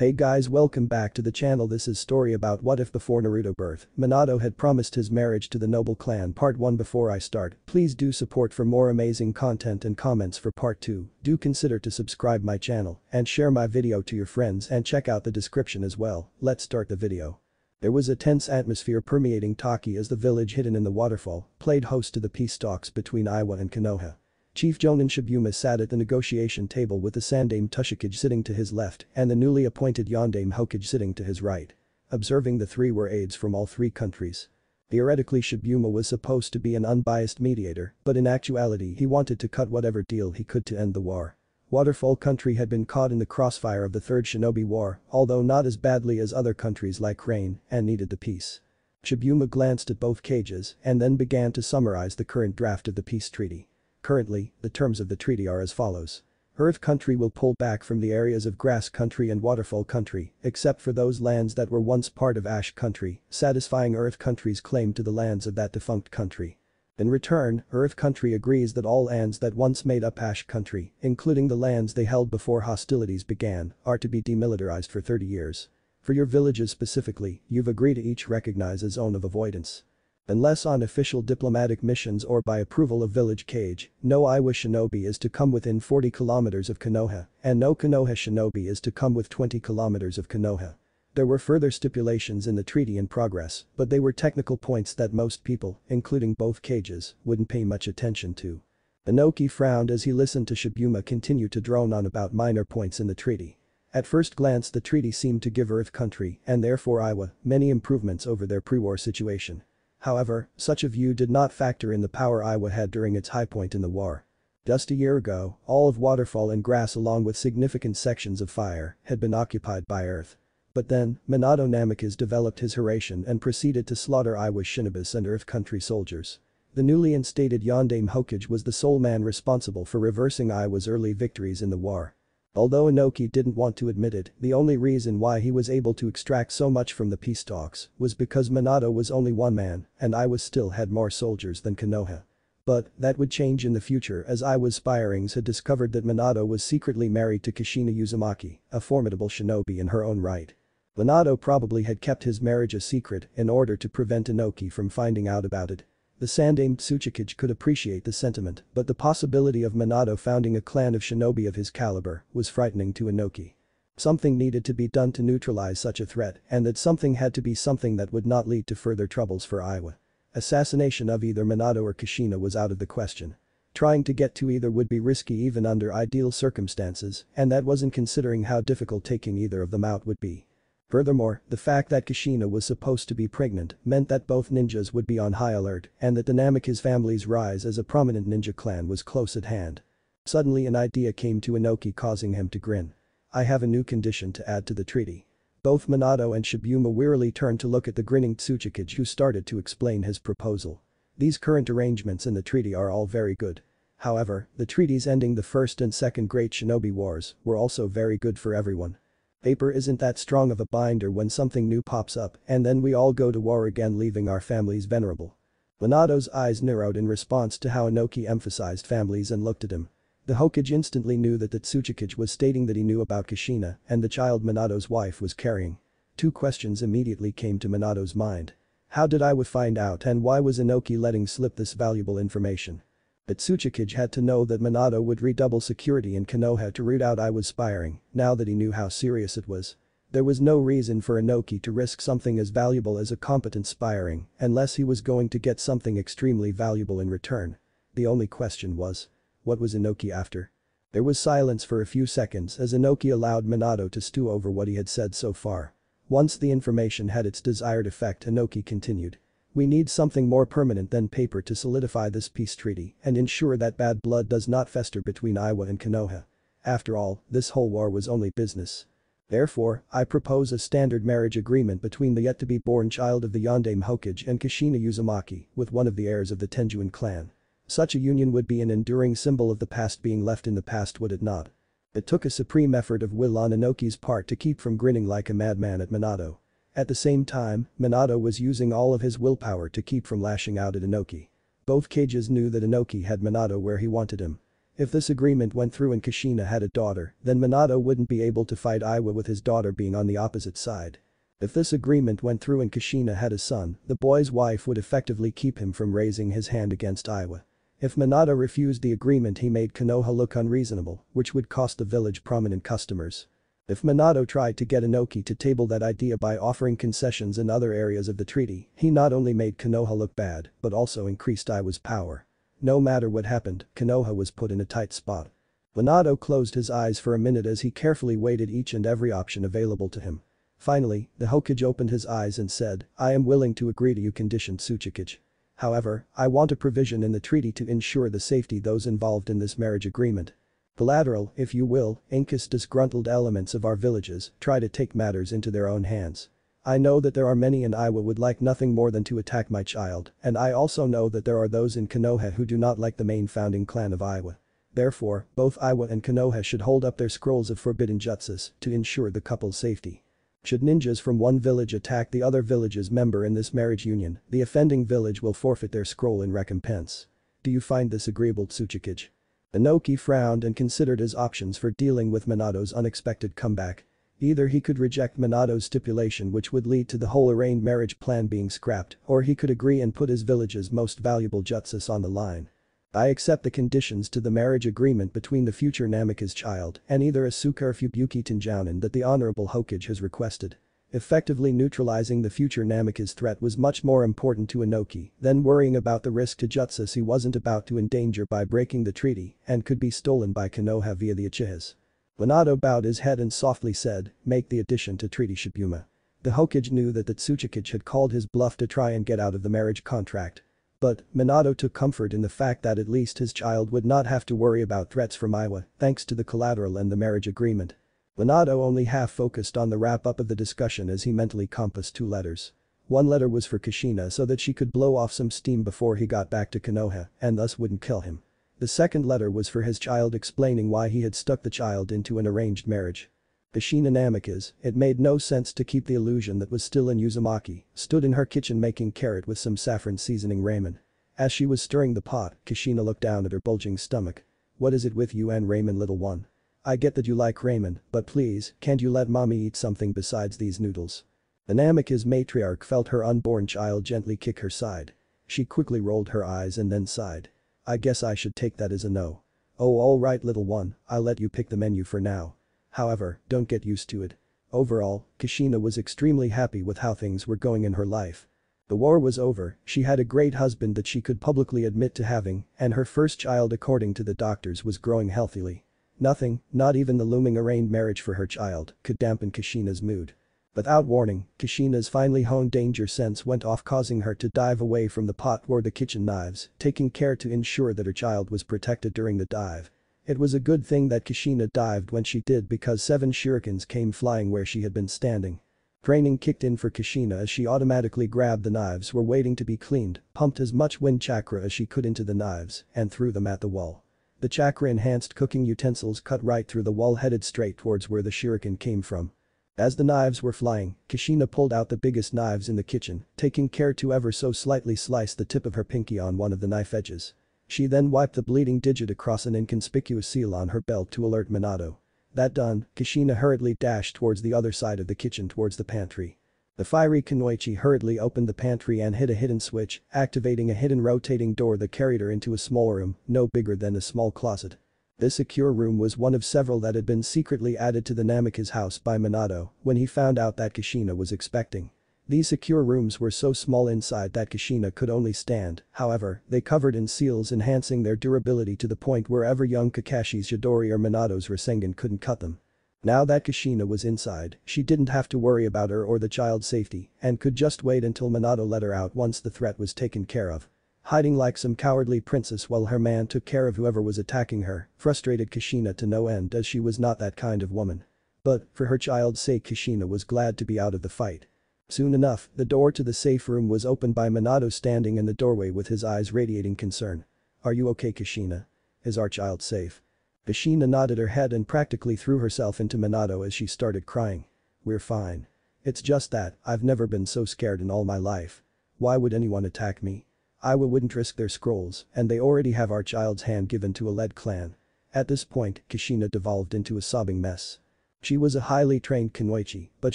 Hey guys welcome back to the channel this is story about what if before Naruto birth, Minato had promised his marriage to the noble clan part 1 before I start, please do support for more amazing content and comments for part 2, do consider to subscribe my channel and share my video to your friends and check out the description as well, let's start the video. There was a tense atmosphere permeating Taki as the village hidden in the waterfall played host to the peace talks between Iwa and Konoha. Chief Jonin Shibuma sat at the negotiation table with the Sandaime Tsuchikage sitting to his left and the newly appointed Yondaime Hokage sitting to his right. Observing the three were aides from all three countries. Theoretically Shibuma was supposed to be an unbiased mediator, but in actuality he wanted to cut whatever deal he could to end the war. Waterfall country had been caught in the crossfire of the Third Shinobi War, although not as badly as other countries like Rain, and needed the peace. Shibuma glanced at both Kages and then began to summarize the current draft of the peace treaty. Currently, the terms of the treaty are as follows. Earth Country will pull back from the areas of Grass Country and Waterfall Country, except for those lands that were once part of Ash Country, satisfying Earth Country's claim to the lands of that defunct country. In return, Earth Country agrees that all lands that once made up Ash Country, including the lands they held before hostilities began, are to be demilitarized for 30 years. For your villages specifically, you've agreed to each recognize a zone of avoidance. Unless on official diplomatic missions or by approval of village Kage, no Iwa shinobi is to come within 40 kilometers of Konoha, and no Konoha shinobi is to come with 20 kilometers of Konoha. There were further stipulations in the treaty in progress, but they were technical points that most people, including both Kages, wouldn't pay much attention to. Inoki frowned as he listened to Shibuma continue to drone on about minor points in the treaty. At first glance the treaty seemed to give Earth Country, and therefore Iwa, many improvements over their pre-war situation. However, such a view did not factor in the power Iwa had during its high point in the war. Just a year ago, all of Waterfall and Grass along with significant sections of Fire had been occupied by Earth. But then, Minato Namikaze developed his Hiraishin and proceeded to slaughter Iwa's Shinobis and Earth Country soldiers. The newly instated Yondaime Hokage was the sole man responsible for reversing Iwa's early victories in the war. Although Inoki didn't want to admit it, the only reason why he was able to extract so much from the peace talks was because Minato was only one man and Iwa still had more soldiers than Konoha. But, that would change in the future as Iwa's spirings had discovered that Minato was secretly married to Kushina Uzumaki, a formidable shinobi in her own right. Minato probably had kept his marriage a secret in order to prevent Inoki from finding out about it the Sandaime Tsuchikage could appreciate the sentiment, but the possibility of Minato founding a clan of shinobi of his caliber was frightening to Inoki. Something needed to be done to neutralize such a threat and that something had to be something that would not lead to further troubles for Iwa. Assassination of either Minato or Kushina was out of the question. Trying to get to either would be risky even under ideal circumstances and that wasn't considering how difficult taking either of them out would be. Furthermore, the fact that Kushina was supposed to be pregnant meant that both ninjas would be on high alert and that the Namikaze family's rise as a prominent ninja clan was close at hand. Suddenly an idea came to Inoki causing him to grin. I have a new condition to add to the treaty. Both Minato and Shibuma wearily turned to look at the grinning Tsuchikage who started to explain his proposal. These current arrangements in the treaty are all very good. However, the treaties ending the first and second great shinobi wars were also very good for everyone. Paper isn't that strong of a binder when something new pops up and then we all go to war again leaving our families venerable. Minato's eyes narrowed in response to how Inoki emphasized families and looked at him. The Hokage instantly knew that the Tsuchikage was stating that he knew about Kushina and the child Minato's wife was carrying. Two questions immediately came to Minato's mind. How did Iwa find out and why was Inoki letting slip this valuable information? But Tsuchikage had to know that Minato would redouble security in Konoha to root out Iwa's spying, now that he knew how serious it was. There was no reason for Inoki to risk something as valuable as a competent spying unless he was going to get something extremely valuable in return. The only question was. What was Inoki after? There was silence for a few seconds as Inoki allowed Minato to stew over what he had said so far. Once the information had its desired effect Inoki continued. We need something more permanent than paper to solidify this peace treaty and ensure that bad blood does not fester between Iwa and Konoha. After all, this whole war was only business. Therefore, I propose a standard marriage agreement between the yet-to-be-born child of the Yondaime Hokage and Kushina Uzumaki with one of the heirs of the Tenjin clan. Such a union would be an enduring symbol of the past being left in the past would it not? It took a supreme effort of will on Inoki's part to keep from grinning like a madman at Minato. At the same time, Minato was using all of his willpower to keep from lashing out at Inoki. Both Kages knew that Inoki had Minato where he wanted him. If this agreement went through and Kushina had a daughter, then Minato wouldn't be able to fight Iwa with his daughter being on the opposite side. If this agreement went through and Kushina had a son, the boy's wife would effectively keep him from raising his hand against Iwa. If Minato refused the agreement he made Konoha look unreasonable, which would cost the village prominent customers. If Minato tried to get Inoki to table that idea by offering concessions in other areas of the treaty, he not only made Konoha look bad, but also increased Iwa's power. No matter what happened, Konoha was put in a tight spot. Minato closed his eyes for a minute as he carefully weighted each and every option available to him. Finally, the Hokage opened his eyes and said, I am willing to agree to you conditioned Tsuchikage. However, I want a provision in the treaty to ensure the safety of those involved in this marriage agreement. Collateral, if you will, Incas disgruntled elements of our villages try to take matters into their own hands. I know that there are many in Iwa would like nothing more than to attack my child, and I also know that there are those in Konoha who do not like the main founding clan of Iwa. Therefore, both Iwa and Konoha should hold up their scrolls of forbidden jutsus to ensure the couple's safety. Should ninjas from one village attack the other village's member in this marriage union, the offending village will forfeit their scroll in recompense. Do you find this agreeable Tsuchikage? Inoki frowned and considered his options for dealing with Minato's unexpected comeback. Either he could reject Minato's stipulation which would lead to the whole arranged marriage plan being scrapped, or he could agree and put his village's most valuable jutsus on the line. I accept the conditions to the marriage agreement between the future Namikaze child and either Asuka or Fubuki Tanjounin that the Honorable Hokage has requested. Effectively neutralizing the future Namikaze threat was much more important to Inoki than worrying about the risk to Jutsus he wasn't about to endanger by breaking the treaty and could be stolen by Konoha via the Uchihas. Minato bowed his head and softly said, make the addition to Treaty Shibuma. The Hokage knew that the Tsuchikage had called his bluff to try and get out of the marriage contract but, Minato took comfort in the fact that at least his child would not have to worry about threats from Iwa thanks to the collateral and the marriage agreement. Minato only half focused on the wrap-up of the discussion as he mentally compassed two letters. One letter was for Kushina so that she could blow off some steam before he got back to Konoha and thus wouldn't kill him. The second letter was for his child explaining why he had stuck the child into an arranged marriage. Kushina Namikaze, it made no sense to keep the illusion that was still in Uzumaki, stood in her kitchen making carrot with some saffron seasoning ramen. As she was stirring the pot, Kushina looked down at her bulging stomach. What is it with you and ramen little one? I get that you like ramen, but please, can't you let mommy eat something besides these noodles? The Namikaze matriarch felt her unborn child gently kick her side. She quickly rolled her eyes and then sighed. I guess I should take that as a no. Oh alright little one, I'll let you pick the menu for now. However, don't get used to it. Overall, Kushina was extremely happy with how things were going in her life. The war was over, she had a great husband that she could publicly admit to having, and her first child according to the doctors was growing healthily. Nothing, not even the looming arranged marriage for her child, could dampen Kushina's mood. Without warning, Kushina's finely honed danger sense went off causing her to dive away from the pot toward the kitchen knives, taking care to ensure that her child was protected during the dive. It was a good thing that Kushina dived when she did because seven shurikens came flying where she had been standing. Training kicked in for Kushina as she automatically grabbed the knives were waiting to be cleaned, pumped as much wind chakra as she could into the knives, and threw them at the wall. The chakra-enhanced cooking utensils cut right through the wall headed straight towards where the shuriken came from. As the knives were flying, Kushina pulled out the biggest knives in the kitchen, taking care to ever so slightly slice the tip of her pinky on one of the knife edges. She then wiped the bleeding digit across an inconspicuous seal on her belt to alert Minato. That done, Kushina hurriedly dashed towards the other side of the kitchen towards the pantry. The fiery Kunoichi hurriedly opened the pantry and hit a hidden switch, activating a hidden rotating door that carried her into a small room, no bigger than a small closet. This secure room was one of several that had been secretly added to the Namikaze house by Minato when he found out that Kushina was expecting. These secure rooms were so small inside that Kushina could only stand, however, they covered in seals enhancing their durability to the point wherever young Kakashi's Chidori or Minato's Rasengan couldn't cut them. Now that Kushina was inside, she didn't have to worry about her or the child's safety and could just wait until Minato let her out once the threat was taken care of. Hiding like some cowardly princess while her man took care of whoever was attacking her, frustrated Kushina to no end as she was not that kind of woman. But, for her child's sake Kushina was glad to be out of the fight. Soon enough, the door to the safe room was opened by Minato standing in the doorway with his eyes radiating concern. Are you okay Kushina? Is our child safe? Kushina nodded her head and practically threw herself into Minato as she started crying. We're fine. It's just that, I've never been so scared in all my life. Why would anyone attack me? Iwa wouldn't risk their scrolls, and they already have our child's hand given to a lead clan. At this point, Kushina devolved into a sobbing mess. She was a highly trained kunoichi, but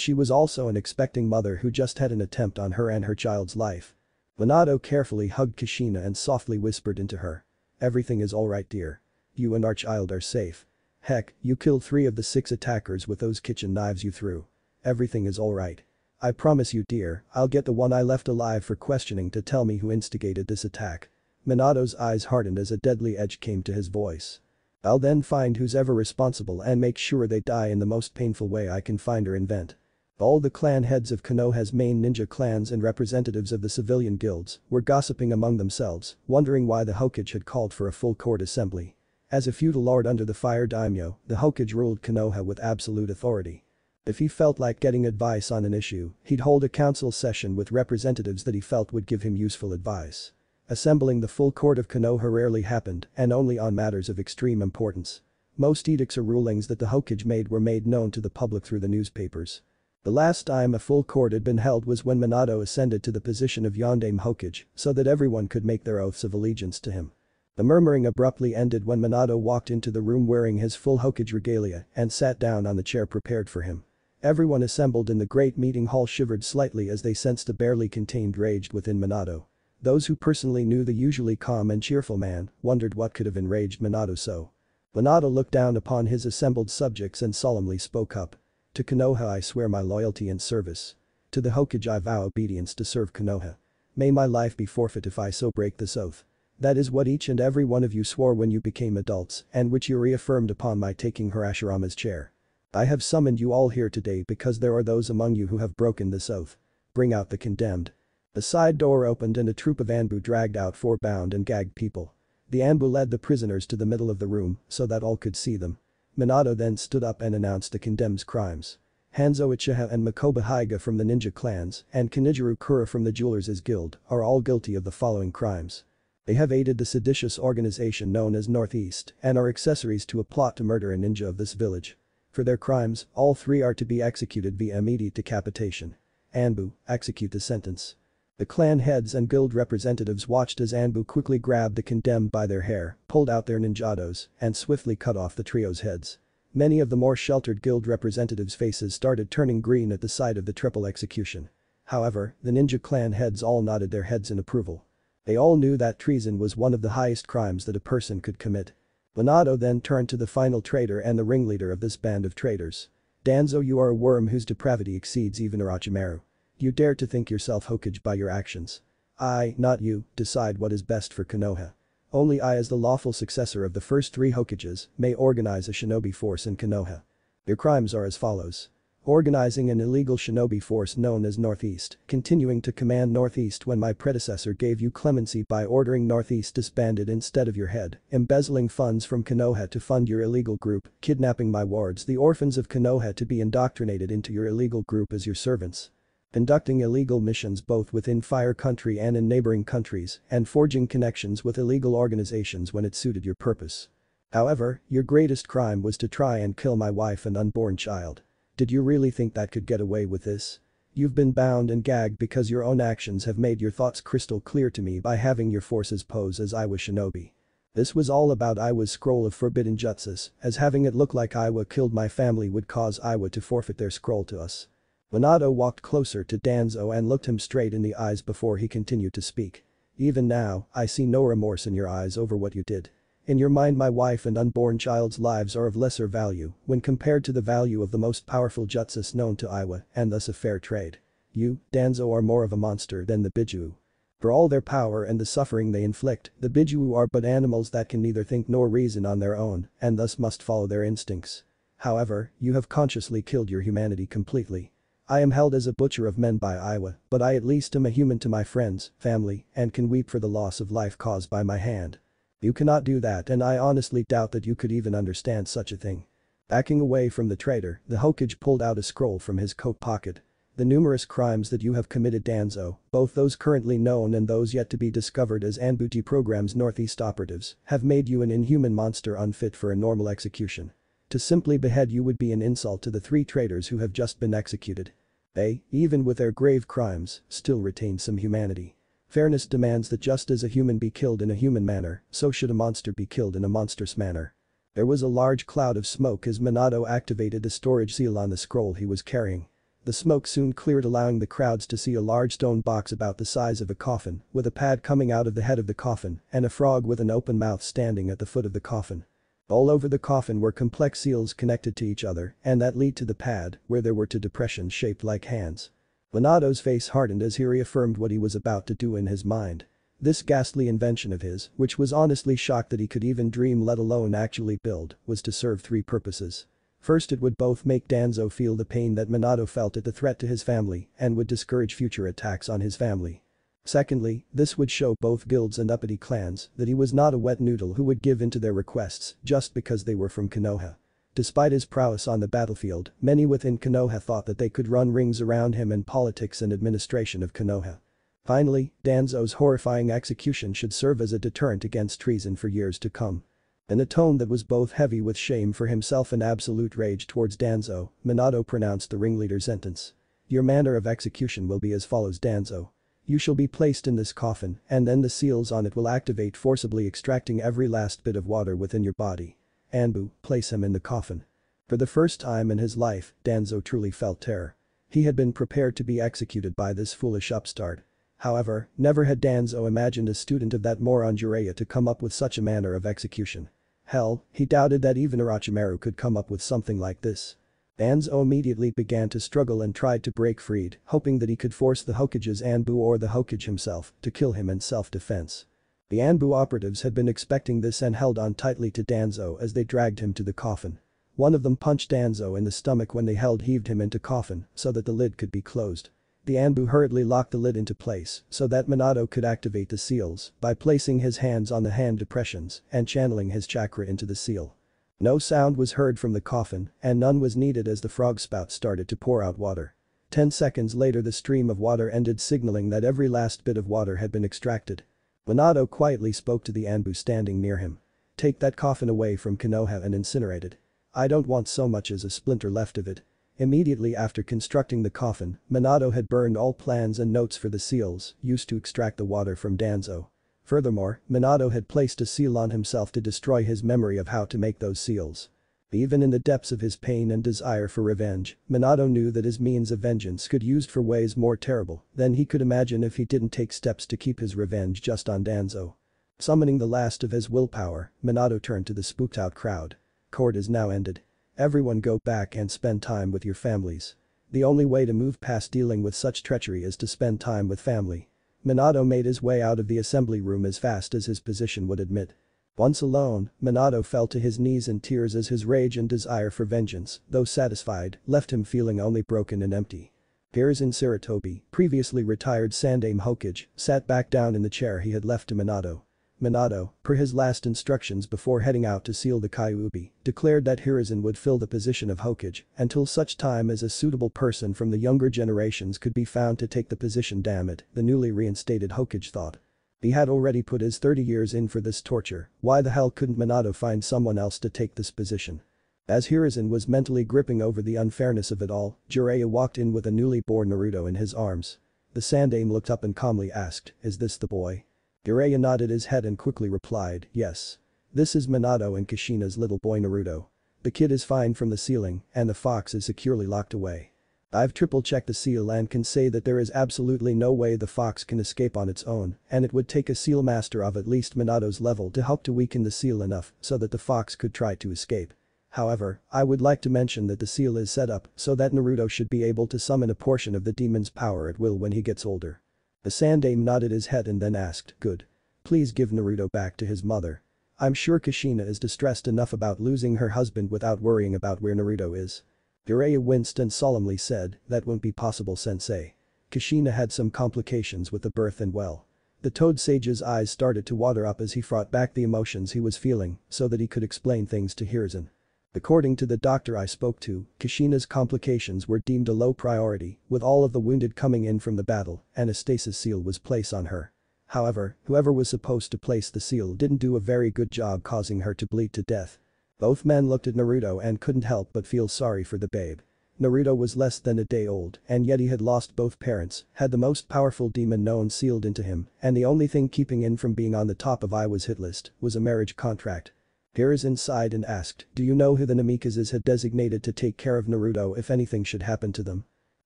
she was also an expecting mother who just had an attempt on her and her child's life. Minato carefully hugged Kushina and softly whispered into her. Everything is alright dear. You and our child are safe. Heck, you killed three of the six attackers with those kitchen knives you threw. Everything is alright. I promise you dear, I'll get the one I left alive for questioning to tell me who instigated this attack. Minato's eyes hardened as a deadly edge came to his voice. I'll then find who's ever responsible and make sure they die in the most painful way I can find or invent. All the clan heads of Konoha's main ninja clans and representatives of the civilian guilds were gossiping among themselves, wondering why the Hokage had called for a full court assembly. As a feudal lord under the Fire Daimyo, the Hokage ruled Konoha with absolute authority. If he felt like getting advice on an issue, he'd hold a council session with representatives that he felt would give him useful advice. Assembling the full court of Konoha rarely happened and only on matters of extreme importance. Most edicts or rulings that the Hokage made were made known to the public through the newspapers. The last time a full court had been held was when Minato ascended to the position of Yondaime Hokage so that everyone could make their oaths of allegiance to him. The murmuring abruptly ended when Minato walked into the room wearing his full Hokage regalia and sat down on the chair prepared for him. Everyone assembled in the great meeting hall shivered slightly as they sensed a barely contained rage within Minato. Those who personally knew the usually calm and cheerful man wondered what could have enraged Minato so. Minato looked down upon his assembled subjects and solemnly spoke up. To Konoha I swear my loyalty and service. To the Hokage I vow obedience to serve Konoha. May my life be forfeit if I so break this oath. That is what each and every one of you swore when you became adults and which you reaffirmed upon my taking Hashirama's chair. I have summoned you all here today because there are those among you who have broken this oath. Bring out the condemned. The side door opened and a troop of Anbu dragged out four bound and gagged people. The Anbu led the prisoners to the middle of the room so that all could see them. Minato then stood up and announced the condemned's crimes. Hanzo Uchiha and Makoba Hyuga from the ninja clans and Kenichiro Kura from the Jewelers' Guild are all guilty of the following crimes. They have aided the seditious organization known as Northeast and are accessories to a plot to murder a ninja of this village. For their crimes, all three are to be executed via immediate decapitation. Anbu, execute the sentence. The clan heads and guild representatives watched as Anbu quickly grabbed the condemned by their hair, pulled out their ninjatos, and swiftly cut off the trio's heads. Many of the more sheltered guild representatives' faces started turning green at the sight of the triple execution. However, the ninja clan heads all nodded their heads in approval. They all knew that treason was one of the highest crimes that a person could commit. Minato then turned to the final traitor and the ringleader of this band of traitors. Danzo you are a worm whose depravity exceeds even Orochimaru. You dare to think yourself Hokage by your actions. I, not you, decide what is best for Konoha. Only I as the lawful successor of the first three Hokages may organize a shinobi force in Konoha. Your crimes are as follows. Organizing an illegal shinobi force known as Northeast, continuing to command Northeast when my predecessor gave you clemency by ordering Northeast disbanded instead of your head, embezzling funds from Konoha to fund your illegal group, kidnapping my wards the orphans of Konoha to be indoctrinated into your illegal group as your servants, conducting illegal missions both within Fire Country and in neighboring countries, and forging connections with illegal organizations when it suited your purpose. However, your greatest crime was to try and kill my wife and unborn child. Did you really think that could get away with this? You've been bound and gagged because your own actions have made your thoughts crystal clear to me by having your forces pose as Iwa shinobi. This was all about Iwa's scroll of forbidden jutsus, as having it look like Iwa killed my family would cause Iwa to forfeit their scroll to us. Minato walked closer to Danzo and looked him straight in the eyes before he continued to speak. Even now, I see no remorse in your eyes over what you did. In your mind my wife and unborn child's lives are of lesser value when compared to the value of the most powerful jutsus known to Iwa and thus a fair trade. You, Danzo are more of a monster than the Biju. For all their power and the suffering they inflict, the Biju are but animals that can neither think nor reason on their own and thus must follow their instincts. However, you have consciously killed your humanity completely. I am held as a butcher of men by Iwa, but I at least am a human to my friends, family, and can weep for the loss of life caused by my hand. You cannot do that and I honestly doubt that you could even understand such a thing. Backing away from the traitor, the Hokage pulled out a scroll from his coat pocket. The numerous crimes that you have committed Danzo, both those currently known and those yet to be discovered as Anbuti program's northeast operatives, have made you an inhuman monster unfit for a normal execution. To simply behead you would be an insult to the three traitors who have just been executed. They, even with their grave crimes, still retain some humanity. Fairness demands that just as a human be killed in a human manner, so should a monster be killed in a monstrous manner. There was a large cloud of smoke as Minato activated the storage seal on the scroll he was carrying. The smoke soon cleared allowing the crowds to see a large stone box about the size of a coffin, with a pad coming out of the head of the coffin, and a frog with an open mouth standing at the foot of the coffin. All over the coffin were complex seals connected to each other, and that lead to the pad, where there were two depressions shaped like hands. Minato's face hardened as he reaffirmed what he was about to do in his mind. This ghastly invention of his, which was honestly shocked that he could even dream let alone actually build, was to serve three purposes. First it would both make Danzo feel the pain that Minato felt at the threat to his family and would discourage future attacks on his family. Secondly, this would show both guilds and uppity clans that he was not a wet noodle who would give in to their requests just because they were from Konoha. Despite his prowess on the battlefield, many within Konoha thought that they could run rings around him in politics and administration of Konoha. Finally, Danzo's horrifying execution should serve as a deterrent against treason for years to come. In a tone that was both heavy with shame for himself and absolute rage towards Danzo, Minato pronounced the ringleader's sentence. Your manner of execution will be as follows Danzo. You shall be placed in this coffin and then the seals on it will activate forcibly extracting every last bit of water within your body. Anbu, place him in the coffin. For the first time in his life, Danzo truly felt terror. He had been prepared to be executed by this foolish upstart, However, never had Danzo imagined a student of that moron Jiraiya to come up with such a manner of execution. Hell, he doubted that even Orochimaru could come up with something like this. Danzo immediately began to struggle and tried to break free, hoping that he could force the Hokage's Anbu or the Hokage himself to kill him in self-defense. The Anbu operatives had been expecting this and held on tightly to Danzo as they dragged him to the coffin. One of them punched Danzo in the stomach when they held heaved him into coffin so that the lid could be closed. The Anbu hurriedly locked the lid into place so that Minato could activate the seals by placing his hands on the hand depressions and channeling his chakra into the seal. No sound was heard from the coffin and none was needed as the frog spout started to pour out water. Ten seconds later the stream of water ended signaling that every last bit of water had been extracted. Minato quietly spoke to the Anbu standing near him. Take that coffin away from Konoha and incinerate it. I don't want so much as a splinter left of it. Immediately after constructing the coffin, Minato had burned all plans and notes for the seals used to extract the water from Danzo. Furthermore, Minato had placed a seal on himself to destroy his memory of how to make those seals. Even in the depths of his pain and desire for revenge, Minato knew that his means of vengeance could be used for ways more terrible than he could imagine if he didn't take steps to keep his revenge just on Danzo. Summoning the last of his willpower, Minato turned to the spooked out crowd. Court is now ended. Everyone go back and spend time with your families. The only way to move past dealing with such treachery is to spend time with family. Minato made his way out of the assembly room as fast as his position would admit. Once alone, Minato fell to his knees in tears as his rage and desire for vengeance, though satisfied, left him feeling only broken and empty. Hiruzen Sarutobi, previously retired Sandaime Hokage, sat back down in the chair he had left to Minato. Minato, per his last instructions before heading out to seal the Kyuubi, declared that Hiruzen would fill the position of Hokage until such time as a suitable person from the younger generations could be found to take the position damn it, the newly reinstated Hokage thought. He had already put his 30 years in for this torture, why the hell couldn't Minato find someone else to take this position? As Hiruzen was mentally gripping over the unfairness of it all, Jiraiya walked in with a newly born Naruto in his arms. The Sandaime looked up and calmly asked, is this the boy? Jiraiya nodded his head and quickly replied, yes. This is Minato and Kushina's little boy Naruto. The kid is fine from the sealing and the fox is securely locked away. I've triple checked the seal and can say that there is absolutely no way the fox can escape on its own and it would take a seal master of at least Minato's level to help to weaken the seal enough so that the fox could try to escape. However, I would like to mention that the seal is set up so that Naruto should be able to summon a portion of the demon's power at will when he gets older. The Sandaime nodded his head and then asked, good. Please give Naruto back to his mother. I'm sure Kushina is distressed enough about losing her husband without worrying about where Naruto is. Jiraiya winced and solemnly said, that won't be possible sensei. Kushina had some complications with the birth and well. The toad sage's eyes started to water up as he fought back the emotions he was feeling so that he could explain things to Hiruzen. According to the doctor I spoke to, Kushina's complications were deemed a low priority, with all of the wounded coming in from the battle, and a stasis seal was placed on her. However, whoever was supposed to place the seal didn't do a very good job causing her to bleed to death. Both men looked at Naruto and couldn't help but feel sorry for the babe. Naruto was less than a day old and yet he had lost both parents, had the most powerful demon known sealed into him, and the only thing keeping him from being on the top of Iwa's hit list was a marriage contract. Hiruzen sighed and asked, do you know who the Namikazes had designated to take care of Naruto if anything should happen to them?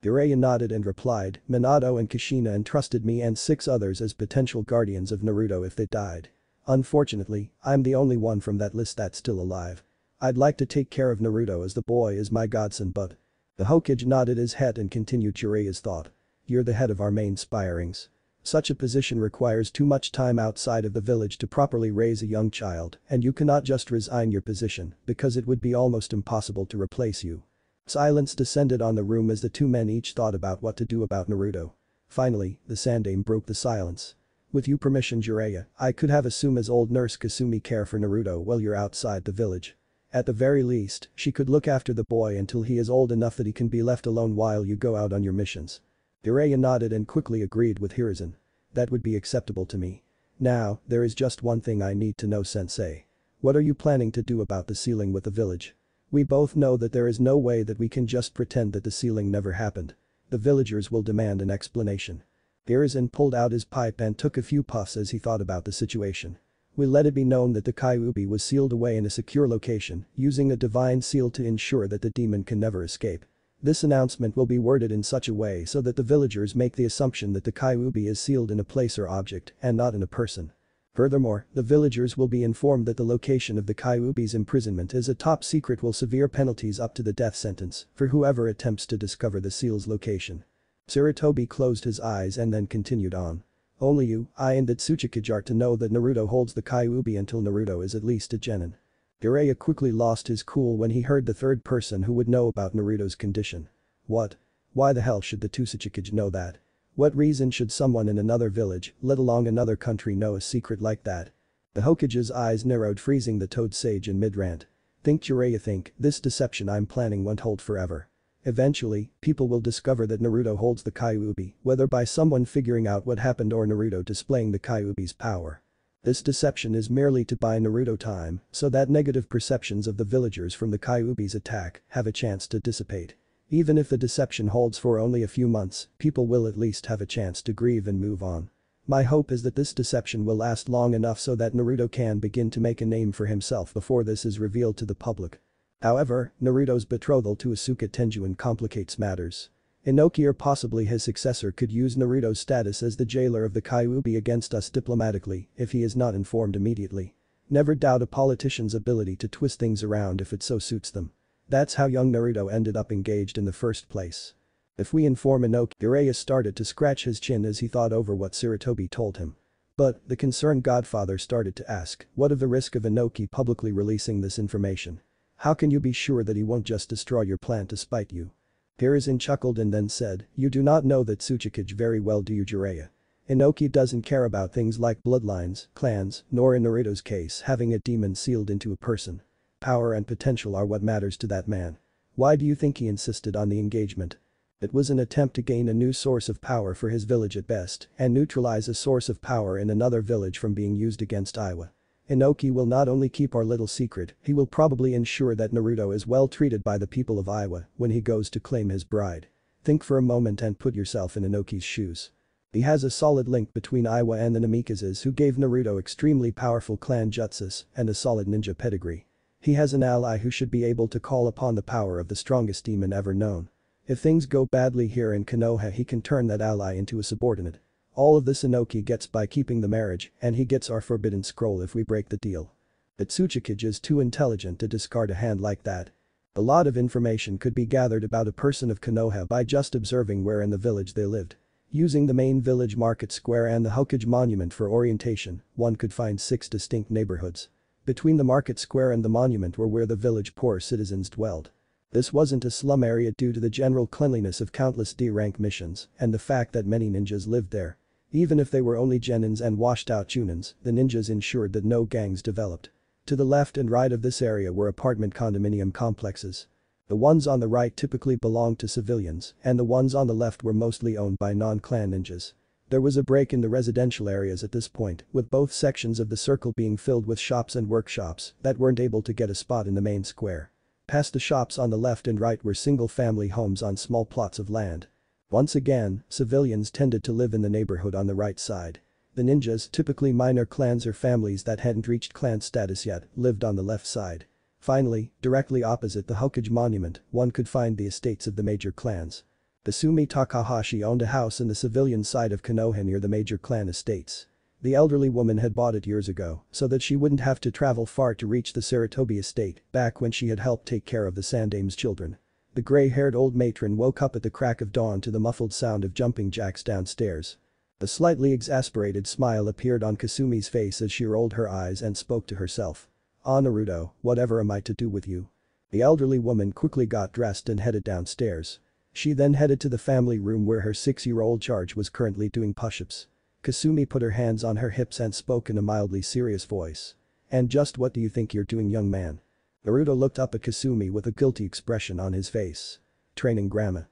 Jiraiya nodded and replied, Minato and Kushina entrusted me and six others as potential guardians of Naruto if they died. Unfortunately, I'm the only one from that list that's still alive. I'd like to take care of Naruto as the boy is my godson but. The Hokage nodded his head and continued Jiraiya's thought. You're the head of our main spirings. Such a position requires too much time outside of the village to properly raise a young child and you cannot just resign your position because it would be almost impossible to replace you. Silence descended on the room as the two men each thought about what to do about Naruto. Finally, the Sandaime broke the silence. With you permission Jiraiya, I could have Asuma's old nurse Kasumi care for Naruto while you're outside the village. At the very least, she could look after the boy until he is old enough that he can be left alone while you go out on your missions. Jiraiya nodded and quickly agreed with Hiruzen. That would be acceptable to me. Now, there is just one thing I need to know sensei. What are you planning to do about the sealing with the village? We both know that there is no way that we can just pretend that the sealing never happened. The villagers will demand an explanation. Hiruzen pulled out his pipe and took a few puffs as he thought about the situation. We let it be known that the Kyuubi was sealed away in a secure location, using a divine seal to ensure that the demon can never escape. This announcement will be worded in such a way so that the villagers make the assumption that the Kyuubi is sealed in a place or object and not in a person. Furthermore, the villagers will be informed that the location of the Kyuubi's imprisonment is a top secret will severe penalties up to the death sentence for whoever attempts to discover the seal's location. Sarutobi closed his eyes and then continued on. Only you, I and Tsuchikage are to know that Naruto holds the Kyuubi until Naruto is at least a genin. Jiraiya quickly lost his cool when he heard the third person who would know about Naruto's condition. What? Why the hell should the Tsuchikage know that? What reason should someone in another village, let alone another country know a secret like that? The Hokage's eyes narrowed freezing the Toad Sage in mid-rant. Think Jiraiya think, this deception I'm planning won't hold forever. Eventually, people will discover that Naruto holds the Kyuubi, whether by someone figuring out what happened or Naruto displaying the Kyuubi's power. This deception is merely to buy Naruto time so that negative perceptions of the villagers from the Kyuubi's attack have a chance to dissipate. Even if the deception holds for only a few months, people will at least have a chance to grieve and move on. My hope is that this deception will last long enough so that Naruto can begin to make a name for himself before this is revealed to the public. However, Naruto's betrothal to Asuka Tenjin complicates matters. Inoki or possibly his successor could use Naruto's status as the jailer of the Kyuubi against us diplomatically if he is not informed immediately. Never doubt a politician's ability to twist things around if it so suits them. That's how young Naruto ended up engaged in the first place. If we inform Inoki, Jiraiya started to scratch his chin as he thought over what Sarutobi told him. But, the concerned godfather started to ask, what of the risk of Inoki publicly releasing this information? How can you be sure that he won't just destroy your plan to spite you? Hiruzen chuckled and then said, you do not know that Tsuchikage very well do you Jiraiya. Inoki doesn't care about things like bloodlines, clans, nor in Naruto's case having a demon sealed into a person. Power and potential are what matters to that man. Why do you think he insisted on the engagement? It was an attempt to gain a new source of power for his village at best and neutralize a source of power in another village from being used against Iwa. Inoki will not only keep our little secret, he will probably ensure that Naruto is well treated by the people of Iwa when he goes to claim his bride. Think for a moment and put yourself in Inoki's shoes. He has a solid link between Iwa and the Namikazes who gave Naruto extremely powerful clan jutsus and a solid ninja pedigree. He has an ally who should be able to call upon the power of the strongest demon ever known. If things go badly here in Konoha he can turn that ally into a subordinate. All of this Inoki gets by keeping the marriage and he gets our forbidden scroll if we break the deal. But Tsuchikage is too intelligent to discard a hand like that. A lot of information could be gathered about a person of Konoha by just observing where in the village they lived. Using the main village market square and the Hokage monument for orientation, one could find six distinct neighborhoods. Between the market square and the monument were where the village poor citizens dwelled. This wasn't a slum area due to the general cleanliness of countless D-rank missions and the fact that many ninjas lived there. Even if they were only genins and washed out chunins, the ninjas ensured that no gangs developed. To the left and right of this area were apartment condominium complexes. The ones on the right typically belonged to civilians and the ones on the left were mostly owned by non-clan ninjas. There was a break in the residential areas at this point, with both sections of the circle being filled with shops and workshops that weren't able to get a spot in the main square. Past the shops on the left and right were single-family homes on small plots of land. Once again, civilians tended to live in the neighborhood on the right side. The ninjas, typically minor clans or families that hadn't reached clan status yet, lived on the left side. Finally, directly opposite the Hokage monument, one could find the estates of the major clans. Kasumi Takahashi owned a house in the civilian side of Konoha near the major clan estates. The elderly woman had bought it years ago so that she wouldn't have to travel far to reach the Sarutobi estate back when she had helped take care of the Sandaime's children. The gray-haired old matron woke up at the crack of dawn to the muffled sound of jumping jacks downstairs. A slightly exasperated smile appeared on Kasumi's face as she rolled her eyes and spoke to herself. Ah Naruto, whatever am I to do with you? The elderly woman quickly got dressed and headed downstairs. She then headed to the family room where her six-year-old charge was currently doing push-ups. Kasumi put her hands on her hips and spoke in a mildly serious voice. And just what do you think you're doing young man? Naruto looked up at Kasumi with a guilty expression on his face. Training grandma.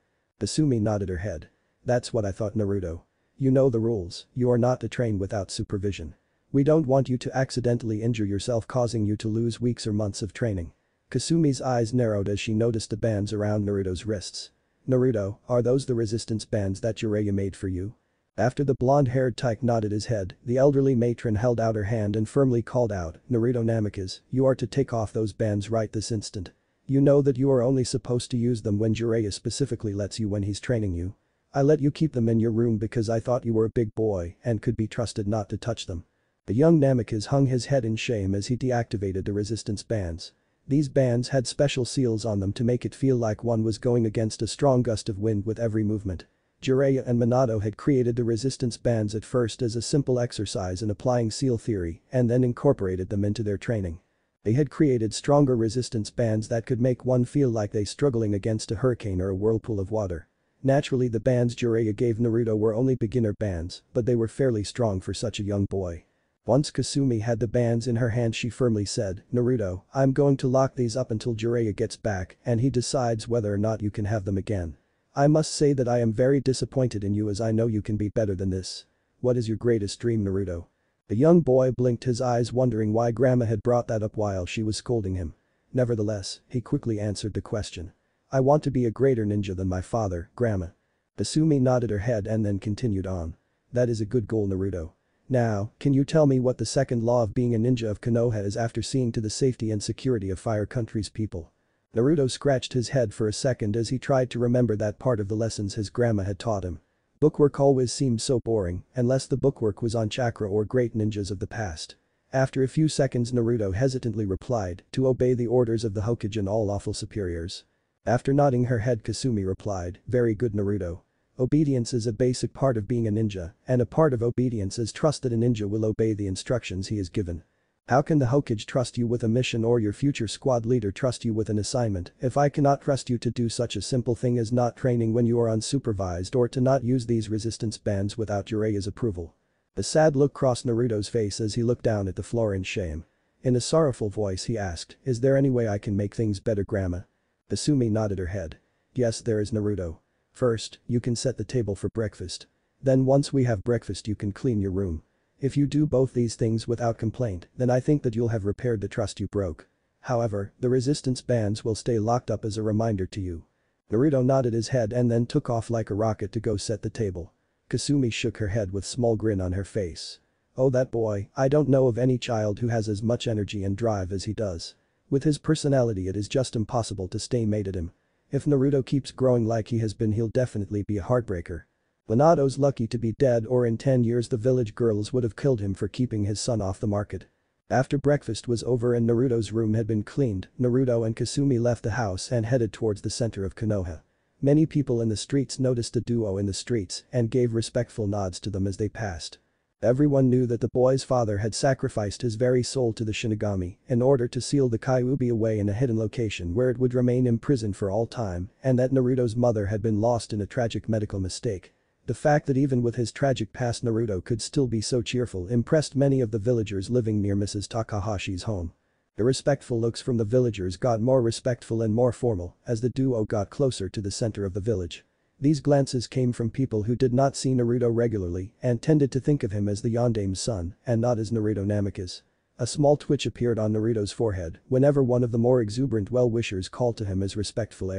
Kasumi nodded her head. That's what I thought Naruto. You know the rules, you are not to train without supervision. We don't want you to accidentally injure yourself causing you to lose weeks or months of training. Kasumi's eyes narrowed as she noticed the bands around Naruto's wrists. Naruto, are those the resistance bands that Jiraiya made for you? After the blonde-haired tyke nodded his head, the elderly matron held out her hand and firmly called out, Naruto Namikaze, you are to take off those bands right this instant. You know that you are only supposed to use them when Jiraiya specifically lets you when he's training you. I let you keep them in your room because I thought you were a big boy and could be trusted not to touch them. The young Namikaze hung his head in shame as he deactivated the resistance bands. These bands had special seals on them to make it feel like one was going against a strong gust of wind with every movement. Jiraiya and Minato had created the resistance bands at first as a simple exercise in applying seal theory and then incorporated them into their training. They had created stronger resistance bands that could make one feel like they struggling against a hurricane or a whirlpool of water. Naturally the bands Jiraiya gave Naruto were only beginner bands, but they were fairly strong for such a young boy. Once Kasumi had the bands in her hand she firmly said, Naruto, I'm going to lock these up until Jiraiya gets back and he decides whether or not you can have them again. I must say that I am very disappointed in you as I know you can be better than this. What is your greatest dream Naruto? The young boy blinked his eyes wondering why grandma had brought that up while she was scolding him. Nevertheless, he quickly answered the question. I want to be a greater ninja than my father, grandma. Kasumi nodded her head and then continued on. That is a good goal Naruto. Now, can you tell me what the second law of being a ninja of Konoha is after seeing to the safety and security of Fire Country's people? Naruto scratched his head for a second as he tried to remember that part of the lessons his grandma had taught him. Bookwork always seemed so boring, unless the bookwork was on chakra or great ninjas of the past. After a few seconds Naruto hesitantly replied, to obey the orders of the Hokage and all lawful superiors. After nodding her head Kasumi replied, very good Naruto. Obedience is a basic part of being a ninja, and a part of obedience is trust that a ninja will obey the instructions he is given. How can the Hokage trust you with a mission or your future squad leader trust you with an assignment if I cannot trust you to do such a simple thing as not training when you are unsupervised or to not use these resistance bands without Jiraiya's approval? A sad look crossed Naruto's face as he looked down at the floor in shame. In a sorrowful voice he asked, is there any way I can make things better grandma? Kasumi nodded her head. Yes there is Naruto. First, you can set the table for breakfast. Then once we have breakfast you can clean your room. If you do both these things without complaint, then I think that you'll have repaired the trust you broke. However, the resistance bands will stay locked up as a reminder to you. Naruto nodded his head and then took off like a rocket to go set the table. Kasumi shook her head with small grin on her face. Oh that boy, I don't know of any child who has as much energy and drive as he does. With his personality it is just impossible to stay mate at him. If Naruto keeps growing like he has been he'll definitely be a heartbreaker. Minato's lucky to be dead or in 10 years the village girls would have killed him for keeping his son off the market. After breakfast was over and Naruto's room had been cleaned, Naruto and Kasumi left the house and headed towards the center of Konoha. Many people in the streets noticed the duo in the streets and gave respectful nods to them as they passed. Everyone knew that the boy's father had sacrificed his very soul to the Shinigami in order to seal the Kyuubi away in a hidden location where it would remain imprisoned for all time and that Naruto's mother had been lost in a tragic medical mistake. The fact that even with his tragic past Naruto could still be so cheerful impressed many of the villagers living near Mrs. Takahashi's home. The respectful looks from the villagers got more respectful and more formal as the duo got closer to the center of the village. These glances came from people who did not see Naruto regularly and tended to think of him as the Yondaime's son and not as Naruto Namikaze. A small twitch appeared on Naruto's forehead whenever one of the more exuberant well-wishers called to him his respectful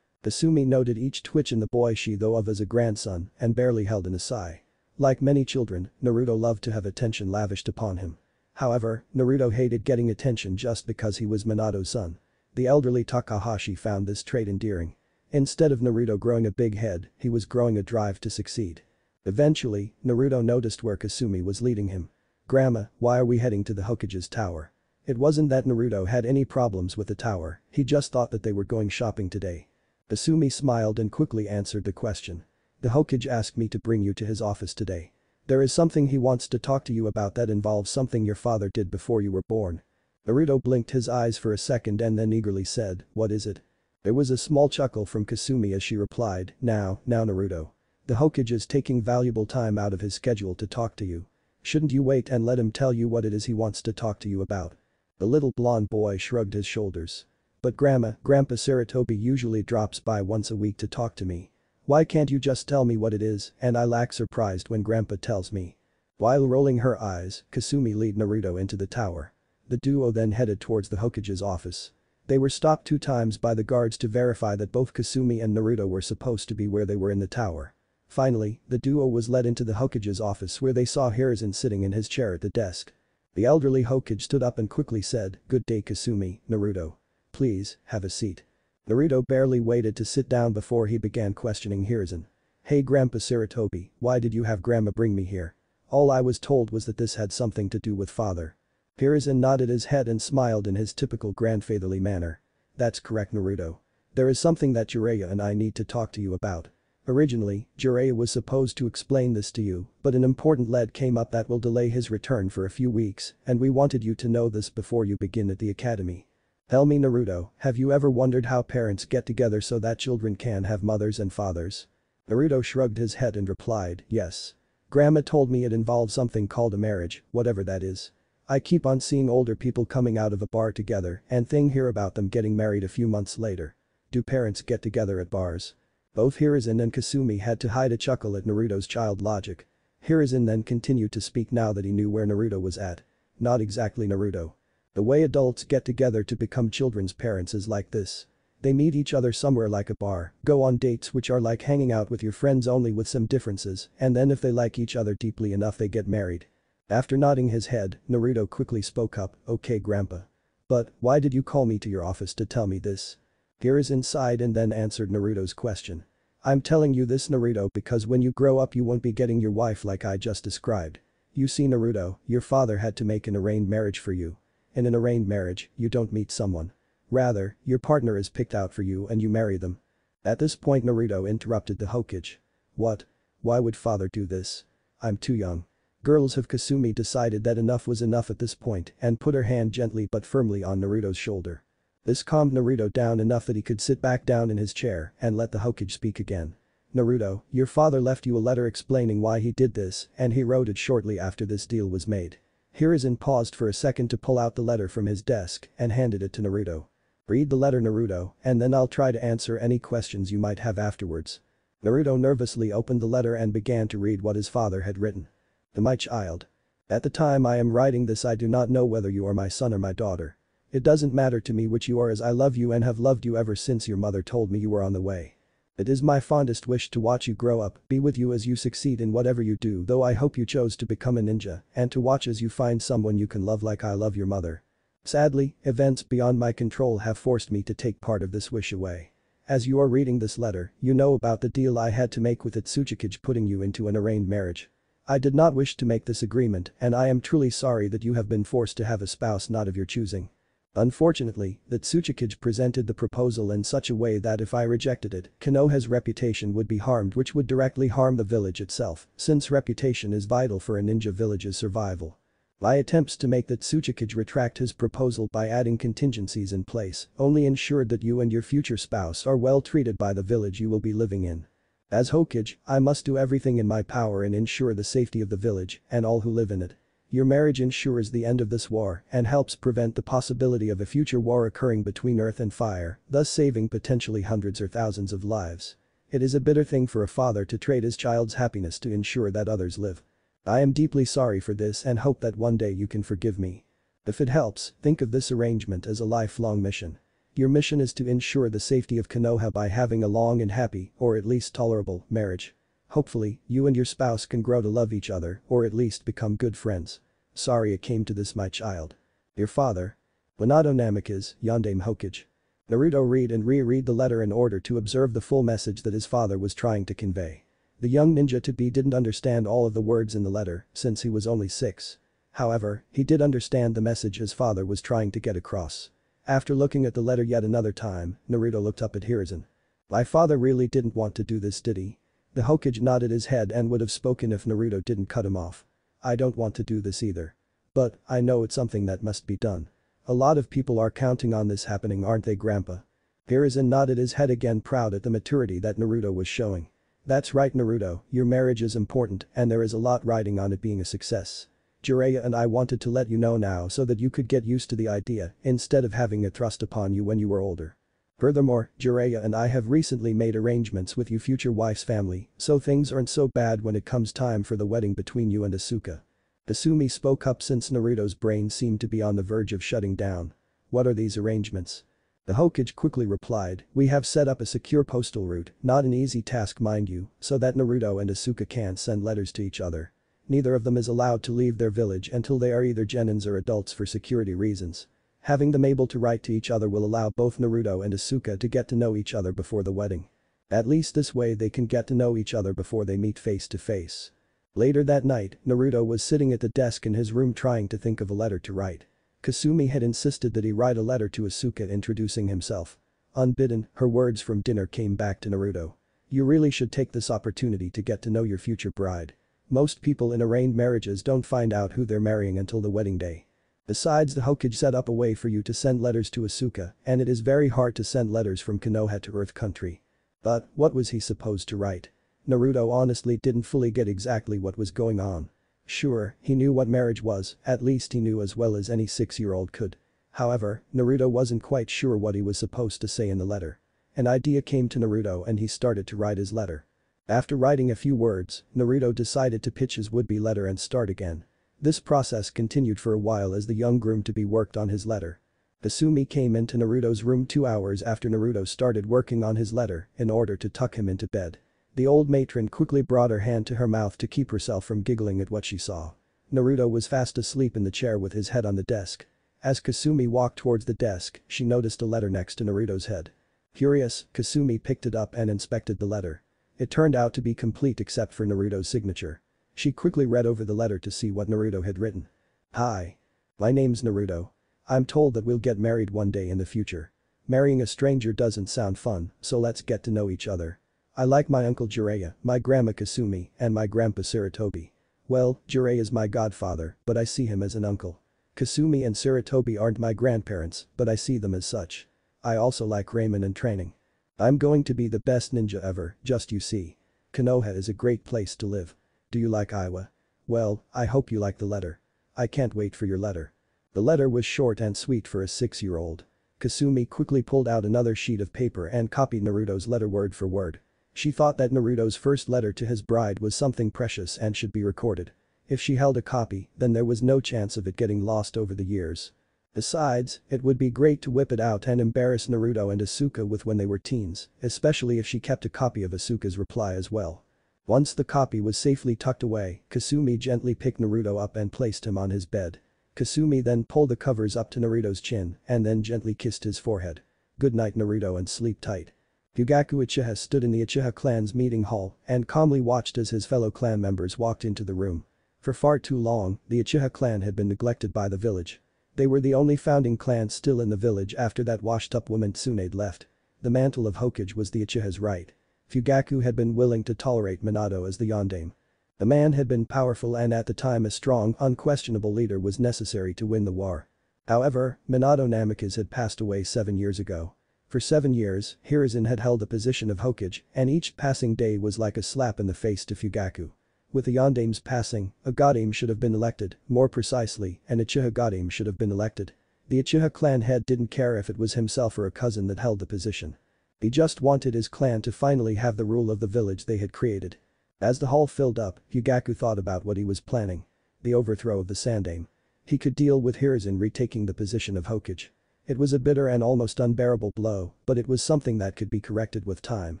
heir. Kasumi noted each twitch in the boy she though of as a grandson and barely held in a sigh. Like many children, Naruto loved to have attention lavished upon him. However, Naruto hated getting attention just because he was Minato's son. The elderly Takahashi found this trait endearing. Instead of Naruto growing a big head, he was growing a drive to succeed. Eventually, Naruto noticed where Kasumi was leading him. Grandma, why are we heading to the Hokage's tower? It wasn't that Naruto had any problems with the tower, he just thought that they were going shopping today. Kasumi smiled and quickly answered the question. The Hokage asked me to bring you to his office today. There is something he wants to talk to you about that involves something your father did before you were born. Naruto blinked his eyes for a second and then eagerly said, what is it? There was a small chuckle from Kasumi as she replied, now, now Naruto. The Hokage is taking valuable time out of his schedule to talk to you. Shouldn't you wait and let him tell you what it is he wants to talk to you about? The little blonde boy shrugged his shoulders. But grandma, grandpa Sarutobi usually drops by once a week to talk to me. Why can't you just tell me what it is and I lack surprised when grandpa tells me. While rolling her eyes, Kasumi lead Naruto into the tower. The duo then headed towards the Hokage's office. They were stopped two times by the guards to verify that both Kasumi and Naruto were supposed to be where they were in the tower. Finally, the duo was led into the Hokage's office where they saw Hiruzen sitting in his chair at the desk. The elderly Hokage stood up and quickly said, good day Kasumi, Naruto. Please, have a seat. Naruto barely waited to sit down before he began questioning Hiruzen. Hey Grandpa Sarutobi, why did you have grandma bring me here? All I was told was that this had something to do with father. Hiruzen nodded his head and smiled in his typical grandfatherly manner. That's correct Naruto. There is something that Jiraiya and I need to talk to you about. Originally, Jiraiya was supposed to explain this to you, but an important lead came up that will delay his return for a few weeks, and we wanted you to know this before you begin at the academy. Tell me Naruto, have you ever wondered how parents get together so that children can have mothers and fathers? Naruto shrugged his head and replied, yes. Grandma told me it involves something called a marriage, whatever that is. I keep on seeing older people coming out of a bar together and thing hear about them getting married a few months later. Do parents get together at bars? Both Hiruzen and Kasumi had to hide a chuckle at Naruto's child logic. Hiruzen then continued to speak now that he knew where Naruto was at. Not exactly Naruto. The way adults get together to become children's parents is like this. They meet each other somewhere like a bar, go on dates which are like hanging out with your friends only with some differences, and then if they like each other deeply enough they get married. After nodding his head, Naruto quickly spoke up, okay grandpa. But, why did you call me to your office to tell me this? Hiruzen inside and then answered Naruto's question. I'm telling you this Naruto because when you grow up you won't be getting your wife like I just described. You see Naruto, your father had to make an arranged marriage for you. In an arranged marriage, you don't meet someone. Rather, your partner is picked out for you and you marry them. At this point Naruto interrupted the Hokage. What? Why would father do this? I'm too young. Girls have Kasumi decided that enough was enough at this point and put her hand gently but firmly on Naruto's shoulder. This calmed Naruto down enough that he could sit back down in his chair and let the Hokage speak again. Naruto, your father left you a letter explaining why he did this and he wrote it shortly after this deal was made. Hiruzen paused for a second to pull out the letter from his desk and handed it to Naruto. Read the letter Naruto and then I'll try to answer any questions you might have afterwards. Naruto nervously opened the letter and began to read what his father had written. To my child. At the time I am writing this I do not know whether you are my son or my daughter. It doesn't matter to me which you are as I love you and have loved you ever since your mother told me you were on the way. It is my fondest wish to watch you grow up, be with you as you succeed in whatever you do though I hope you chose to become a ninja, and to watch as you find someone you can love like I love your mother. Sadly, events beyond my control have forced me to take part of this wish away. As you are reading this letter, you know about the deal I had to make with Tsuchikage putting you into an arranged marriage. I did not wish to make this agreement and I am truly sorry that you have been forced to have a spouse not of your choosing. Unfortunately, that Tsuchikage presented the proposal in such a way that if I rejected it, Konoha's reputation would be harmed which would directly harm the village itself, since reputation is vital for a ninja village's survival. My attempts to make the Tsuchikage retract his proposal by adding contingencies in place only ensured that you and your future spouse are well treated by the village you will be living in. As Hokage, I must do everything in my power and ensure the safety of the village and all who live in it. Your marriage ensures the end of this war and helps prevent the possibility of a future war occurring between earth and fire, thus saving potentially hundreds or thousands of lives. It is a bitter thing for a father to trade his child's happiness to ensure that others live. I am deeply sorry for this and hope that one day you can forgive me. If it helps, think of this arrangement as a lifelong mission. Your mission is to ensure the safety of Konoha by having a long and happy, or at least tolerable, marriage. Hopefully, you and your spouse can grow to love each other or at least become good friends. Sorry it came to this my child. Your father. Minato Namikaze, Yondaime Hokage. Naruto read and reread the letter in order to observe the full message that his father was trying to convey. The young ninja to be didn't understand all of the words in the letter since he was only six. However, he did understand the message his father was trying to get across. After looking at the letter yet another time, Naruto looked up at Hiruzen. My father really didn't want to do this did he? The Hokage nodded his head and would have spoken if Naruto didn't cut him off. I don't want to do this either. But, I know it's something that must be done. A lot of people are counting on this happening aren't they grandpa? Hiruzen nodded his head again proud at the maturity that Naruto was showing. That's right Naruto, your marriage is important and there is a lot riding on it being a success. Jiraiya and I wanted to let you know now so that you could get used to the idea instead of having it thrust upon you when you were older. Furthermore, Jiraiya and I have recently made arrangements with your future wife's family, so things aren't so bad when it comes time for the wedding between you and Asuka. Kasumi spoke up since Naruto's brain seemed to be on the verge of shutting down. What are these arrangements? The Hokage quickly replied, we have set up a secure postal route, not an easy task mind you, so that Naruto and Asuka can't send letters to each other. Neither of them is allowed to leave their village until they are either genins or adults for security reasons. Having them able to write to each other will allow both Naruto and Asuka to get to know each other before the wedding. At least this way they can get to know each other before they meet face to face. Later that night, Naruto was sitting at the desk in his room trying to think of a letter to write. Kasumi had insisted that he write a letter to Asuka introducing himself. Unbidden, her words from dinner came back to Naruto. You really should take this opportunity to get to know your future bride. Most people in arranged marriages don't find out who they're marrying until the wedding day. Besides the Hokage set up a way for you to send letters to Asuka and it is very hard to send letters from Konoha to Earth Country. But, what was he supposed to write? Naruto honestly didn't fully get exactly what was going on. Sure, he knew what marriage was, at least he knew as well as any six-year-old could. However, Naruto wasn't quite sure what he was supposed to say in the letter. An idea came to Naruto and he started to write his letter. After writing a few words, Naruto decided to pitch his would-be letter and start again. This process continued for a while as the young groom-to-be worked on his letter. Kasumi came into Naruto's room two hours after Naruto started working on his letter in order to tuck him into bed. The old matron quickly brought her hand to her mouth to keep herself from giggling at what she saw. Naruto was fast asleep in the chair with his head on the desk. As Kasumi walked towards the desk, she noticed a letter next to Naruto's head. Curious, Kasumi picked it up and inspected the letter. It turned out to be complete except for Naruto's signature. She quickly read over the letter to see what Naruto had written. Hi. My name's Naruto. I'm told that we'll get married one day in the future. Marrying a stranger doesn't sound fun, so let's get to know each other. I like my uncle Jiraiya, my grandma Kasumi, and my grandpa Sarutobi. Well, is my godfather, but I see him as an uncle. Kasumi and Sarutobi aren't my grandparents, but I see them as such. I also like ramen and training. I'm going to be the best ninja ever, just you see. Konoha is a great place to live. Do you like Iwa? Well, I hope you like the letter. I can't wait for your letter. The letter was short and sweet for a six-year-old. Kasumi quickly pulled out another sheet of paper and copied Naruto's letter word for word. She thought that Naruto's first letter to his bride was something precious and should be recorded. If she held a copy, then there was no chance of it getting lost over the years. Besides, it would be great to whip it out and embarrass Naruto and Asuka with when they were teens, especially if she kept a copy of Asuka's reply as well. Once the copy was safely tucked away, Kasumi gently picked Naruto up and placed him on his bed. Kasumi then pulled the covers up to Naruto's chin and then gently kissed his forehead. Good night Naruto and sleep tight. Fugaku Uchiha stood in the Uchiha clan's meeting hall and calmly watched as his fellow clan members walked into the room. For far too long, the Uchiha clan had been neglected by the village. They were the only founding clan still in the village after that washed-up woman Tsunade left. The mantle of Hokage was the Uchiha's right. Fugaku had been willing to tolerate Minato as the Yondaime. The man had been powerful and at the time a strong, unquestionable leader was necessary to win the war. However, Minato Namikaze had passed away seven years ago. For seven years, Hiruzen had held the position of Hokage, and each passing day was like a slap in the face to Fugaku. With the Yondaime's passing, a Godaime should have been elected, more precisely, an Uchiha Godaime should have been elected. The Uchiha clan head didn't care if it was himself or a cousin that held the position. He just wanted his clan to finally have the rule of the village they had created. As the hall filled up, Fugaku thought about what he was planning. The overthrow of the Sandaime. He could deal with Hiruzen retaking the position of Hokage. It was a bitter and almost unbearable blow, but it was something that could be corrected with time.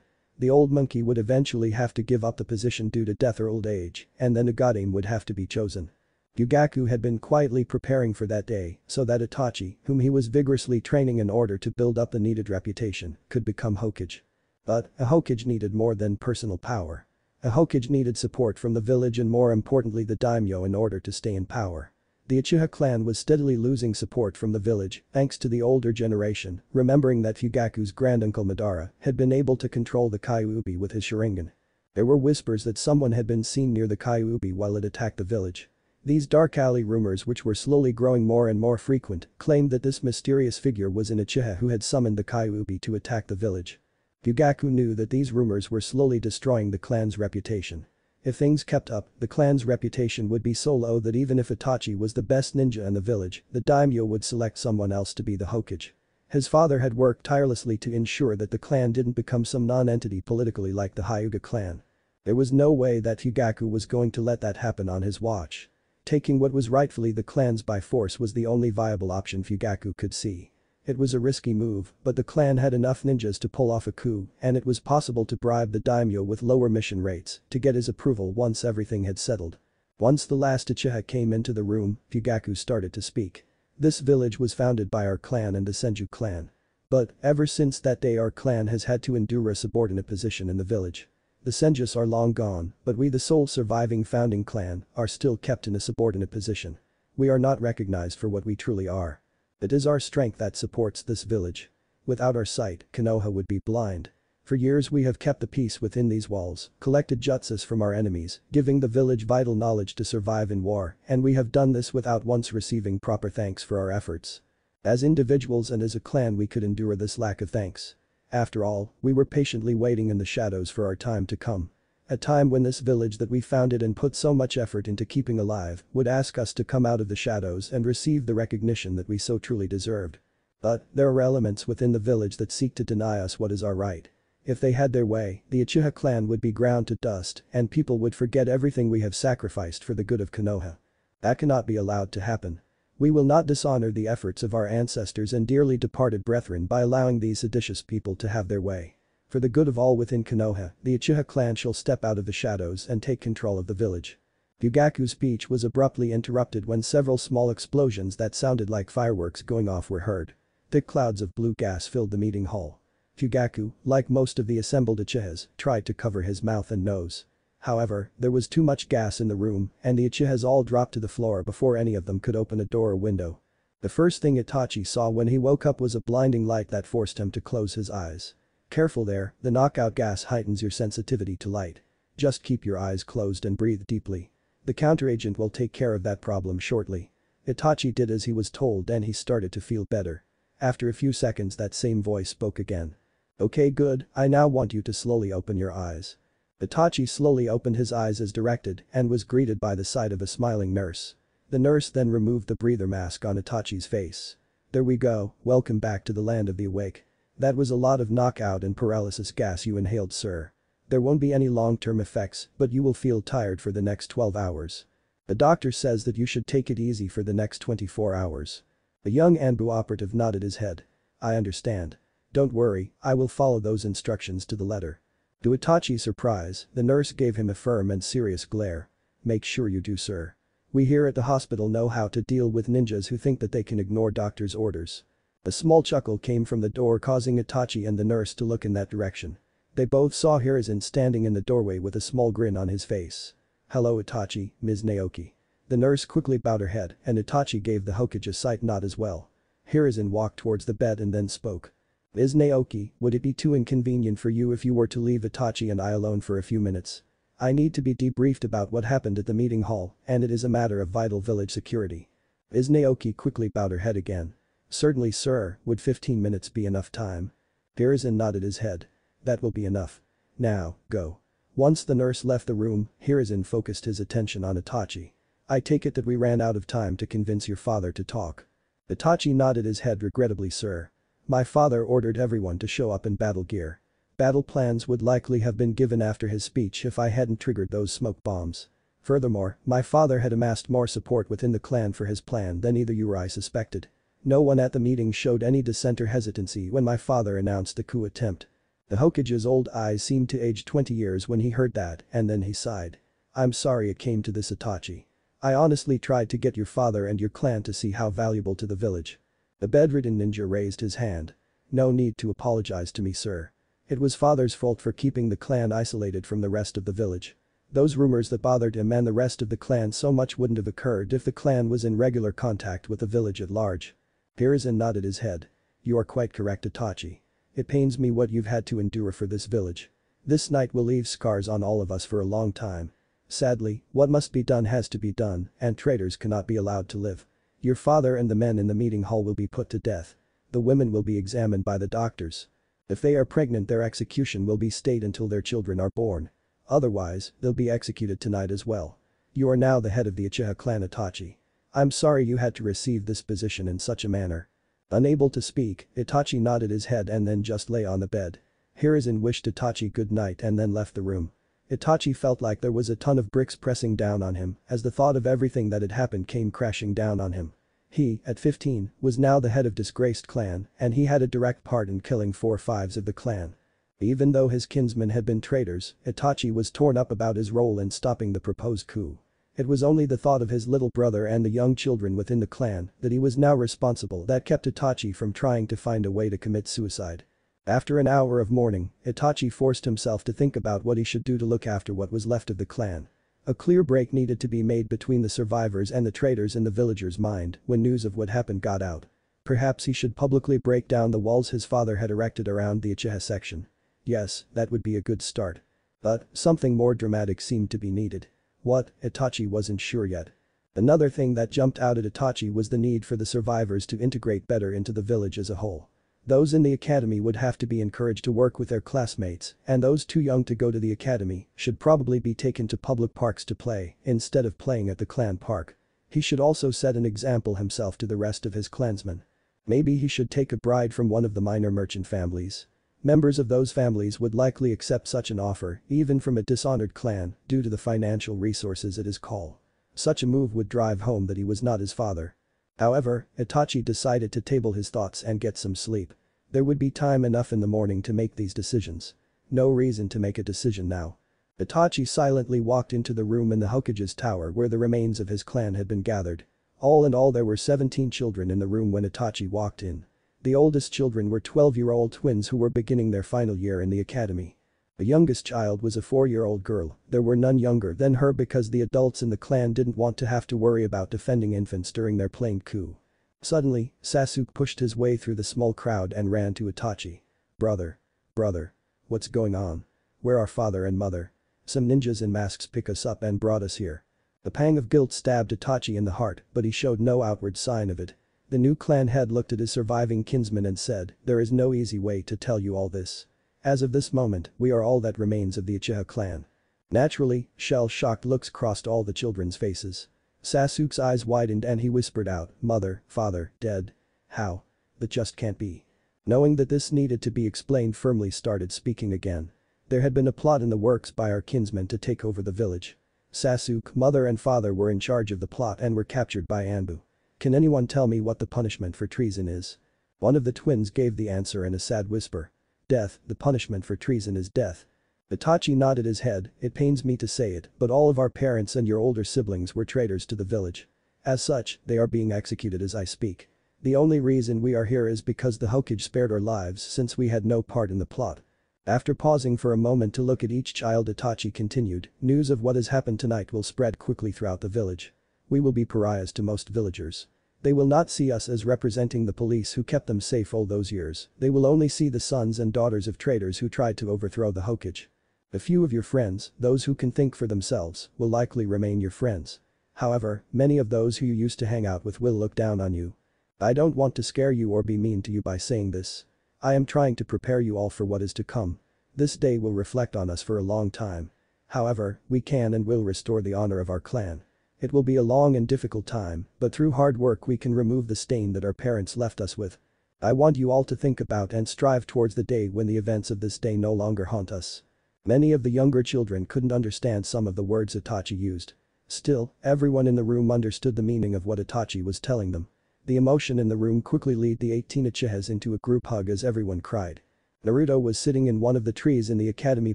The old monkey would eventually have to give up the position due to death or old age, and then a Godaime would have to be chosen. Fugaku had been quietly preparing for that day so that Itachi, whom he was vigorously training in order to build up the needed reputation, could become Hokage. But, a Hokage needed more than personal power. A Hokage needed support from the village and more importantly the daimyo in order to stay in power. The Uchiha clan was steadily losing support from the village thanks to the older generation, remembering that Fugaku's granduncle Madara had been able to control the Kyuubi with his Sharingan. There were whispers that someone had been seen near the Kyuubi while it attacked the village. These dark alley rumors which were slowly growing more and more frequent claimed that this mysterious figure was an Uchiha who had summoned the Kyuubi to attack the village. Fugaku knew that these rumors were slowly destroying the clan's reputation. If things kept up, the clan's reputation would be so low that even if Itachi was the best ninja in the village, the daimyo would select someone else to be the Hokage. His father had worked tirelessly to ensure that the clan didn't become some non-entity politically like the Hyuga clan. There was no way that Fugaku was going to let that happen on his watch. Taking what was rightfully the clan's by force was the only viable option Fugaku could see. It was a risky move, but the clan had enough ninjas to pull off a coup and it was possible to bribe the daimyo with lower mission rates to get his approval once everything had settled. Once the last Uchiha came into the room, Fugaku started to speak. This village was founded by our clan and the Senju clan. But, ever since that day our clan has had to endure a subordinate position in the village. The Senjus are long gone, but we the sole surviving founding clan are still kept in a subordinate position. We are not recognized for what we truly are. It is our strength that supports this village. Without our sight, Konoha would be blind. For years we have kept the peace within these walls, collected jutsus from our enemies, giving the village vital knowledge to survive in war, and we have done this without once receiving proper thanks for our efforts. As individuals and as a clan we could endure this lack of thanks. After all, we were patiently waiting in the shadows for our time to come. A time when this village that we founded and put so much effort into keeping alive would ask us to come out of the shadows and receive the recognition that we so truly deserved. But, there are elements within the village that seek to deny us what is our right. If they had their way, the Uchiha clan would be ground to dust and people would forget everything we have sacrificed for the good of Konoha. That cannot be allowed to happen. We will not dishonor the efforts of our ancestors and dearly departed brethren by allowing these seditious people to have their way. For the good of all within Konoha, the Uchiha clan shall step out of the shadows and take control of the village. Fugaku's speech was abruptly interrupted when several small explosions that sounded like fireworks going off were heard. Thick clouds of blue gas filled the meeting hall. Fugaku, like most of the assembled Uchihas, tried to cover his mouth and nose. However, there was too much gas in the room and the Uchihas all dropped to the floor before any of them could open a door or window. The first thing Itachi saw when he woke up was a blinding light that forced him to close his eyes. Careful there, the knockout gas heightens your sensitivity to light. Just keep your eyes closed and breathe deeply. The counteragent will take care of that problem shortly. Itachi did as he was told and he started to feel better. After a few seconds that same voice spoke again. Okay good, I now want you to slowly open your eyes. Itachi slowly opened his eyes as directed and was greeted by the sight of a smiling nurse. The nurse then removed the breather mask on Itachi's face. There we go, welcome back to the land of the awake. That was a lot of knockout and paralysis gas you inhaled sir. There won't be any long-term effects, but you will feel tired for the next 12 hours. The doctor says that you should take it easy for the next 24 hours. The young Anbu operative nodded his head. I understand. Don't worry, I will follow those instructions to the letter. To Itachi's surprise, the nurse gave him a firm and serious glare. Make sure you do sir. We here at the hospital know how to deal with ninjas who think that they can ignore doctor's orders. A small chuckle came from the door causing Itachi and the nurse to look in that direction. They both saw Hiruzen standing in the doorway with a small grin on his face. Hello Itachi, Ms. Naoki. The nurse quickly bowed her head and Itachi gave the Hokage a sight nod as well. Hiruzen walked towards the bed and then spoke. Ms. Naoki, would it be too inconvenient for you if you were to leave Itachi and I alone for a few minutes? I need to be debriefed about what happened at the meeting hall and it is a matter of vital village security. Ms. Naoki quickly bowed her head again. Certainly sir, would 15 minutes be enough time? Hiruzen nodded his head. That will be enough. Now, go. Once the nurse left the room, Hiruzen focused his attention on Itachi. I take it that we ran out of time to convince your father to talk. Itachi nodded his head regrettably sir. My father ordered everyone to show up in battle gear. Battle plans would likely have been given after his speech if I hadn't triggered those smoke bombs. Furthermore, my father had amassed more support within the clan for his plan than either you or I suspected. No one at the meeting showed any dissent or hesitancy when my father announced the coup attempt. The Hokage's old eyes seemed to age 20 years when he heard that and then he sighed. I'm sorry it came to this Itachi. I honestly tried to get your father and your clan to see how valuable to the village. The bedridden ninja raised his hand. No need to apologize to me sir. It was father's fault for keeping the clan isolated from the rest of the village. Those rumors that bothered him and the rest of the clan so much wouldn't have occurred if the clan was in regular contact with the village at large. Hiruzen nodded his head. You are quite correct Itachi. It pains me what you've had to endure for this village. This night will leave scars on all of us for a long time. Sadly, what must be done has to be done, and traitors cannot be allowed to live. Your father and the men in the meeting hall will be put to death. The women will be examined by the doctors. If they are pregnant their execution will be stayed until their children are born. Otherwise, they'll be executed tonight as well. You are now the head of the Uchiha clan Itachi. I'm sorry you had to receive this position in such a manner. Unable to speak, Itachi nodded his head and then just lay on the bed. Hiruzen wished Itachi good night and then left the room. Itachi felt like there was a ton of bricks pressing down on him as the thought of everything that had happened came crashing down on him. He, at 15, was now the head of disgraced clan and he had a direct part in killing four-fives of the clan. Even though his kinsmen had been traitors, Itachi was torn up about his role in stopping the proposed coup. It was only the thought of his little brother and the young children within the clan that he was now responsible that kept Itachi from trying to find a way to commit suicide. After an hour of mourning, Itachi forced himself to think about what he should do to look after what was left of the clan. A clear break needed to be made between the survivors and the traitors in the villagers' mind when news of what happened got out. Perhaps he should publicly break down the walls his father had erected around the Uchiha section. Yes, that would be a good start. But, something more dramatic seemed to be needed. What, Itachi wasn't sure yet. Another thing that jumped out at Itachi was the need for the survivors to integrate better into the village as a whole. Those in the academy would have to be encouraged to work with their classmates, and those too young to go to the academy should probably be taken to public parks to play instead of playing at the clan park. He should also set an example himself to the rest of his clansmen. Maybe he should take a bride from one of the minor merchant families. Members of those families would likely accept such an offer, even from a dishonored clan, due to the financial resources at his call. Such a move would drive home that he was not his father However, Itachi decided to table his thoughts and get some sleep. There would be time enough in the morning to make these decisions. No reason to make a decision now. Itachi silently walked into the room in the Hokage's tower where the remains of his clan had been gathered. All in all there were 17 children in the room when Itachi walked in. The oldest children were 12-year-old twins who were beginning their final year in the academy. The youngest child was a four-year-old girl, there were none younger than her because the adults in the clan didn't want to have to worry about defending infants during their planned coup. Suddenly, Sasuke pushed his way through the small crowd and ran to Itachi. Brother. Brother. What's going on? Where are father and mother? Some ninjas in masks pick us up and brought us here. The pang of guilt stabbed Itachi in the heart but he showed no outward sign of it. The new clan head looked at his surviving kinsmen and said, there is no easy way to tell you all this. As of this moment, we are all that remains of the Uchiha clan. Naturally, shell-shocked looks crossed all the children's faces. Sasuke's eyes widened and he whispered out, mother, father, dead. How? That just can't be. Knowing that this needed to be explained firmly started speaking again. There had been a plot in the works by our kinsmen to take over the village. Sasuke, mother and father were in charge of the plot and were captured by Anbu. Can anyone tell me what the punishment for treason is? One of the twins gave the answer in a sad whisper. Death, the punishment for treason is death. Itachi nodded his head, it pains me to say it, but all of our parents and your older siblings were traitors to the village. As such, they are being executed as I speak. The only reason we are here is because the Hokage spared our lives since we had no part in the plot. After pausing for a moment to look at each child Itachi continued, news of what has happened tonight will spread quickly throughout the village. We will be pariahs to most villagers. They will not see us as representing the police who kept them safe all those years, they will only see the sons and daughters of traitors who tried to overthrow the Hokage. A few of your friends, those who can think for themselves, will likely remain your friends. However, many of those who you used to hang out with will look down on you. I don't want to scare you or be mean to you by saying this. I am trying to prepare you all for what is to come. This day will reflect on us for a long time. However, we can and will restore the honor of our clan. It will be a long and difficult time, but through hard work we can remove the stain that our parents left us with. I want you all to think about and strive towards the day when the events of this day no longer haunt us. Many of the younger children couldn't understand some of the words Itachi used. Still, everyone in the room understood the meaning of what Itachi was telling them. The emotion in the room quickly led the 18 Uchihas into a group hug as everyone cried. Naruto was sitting in one of the trees in the academy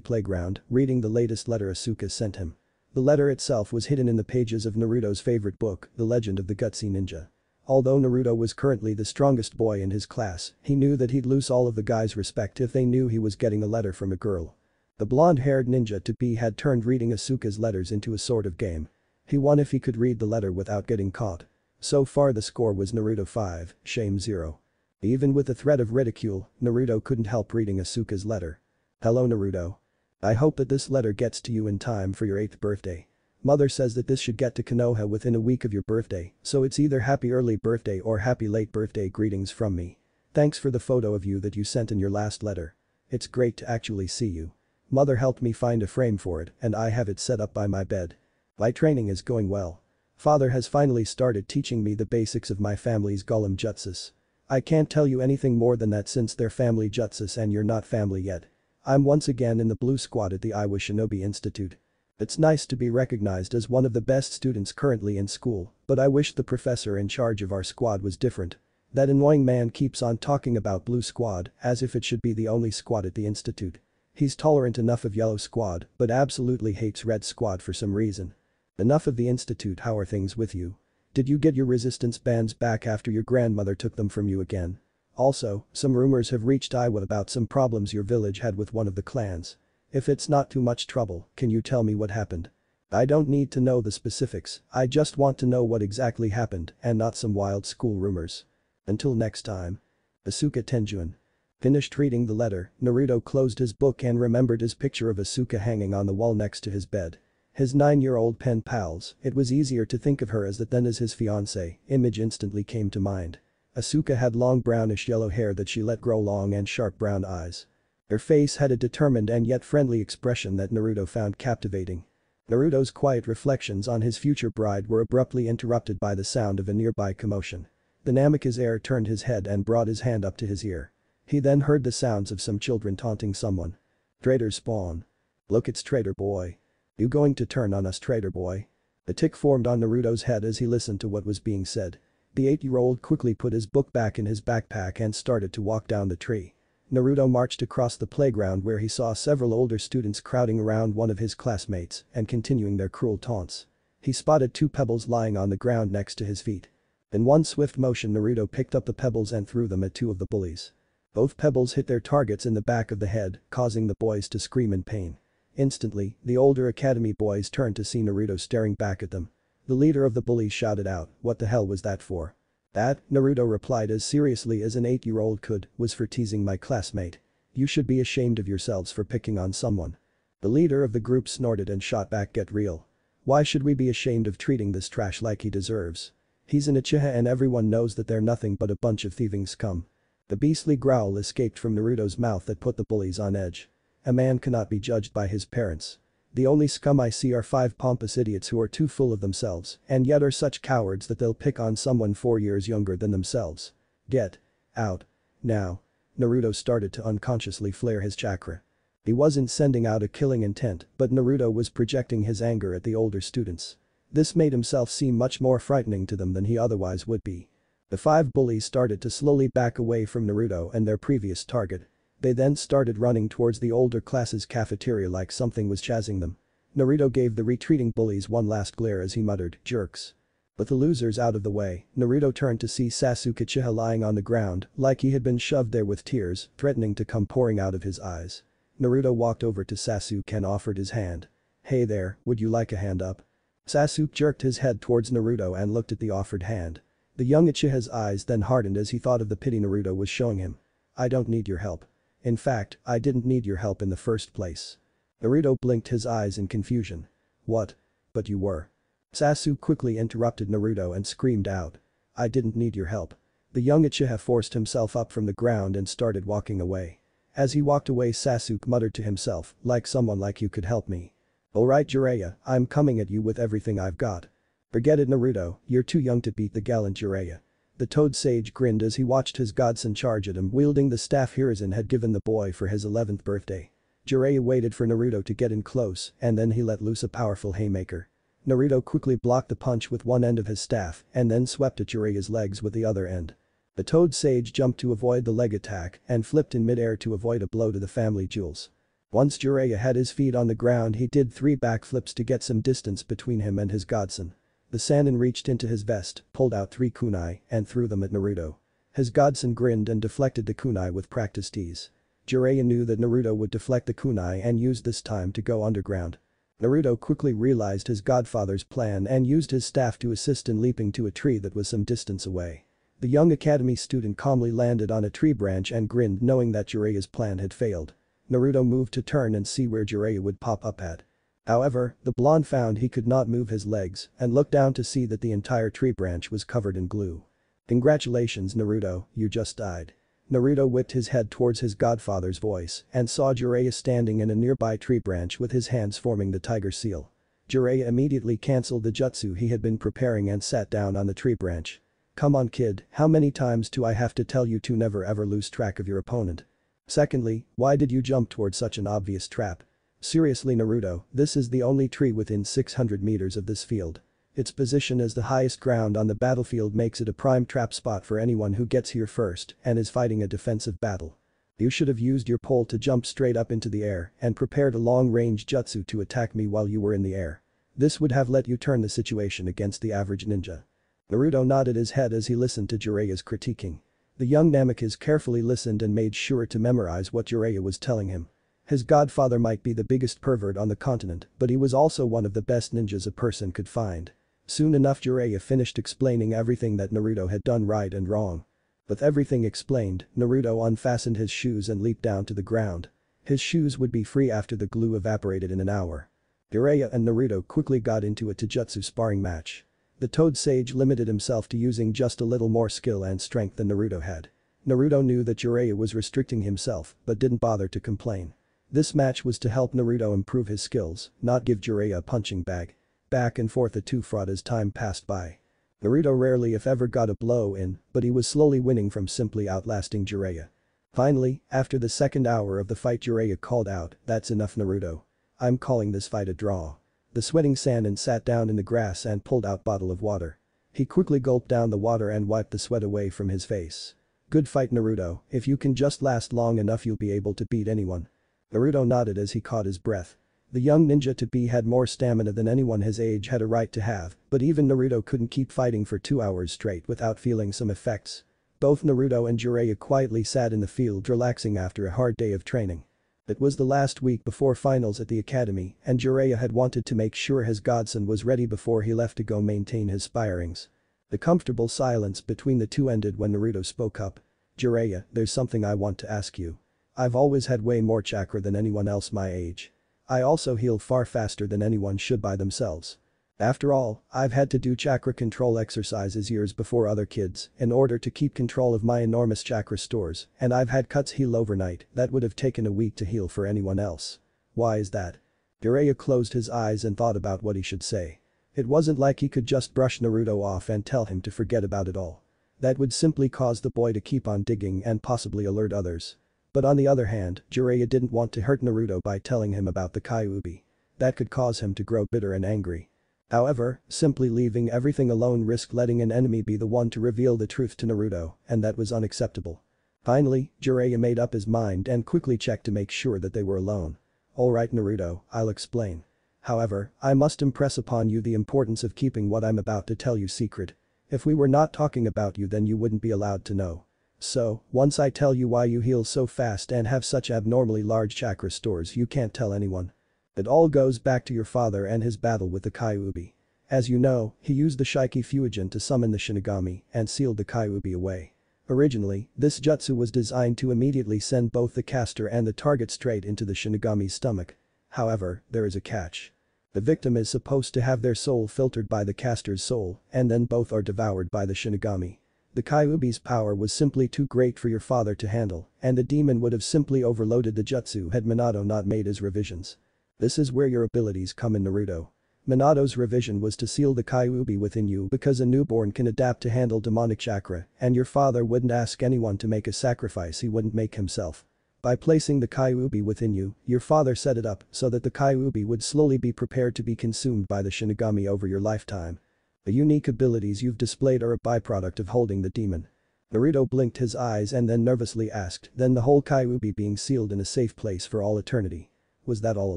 playground, reading the latest letter Asuka sent him. The letter itself was hidden in the pages of Naruto's favorite book, The Legend of the Gutsy Ninja. Although Naruto was currently the strongest boy in his class, he knew that he'd lose all of the guys' respect if they knew he was getting a letter from a girl. The blonde-haired ninja to be had turned reading Asuka's letters into a sort of game. He won if he could read the letter without getting caught. So far the score was Naruto 5, Shame 0. Even with the threat of ridicule, Naruto couldn't help reading Asuka's letter. Hello Naruto. I hope that this letter gets to you in time for your 8th birthday. Mother says that this should get to Konoha within a week of your birthday, so it's either happy early birthday or happy late birthday greetings from me. Thanks for the photo of you that you sent in your last letter. It's great to actually see you. Mother helped me find a frame for it and I have it set up by my bed. My training is going well. Father has finally started teaching me the basics of my family's golem jutsus. I can't tell you anything more than that since they're family jutsus and you're not family yet. I'm once again in the blue squad at the Iwa Shinobi Institute. It's nice to be recognized as one of the best students currently in school, but I wish the professor in charge of our squad was different. That annoying man keeps on talking about blue squad as if it should be the only squad at the institute. He's tolerant enough of yellow squad but absolutely hates red squad for some reason. Enough of the institute how are things with you? Did you get your resistance bands back after your grandmother took them from you again? Also, some rumors have reached Iwa about some problems your village had with one of the clans. If it's not too much trouble, can you tell me what happened? I don't need to know the specifics, I just want to know what exactly happened and not some wild school rumors. Until next time. Asuka Tenjun. Finished reading the letter, Naruto closed his book and remembered his picture of Asuka hanging on the wall next to his bed. His nine-year-old pen pals, it was easier to think of her as that than as his fiancée, image instantly came to mind. Asuka had long brownish yellow hair that she let grow long and sharp brown eyes. Her face had a determined and yet friendly expression that Naruto found captivating. Naruto's quiet reflections on his future bride were abruptly interrupted by the sound of a nearby commotion. The Namikaze heir turned his head and brought his hand up to his ear. He then heard the sounds of some children taunting someone. Traitor spawn. Look it's traitor boy. You going to turn on us traitor boy? A tick formed on Naruto's head as he listened to what was being said. The eight-year-old quickly put his book back in his backpack and started to walk down the tree. Naruto marched across the playground where he saw several older students crowding around one of his classmates and continuing their cruel taunts. He spotted two pebbles lying on the ground next to his feet. In one swift motion Naruto picked up the pebbles and threw them at two of the bullies. Both pebbles hit their targets in the back of the head, causing the boys to scream in pain. Instantly, the older academy boys turned to see Naruto staring back at them. The leader of the bullies shouted out, what the hell was that for? That, Naruto replied as seriously as an 8-year-old could, was for teasing my classmate. You should be ashamed of yourselves for picking on someone. The leader of the group snorted and shot back get real. Why should we be ashamed of treating this trash like he deserves? He's an Uchiha and everyone knows that they're nothing but a bunch of thieving scum. The beastly growl escaped from Naruto's mouth that put the bullies on edge. A man cannot be judged by his parents. The only scum I see are five pompous idiots who are too full of themselves and yet are such cowards that they'll pick on someone four years younger than themselves. Get. Out. Now. Naruto started to unconsciously flare his chakra. He wasn't sending out a killing intent but Naruto was projecting his anger at the older students. This made himself seem much more frightening to them than he otherwise would be. The five bullies started to slowly back away from Naruto and their previous target they then started running towards the older class's cafeteria like something was chasing them. Naruto gave the retreating bullies one last glare as he muttered, jerks. With the losers out of the way, Naruto turned to see Sasuke Uchiha lying on the ground like he had been shoved there with tears, threatening to come pouring out of his eyes. Naruto walked over to Sasuke and offered his hand. Hey there, would you like a hand up? Sasuke jerked his head towards Naruto and looked at the offered hand. The young Uchiha's eyes then hardened as he thought of the pity Naruto was showing him. I don't need your help. In fact, I didn't need your help in the first place. Naruto blinked his eyes in confusion. What? But you were. Sasuke quickly interrupted Naruto and screamed out. I didn't need your help. The young Uchiha forced himself up from the ground and started walking away. As he walked away Sasuke muttered to himself, like someone like you could help me. Alright Jiraiya, I'm coming at you with everything I've got. Forget it Naruto, you're too young to beat the gallant Jiraiya. The toad sage grinned as he watched his godson charge at him wielding the staff Hiruzen had given the boy for his 11th birthday. Jiraiya waited for Naruto to get in close and then he let loose a powerful haymaker. Naruto quickly blocked the punch with one end of his staff and then swept at Jiraiya's legs with the other end. The toad sage jumped to avoid the leg attack and flipped in midair to avoid a blow to the family jewels. Once Jiraiya had his feet on the ground he did three backflips to get some distance between him and his godson. The Sannin reached into his vest, pulled out three kunai, and threw them at Naruto. His godson grinned and deflected the kunai with practiced ease. Jiraiya knew that Naruto would deflect the kunai and used this time to go underground. Naruto quickly realized his godfather's plan and used his staff to assist in leaping to a tree that was some distance away. The young academy student calmly landed on a tree branch and grinned knowing that Jiraiya's plan had failed. Naruto moved to turn and see where Jiraiya would pop up at. However, the blonde found he could not move his legs and looked down to see that the entire tree branch was covered in glue. Congratulations Naruto, you just died. Naruto whipped his head towards his godfather's voice and saw Jiraiya standing in a nearby tree branch with his hands forming the tiger seal. Jiraiya immediately cancelled the jutsu he had been preparing and sat down on the tree branch. Come on kid, how many times do I have to tell you to never ever lose track of your opponent? Secondly, why did you jump towards such an obvious trap? Seriously Naruto, this is the only tree within 600 meters of this field. Its position as the highest ground on the battlefield makes it a prime trap spot for anyone who gets here first and is fighting a defensive battle. You should have used your pole to jump straight up into the air and prepared a long-range jutsu to attack me while you were in the air. This would have let you turn the situation against the average ninja. Naruto nodded his head as he listened to Jiraiya's critiquing. The young Namikaze carefully listened and made sure to memorize what Jiraiya was telling him. His godfather might be the biggest pervert on the continent, but he was also one of the best ninjas a person could find. Soon enough Jiraiya finished explaining everything that Naruto had done right and wrong. With everything explained, Naruto unfastened his shoes and leaped down to the ground. His shoes would be free after the glue evaporated in an hour. Jiraiya and Naruto quickly got into a Taijutsu sparring match. The Toad Sage limited himself to using just a little more skill and strength than Naruto had. Naruto knew that Jiraiya was restricting himself but didn't bother to complain. This match was to help Naruto improve his skills, not give Jiraiya a punching bag. Back and forth the two fought as time passed by. Naruto rarely if ever got a blow in, but he was slowly winning from simply outlasting Jiraiya. Finally, after the second hour of the fight Jiraiya called out, that's enough Naruto. I'm calling this fight a draw. The sweating Sannin sat down in the grass and pulled out bottle of water. He quickly gulped down the water and wiped the sweat away from his face. Good fight Naruto, if you can just last long enough you'll be able to beat anyone. Naruto nodded as he caught his breath. The young ninja to be had more stamina than anyone his age had a right to have, but even Naruto couldn't keep fighting for two hours straight without feeling some effects. Both Naruto and Jiraiya quietly sat in the field relaxing after a hard day of training. It was the last week before finals at the academy and Jiraiya had wanted to make sure his godson was ready before he left to go maintain his spy rings. The comfortable silence between the two ended when Naruto spoke up. Jiraiya, there's something I want to ask you. I've always had way more chakra than anyone else my age. I also heal far faster than anyone should by themselves. After all, I've had to do chakra control exercises years before other kids in order to keep control of my enormous chakra stores and I've had cuts heal overnight that would have taken a week to heal for anyone else. Why is that? Jiraiya closed his eyes and thought about what he should say. It wasn't like he could just brush Naruto off and tell him to forget about it all. That would simply cause the boy to keep on digging and possibly alert others. But on the other hand, Jiraiya didn't want to hurt Naruto by telling him about the Kyuubi. That could cause him to grow bitter and angry. However, simply leaving everything alone risked letting an enemy be the one to reveal the truth to Naruto, and that was unacceptable. Finally, Jiraiya made up his mind and quickly checked to make sure that they were alone. Alright Naruto, I'll explain. However, I must impress upon you the importance of keeping what I'm about to tell you secret. If we were not talking about you then you wouldn't be allowed to know. So, once I tell you why you heal so fast and have such abnormally large chakra stores you can't tell anyone. It all goes back to your father and his battle with the Kyuubi. As you know, he used the Shiki Fujin to summon the Shinigami and sealed the Kyuubi away. Originally, this jutsu was designed to immediately send both the caster and the target straight into the Shinigami's stomach. However, there is a catch. The victim is supposed to have their soul filtered by the caster's soul and then both are devoured by the Shinigami. The Kyuubi's power was simply too great for your father to handle, and the demon would have simply overloaded the jutsu had Minato not made his revisions. This is where your abilities come in Naruto. Minato's revision was to seal the Kyuubi within you because a newborn can adapt to handle demonic chakra and your father wouldn't ask anyone to make a sacrifice he wouldn't make himself. By placing the Kyuubi within you, your father set it up so that the Kyuubi would slowly be prepared to be consumed by the Shinigami over your lifetime. The unique abilities you've displayed are a byproduct of holding the demon. Naruto blinked his eyes and then nervously asked, then the whole Kyuubi being sealed in a safe place for all eternity. Was that all a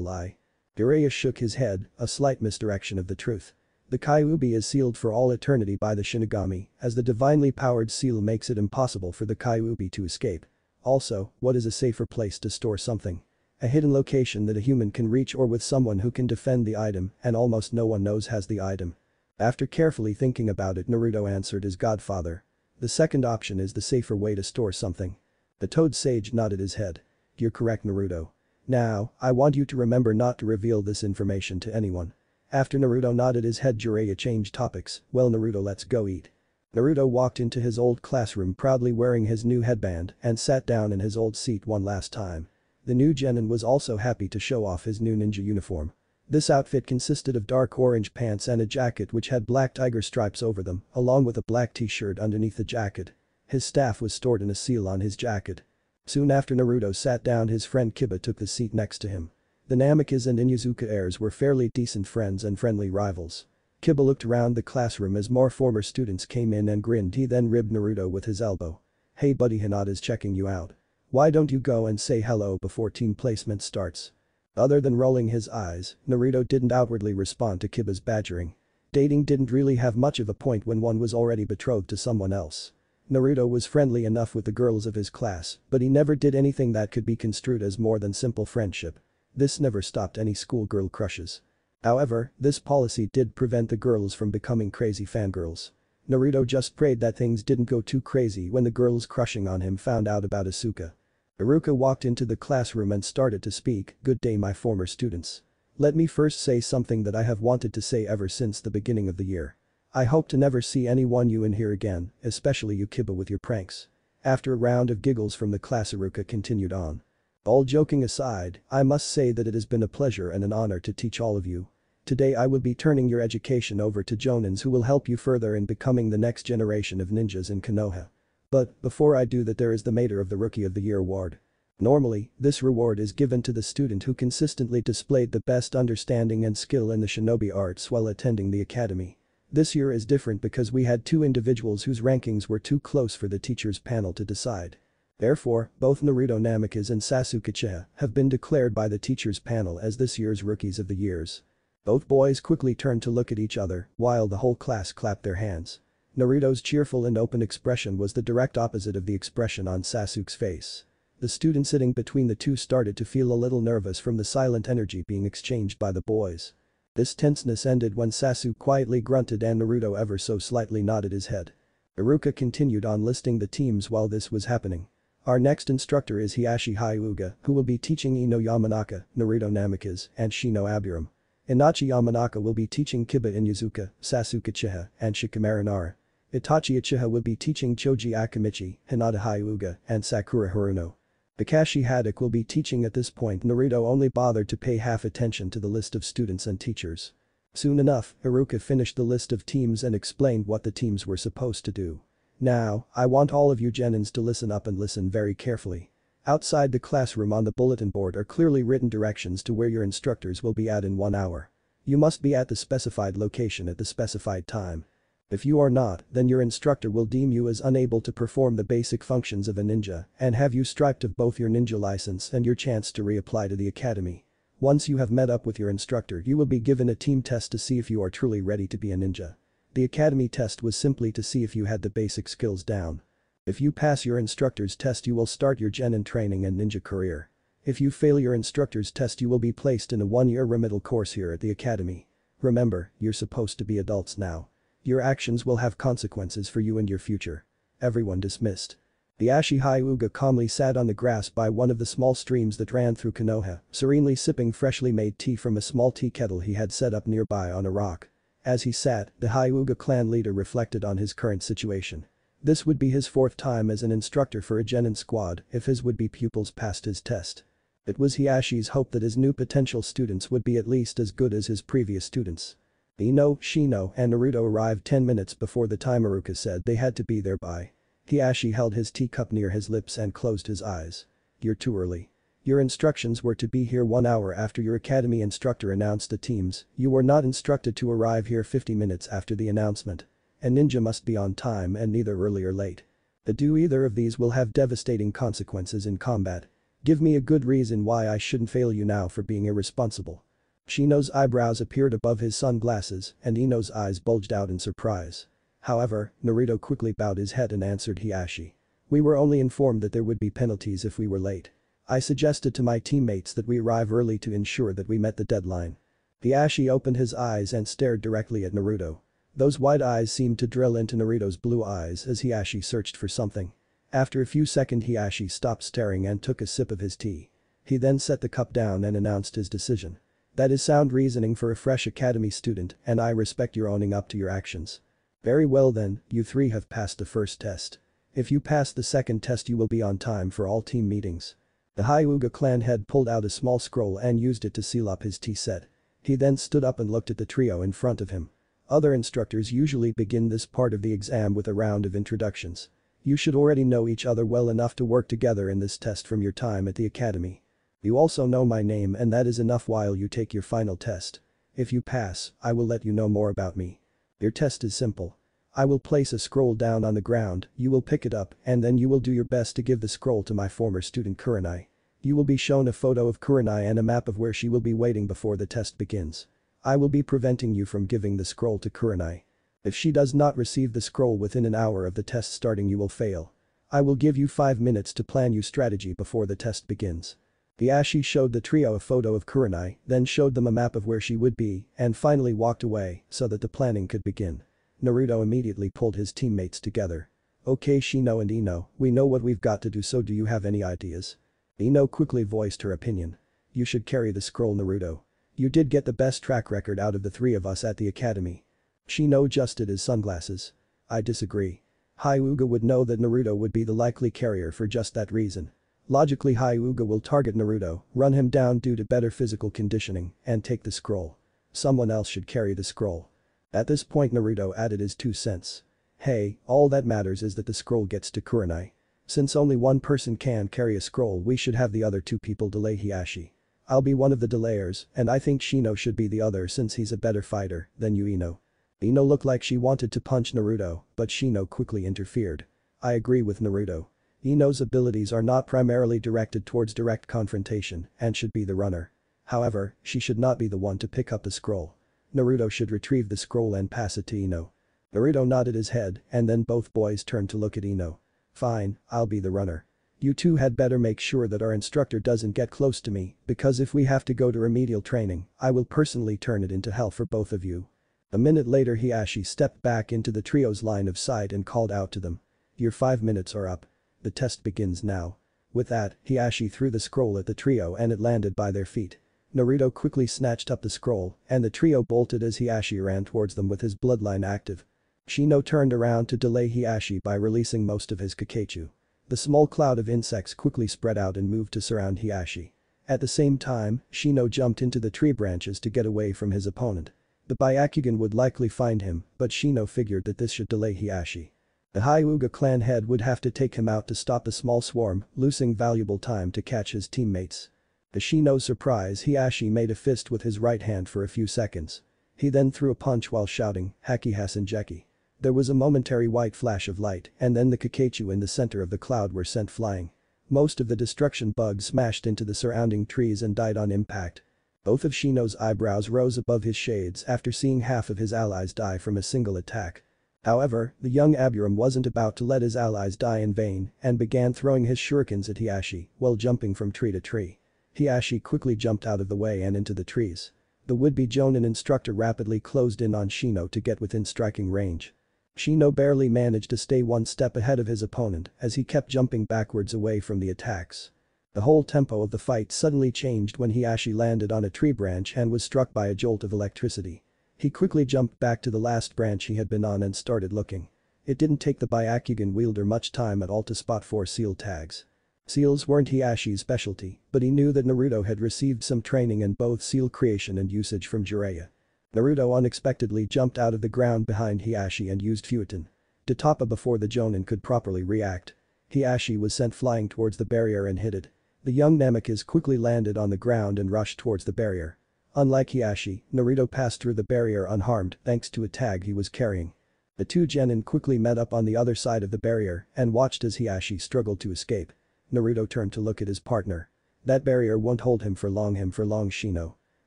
lie? Jiraiya shook his head, a slight misdirection of the truth. The Kyuubi is sealed for all eternity by the Shinigami, as the divinely powered seal makes it impossible for the Kyuubi to escape. Also, what is a safer place to store something? A hidden location that a human can reach or with someone who can defend the item and almost no one knows has the item. After carefully thinking about it Naruto answered his godfather. The second option is the safer way to store something. The toad sage nodded his head. You're correct Naruto. Now, I want you to remember not to reveal this information to anyone. After Naruto nodded his head Jiraiya changed topics, well Naruto let's go eat. Naruto walked into his old classroom proudly wearing his new headband and sat down in his old seat one last time. The new Genin was also happy to show off his new ninja uniform. This outfit consisted of dark orange pants and a jacket which had black tiger stripes over them, along with a black t-shirt underneath the jacket. His staff was stored in a seal on his jacket. Soon after Naruto sat down his friend Kiba took the seat next to him. The Namikaze and Inuzuka heirs were fairly decent friends and friendly rivals. Kiba looked around the classroom as more former students came in and grinned he then ribbed Naruto with his elbow. Hey buddy Hinata's checking you out. Why don't you go and say hello before team placement starts? Other than rolling his eyes, Naruto didn't outwardly respond to Kiba's badgering. Dating didn't really have much of a point when one was already betrothed to someone else. Naruto was friendly enough with the girls of his class, but he never did anything that could be construed as more than simple friendship. This never stopped any schoolgirl crushes. However, this policy did prevent the girls from becoming crazy fangirls. Naruto just prayed that things didn't go too crazy when the girls crushing on him found out about Asuka. Iruka walked into the classroom and started to speak, good day my former students. Let me first say something that I have wanted to say ever since the beginning of the year. I hope to never see anyone you in here again, especially you Kiba with your pranks. After a round of giggles from the class Iruka continued on. All joking aside, I must say that it has been a pleasure and an honor to teach all of you. Today I will be turning your education over to Jonins who will help you further in becoming the next generation of ninjas in Konoha. But, before I do that there is the mater of the Rookie of the Year award. Normally, this reward is given to the student who consistently displayed the best understanding and skill in the shinobi arts while attending the academy. This year is different because we had two individuals whose rankings were too close for the teacher's panel to decide. Therefore, both Naruto Namikaze and Sasuke Uchiha have been declared by the teachers panel as this year's Rookies of the Years. Both boys quickly turned to look at each other, while the whole class clapped their hands. Naruto's cheerful and open expression was the direct opposite of the expression on Sasuke's face. The student sitting between the two started to feel a little nervous from the silent energy being exchanged by the boys. This tenseness ended when Sasuke quietly grunted and Naruto ever so slightly nodded his head. Iruka continued on listing the teams while this was happening. Our next instructor is Hiashi Hyuga, who will be teaching Ino Yamanaka, Naruto Namikaze, and Shino Aburame. Inoichi Yamanaka will be teaching Kiba Inuzuka, Sasuke Uchiha, and Shikamaru Nara. Itachi Uchiha will be teaching Choji Akimichi, Hinata Hyuga, and Sakura Haruno. Kakashi Hatake will be teaching at this point Naruto only bothered to pay half attention to the list of students and teachers. Soon enough, Iruka finished the list of teams and explained what the teams were supposed to do. Now, I want all of you Genins to listen up and listen very carefully. Outside the classroom on the bulletin board are clearly written directions to where your instructors will be at in one hour. You must be at the specified location at the specified time. If you are not, then your instructor will deem you as unable to perform the basic functions of a ninja and have you stripped of both your ninja license and your chance to reapply to the academy. Once you have met up with your instructor you will be given a team test to see if you are truly ready to be a ninja. The academy test was simply to see if you had the basic skills down. If you pass your instructor's test you will start your genin training and ninja career. If you fail your instructor's test you will be placed in a one-year remedial course here at the academy. Remember, you're supposed to be adults now. Your actions will have consequences for you and your future. Everyone dismissed. Hiashi Hyuga calmly sat on the grass by one of the small streams that ran through Konoha, serenely sipping freshly made tea from a small tea kettle he had set up nearby on a rock. As he sat, the Hyuga clan leader reflected on his current situation. This would be his fourth time as an instructor for a Genin squad if his would-be pupils passed his test. It was Hiashi's hope that his new potential students would be at least as good as his previous students. Ino, Shino, and Naruto arrived 10 minutes before the time Iruka said they had to be there by. Hiashi held his teacup near his lips and closed his eyes. You're too early. Your instructions were to be here one hour after your academy instructor announced the teams, you were not instructed to arrive here 50 minutes after the announcement. A ninja must be on time and neither early or late. Do either of these will have devastating consequences in combat. Give me a good reason why I shouldn't fail you now for being irresponsible. Shino's eyebrows appeared above his sunglasses and Ino's eyes bulged out in surprise. However, Naruto quickly bowed his head and answered Hiashi. We were only informed that there would be penalties if we were late. I suggested to my teammates that we arrive early to ensure that we met the deadline. Hiashi opened his eyes and stared directly at Naruto. Those wide eyes seemed to drill into Naruto's blue eyes as Hiashi searched for something. After a few seconds Hiashi stopped staring and took a sip of his tea. He then set the cup down and announced his decision. That is sound reasoning for a fresh academy student and I respect your owning up to your actions. Very well then, you three have passed the first test. If you pass the second test you will be on time for all team meetings. The Hyuga clan head pulled out a small scroll and used it to seal up his tea set. He then stood up and looked at the trio in front of him. Other instructors usually begin this part of the exam with a round of introductions. You should already know each other well enough to work together in this test from your time at the academy. You also know my name and that is enough while you take your final test. If you pass, I will let you know more about me. Your test is simple. I will place a scroll down on the ground, you will pick it up, and then you will do your best to give the scroll to my former student Kurenai. You will be shown a photo of Kurenai and a map of where she will be waiting before the test begins. I will be preventing you from giving the scroll to Kurenai. If she does not receive the scroll within an hour of the test starting you will fail. I will give you 5 minutes to plan your strategy before the test begins. Hiashi showed the trio a photo of Kurenai, then showed them a map of where she would be, and finally walked away so that the planning could begin. Naruto immediately pulled his teammates together. Okay Shino and Ino, we know what we've got to do so do you have any ideas? Ino quickly voiced her opinion. You should carry the scroll Naruto. You did get the best track record out of the three of us at the academy. Shino adjusted his sunglasses. I disagree. Hyuga would know that Naruto would be the likely carrier for just that reason. Logically Hyuga will target Naruto, run him down due to better physical conditioning, and take the scroll. Someone else should carry the scroll. At this point Naruto added his two cents. Hey, all that matters is that the scroll gets to Kurenai. Since only one person can carry a scroll we should have the other two people delay Hiashi. I'll be one of the delayers, and I think Shino should be the other since he's a better fighter than you Ino. Ino looked like she wanted to punch Naruto, but Shino quickly interfered. I agree with Naruto. Ino's abilities are not primarily directed towards direct confrontation and should be the runner. However, she should not be the one to pick up the scroll. Naruto should retrieve the scroll and pass it to Ino. Naruto nodded his head and then both boys turned to look at Ino. Fine, I'll be the runner. You two had better make sure that our instructor doesn't get close to me because if we have to go to remedial training, I will personally turn it into hell for both of you. A minute later Hiashi stepped back into the trio's line of sight and called out to them. Your five minutes are up. The test begins now. With that, Hiashi threw the scroll at the trio and it landed by their feet. Naruto quickly snatched up the scroll and the trio bolted as Hiashi ran towards them with his bloodline active. Shino turned around to delay Hiashi by releasing most of his Kikaichu. The small cloud of insects quickly spread out and moved to surround Hiashi. At the same time, Shino jumped into the tree branches to get away from his opponent. The Byakugan would likely find him, but Shino figured that this should delay Hiashi. The Hyuga clan head would have to take him out to stop the small swarm, losing valuable time to catch his teammates. To Shino's surprise Hiashi made a fist with his right hand for a few seconds. He then threw a punch while shouting, Haki Hasenjeki. There was a momentary white flash of light and then the Kikaichu in the center of the cloud were sent flying. Most of the destruction bugs smashed into the surrounding trees and died on impact. Both of Shino's eyebrows rose above his shades after seeing half of his allies die from a single attack. However, the young Aburame wasn't about to let his allies die in vain and began throwing his shurikens at Hiashi while jumping from tree to tree. Hiashi quickly jumped out of the way and into the trees. The would-be Jonin instructor rapidly closed in on Shino to get within striking range. Shino barely managed to stay one step ahead of his opponent as he kept jumping backwards away from the attacks. The whole tempo of the fight suddenly changed when Hiashi landed on a tree branch and was struck by a jolt of electricity. He quickly jumped back to the last branch he had been on and started looking. It didn't take the Byakugan wielder much time at all to spot four seal tags. Seals weren't Hiashi's specialty, but he knew that Naruto had received some training in both seal creation and usage from Jiraiya. Naruto unexpectedly jumped out of the ground behind Hiashi and used Futon. Daitoppa before the Jonin could properly react. Hiashi was sent flying towards the barrier and hit it. The young Namikaze quickly landed on the ground and rushed towards the barrier. Unlike Hiashi, Naruto passed through the barrier unharmed thanks to a tag he was carrying. The two genin quickly met up on the other side of the barrier and watched as Hiashi struggled to escape. Naruto turned to look at his partner. That barrier won't hold him for long him for long Shino.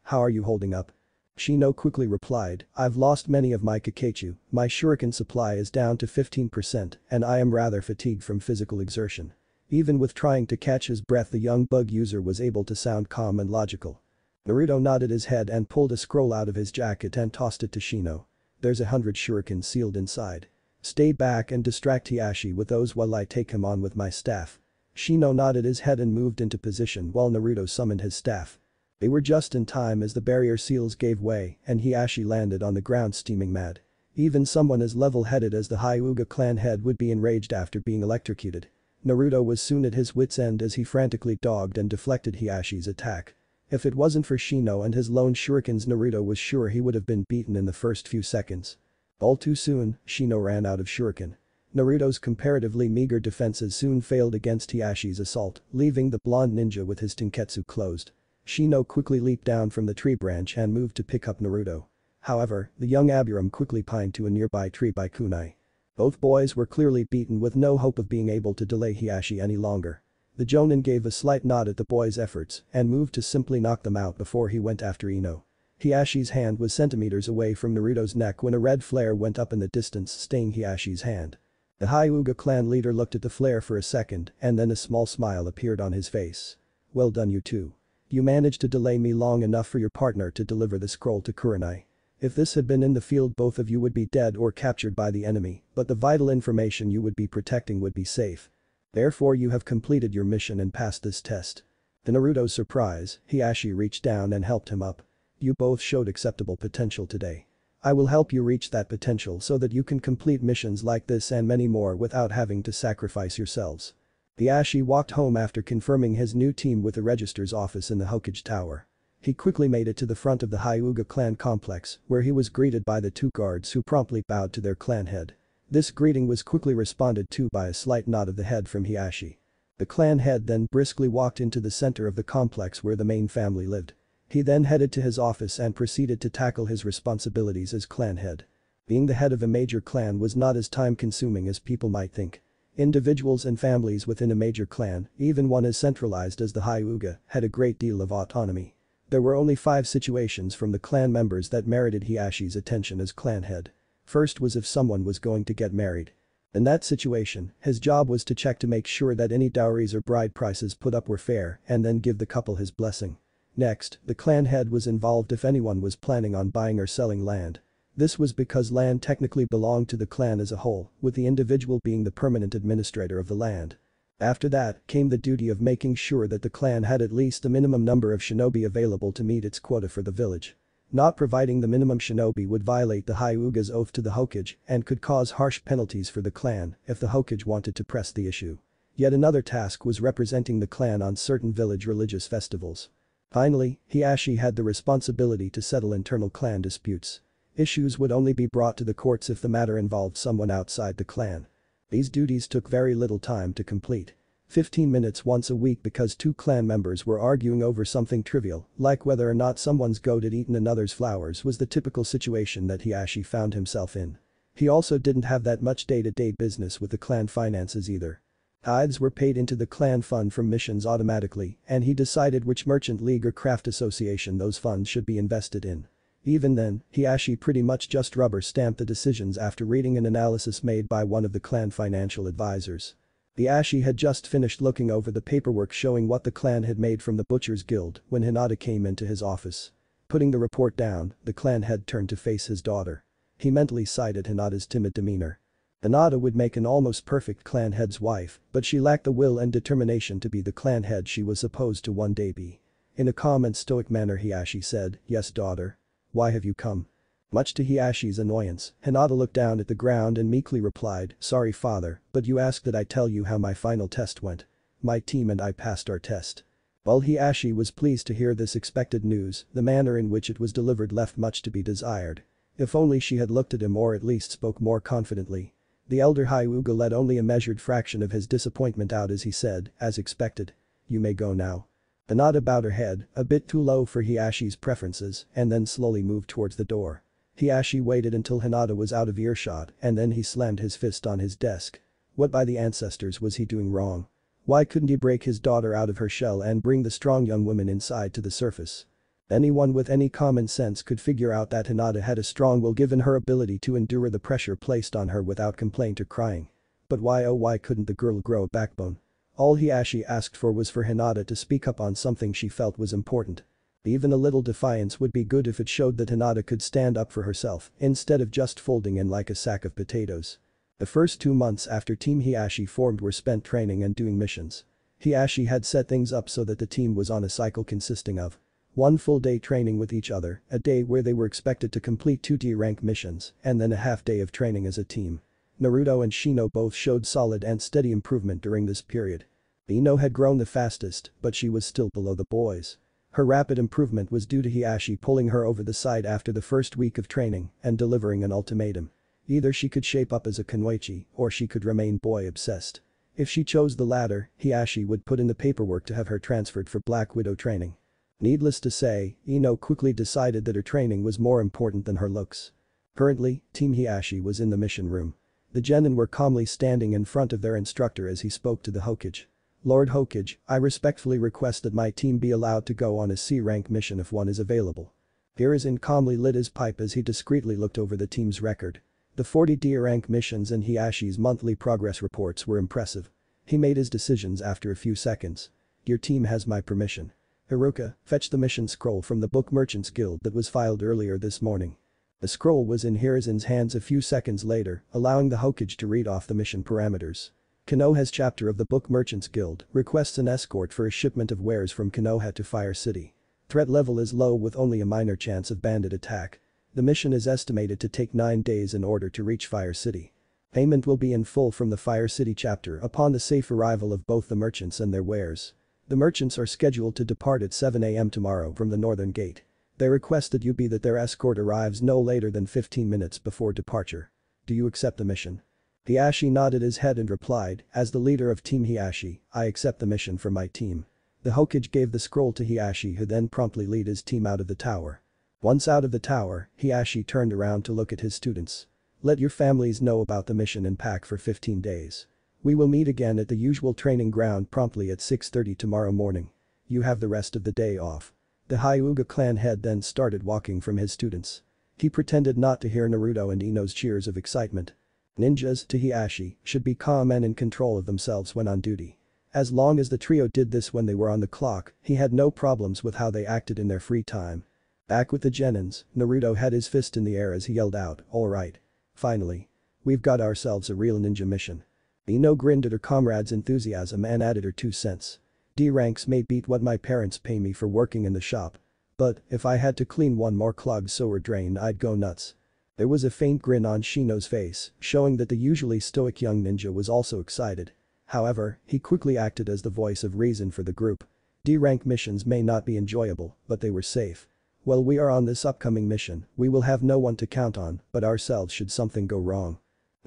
How are you holding up? Shino quickly replied, I've lost many of my Kikaichu, my shuriken supply is down to 15% and I am rather fatigued from physical exertion. Even with trying to catch his breath the young bug user was able to sound calm and logical. Naruto nodded his head and pulled a scroll out of his jacket and tossed it to Shino. There's a hundred shurikens sealed inside. Stay back and distract Hiashi with those while I take him on with my staff. Shino nodded his head and moved into position while Naruto summoned his staff. They were just in time as the barrier seals gave way and Hiashi landed on the ground steaming mad. Even someone as level-headed as the Hyuga clan head would be enraged after being electrocuted. Naruto was soon at his wits end as he frantically dogged and deflected Hiashi's attack. If it wasn't for Shino and his lone shurikens Naruto was sure he would have been beaten in the first few seconds. All too soon, Shino ran out of shuriken. Naruto's comparatively meager defenses soon failed against Hiashi's assault, leaving the blonde ninja with his tenketsu closed. Shino quickly leaped down from the tree branch and moved to pick up Naruto. However, the young Aburame quickly pined to a nearby tree by kunai. Both boys were clearly beaten with no hope of being able to delay Hiashi any longer. The Jonin gave a slight nod at the boys' efforts and moved to simply knock them out before he went after Ino. Hiashi's hand was centimeters away from Naruto's neck when a red flare went up in the distance staying Hiashi's hand. The Hyuga clan leader looked at the flare for a second and then a small smile appeared on his face. Well done you two. You managed to delay me long enough for your partner to deliver the scroll to Kurenai. If this had been in the field both of you would be dead or captured by the enemy, but the vital information you would be protecting would be safe. Therefore you have completed your mission and passed this test. To Naruto's surprise, Hiashi reached down and helped him up. You both showed acceptable potential today. I will help you reach that potential so that you can complete missions like this and many more without having to sacrifice yourselves. The hiashi walked home after confirming his new team with the register's office in the Hokage Tower. He quickly made it to the front of the Hyuga clan complex where he was greeted by the two guards who promptly bowed to their clan head. This greeting was quickly responded to by a slight nod of the head from Hiashi. The clan head then briskly walked into the center of the complex where the main family lived. He then headed to his office and proceeded to tackle his responsibilities as clan head. Being the head of a major clan was not as time-consuming as people might think. Individuals and families within a major clan, even one as centralized as the Hyuga, had a great deal of autonomy. There were only five situations from the clan members that merited Hiashi's attention as clan head. First was if someone was going to get married. In that situation, his job was to check to make sure that any dowries or bride prices put up were fair and then give the couple his blessing. Next, the clan head was involved if anyone was planning on buying or selling land. This was because land technically belonged to the clan as a whole, with the individual being the permanent administrator of the land. After that came the duty of making sure that the clan had at least the minimum number of shinobi available to meet its quota for the village. Not providing the minimum shinobi would violate the Hyuga's oath to the Hokage and could cause harsh penalties for the clan if the Hokage wanted to press the issue. Yet another task was representing the clan on certain village religious festivals. Finally, Hiashi had the responsibility to settle internal clan disputes. Issues would only be brought to the courts if the matter involved someone outside the clan. These duties took very little time to complete. 15 minutes once a week because two clan members were arguing over something trivial, like whether or not someone's goat had eaten another's flowers was the typical situation that Hiashi found himself in. He also didn't have that much day-to-day -day business with the clan finances either. Tithes were paid into the clan fund from missions automatically and he decided which merchant league or craft association those funds should be invested in. Even then, Hiashi pretty much just rubber stamped the decisions after reading an analysis made by one of the clan financial advisors. Hiashi had just finished looking over the paperwork showing what the clan had made from the Butcher's Guild when Hinata came into his office. Putting the report down, the clan head turned to face his daughter. He mentally at Hinata's timid demeanor. Hinata would make an almost perfect clan head's wife, but she lacked the will and determination to be the clan head she was supposed to one day be. In a calm and stoic manner Hiashi said, yes daughter, why have you come? Much to Hiashi's annoyance, Hinata looked down at the ground and meekly replied, sorry father, but you asked that I tell you how my final test went. My team and I passed our test. While Hiashi was pleased to hear this expected news, the manner in which it was delivered left much to be desired. If only she had looked at him or at least spoke more confidently. The elder Hyuga let only a measured fraction of his disappointment out as he said, as expected. You may go now. Hinata bowed her head, a bit too low for Hiashi's preferences, and then slowly moved towards the door. Hiashi waited until Hinata was out of earshot and then he slammed his fist on his desk. What by the ancestors was he doing wrong? Why couldn't he break his daughter out of her shell and bring the strong young woman inside to the surface? Anyone with any common sense could figure out that Hinata had a strong will given her ability to endure the pressure placed on her without complaint or crying. But why oh why couldn't the girl grow a backbone? All Hiashi asked for was for Hinata to speak up on something she felt was important. Even a little defiance would be good if it showed that Hinata could stand up for herself instead of just folding in like a sack of potatoes. The first two months after Team Hiashi formed were spent training and doing missions. Hiashi had set things up so that the team was on a cycle consisting of one full day training with each other, a day where they were expected to complete 2D rank missions, and then a half day of training as a team. Naruto and Shino both showed solid and steady improvement during this period. Ino had grown the fastest, but she was still below the boys. Her rapid improvement was due to Hiashi pulling her over the side after the first week of training and delivering an ultimatum. Either she could shape up as a Kunoichi or she could remain boy-obsessed. If she chose the latter, Hiashi would put in the paperwork to have her transferred for Black Widow training. Needless to say, Ino quickly decided that her training was more important than her looks. Currently, Team Hiashi was in the mission room. The genin were calmly standing in front of their instructor as he spoke to the Hokage. Lord Hokage, I respectfully request that my team be allowed to go on a C-rank mission if one is available. Hiruzen calmly lit his pipe as he discreetly looked over the team's record. The 40 D-rank missions and Hiashi's monthly progress reports were impressive. He made his decisions after a few seconds. Your team has my permission. Haruka, fetch the mission scroll from the Book Merchants Guild that was filed earlier this morning. The scroll was in Hiruzen's hands a few seconds later, allowing the Hokage to read off the mission parameters. Konoha's chapter of the Book Merchants Guild requests an escort for a shipment of wares from Konoha to Fire City. Threat level is low with only a minor chance of bandit attack. The mission is estimated to take 9 days in order to reach Fire City. Payment will be in full from the Fire City chapter upon the safe arrival of both the merchants and their wares. The merchants are scheduled to depart at 7 am tomorrow from the northern gate. They request that you be that their escort arrives no later than 15 minutes before departure. Do you accept the mission? Hiashi nodded his head and replied, as the leader of Team Hiashi, I accept the mission for my team. The Hokage gave the scroll to Hiashi who then promptly led his team out of the tower. Once out of the tower, Hiashi turned around to look at his students. Let your families know about the mission and pack for 15 days. We will meet again at the usual training ground promptly at 6.30 tomorrow morning. You have the rest of the day off. The Hyuga clan head then started walking from his students. He pretended not to hear Naruto and Ino's cheers of excitement. Ninjas, to Hiashi, should be calm and in control of themselves when on duty. As long as the trio did this when they were on the clock, he had no problems with how they acted in their free time. Back with the Genins, Naruto had his fist in the air as he yelled out, alright. Finally. We've got ourselves a real ninja mission. Ino grinned at her comrade's enthusiasm and added her two cents. D ranks may beat what my parents pay me for working in the shop. But, if I had to clean one more clogged sewer drain I'd go nuts. There was a faint grin on Shino's face, showing that the usually stoic young ninja was also excited. However, he quickly acted as the voice of reason for the group. D-rank missions may not be enjoyable, but they were safe. While we are on this upcoming mission, we will have no one to count on, but ourselves should something go wrong.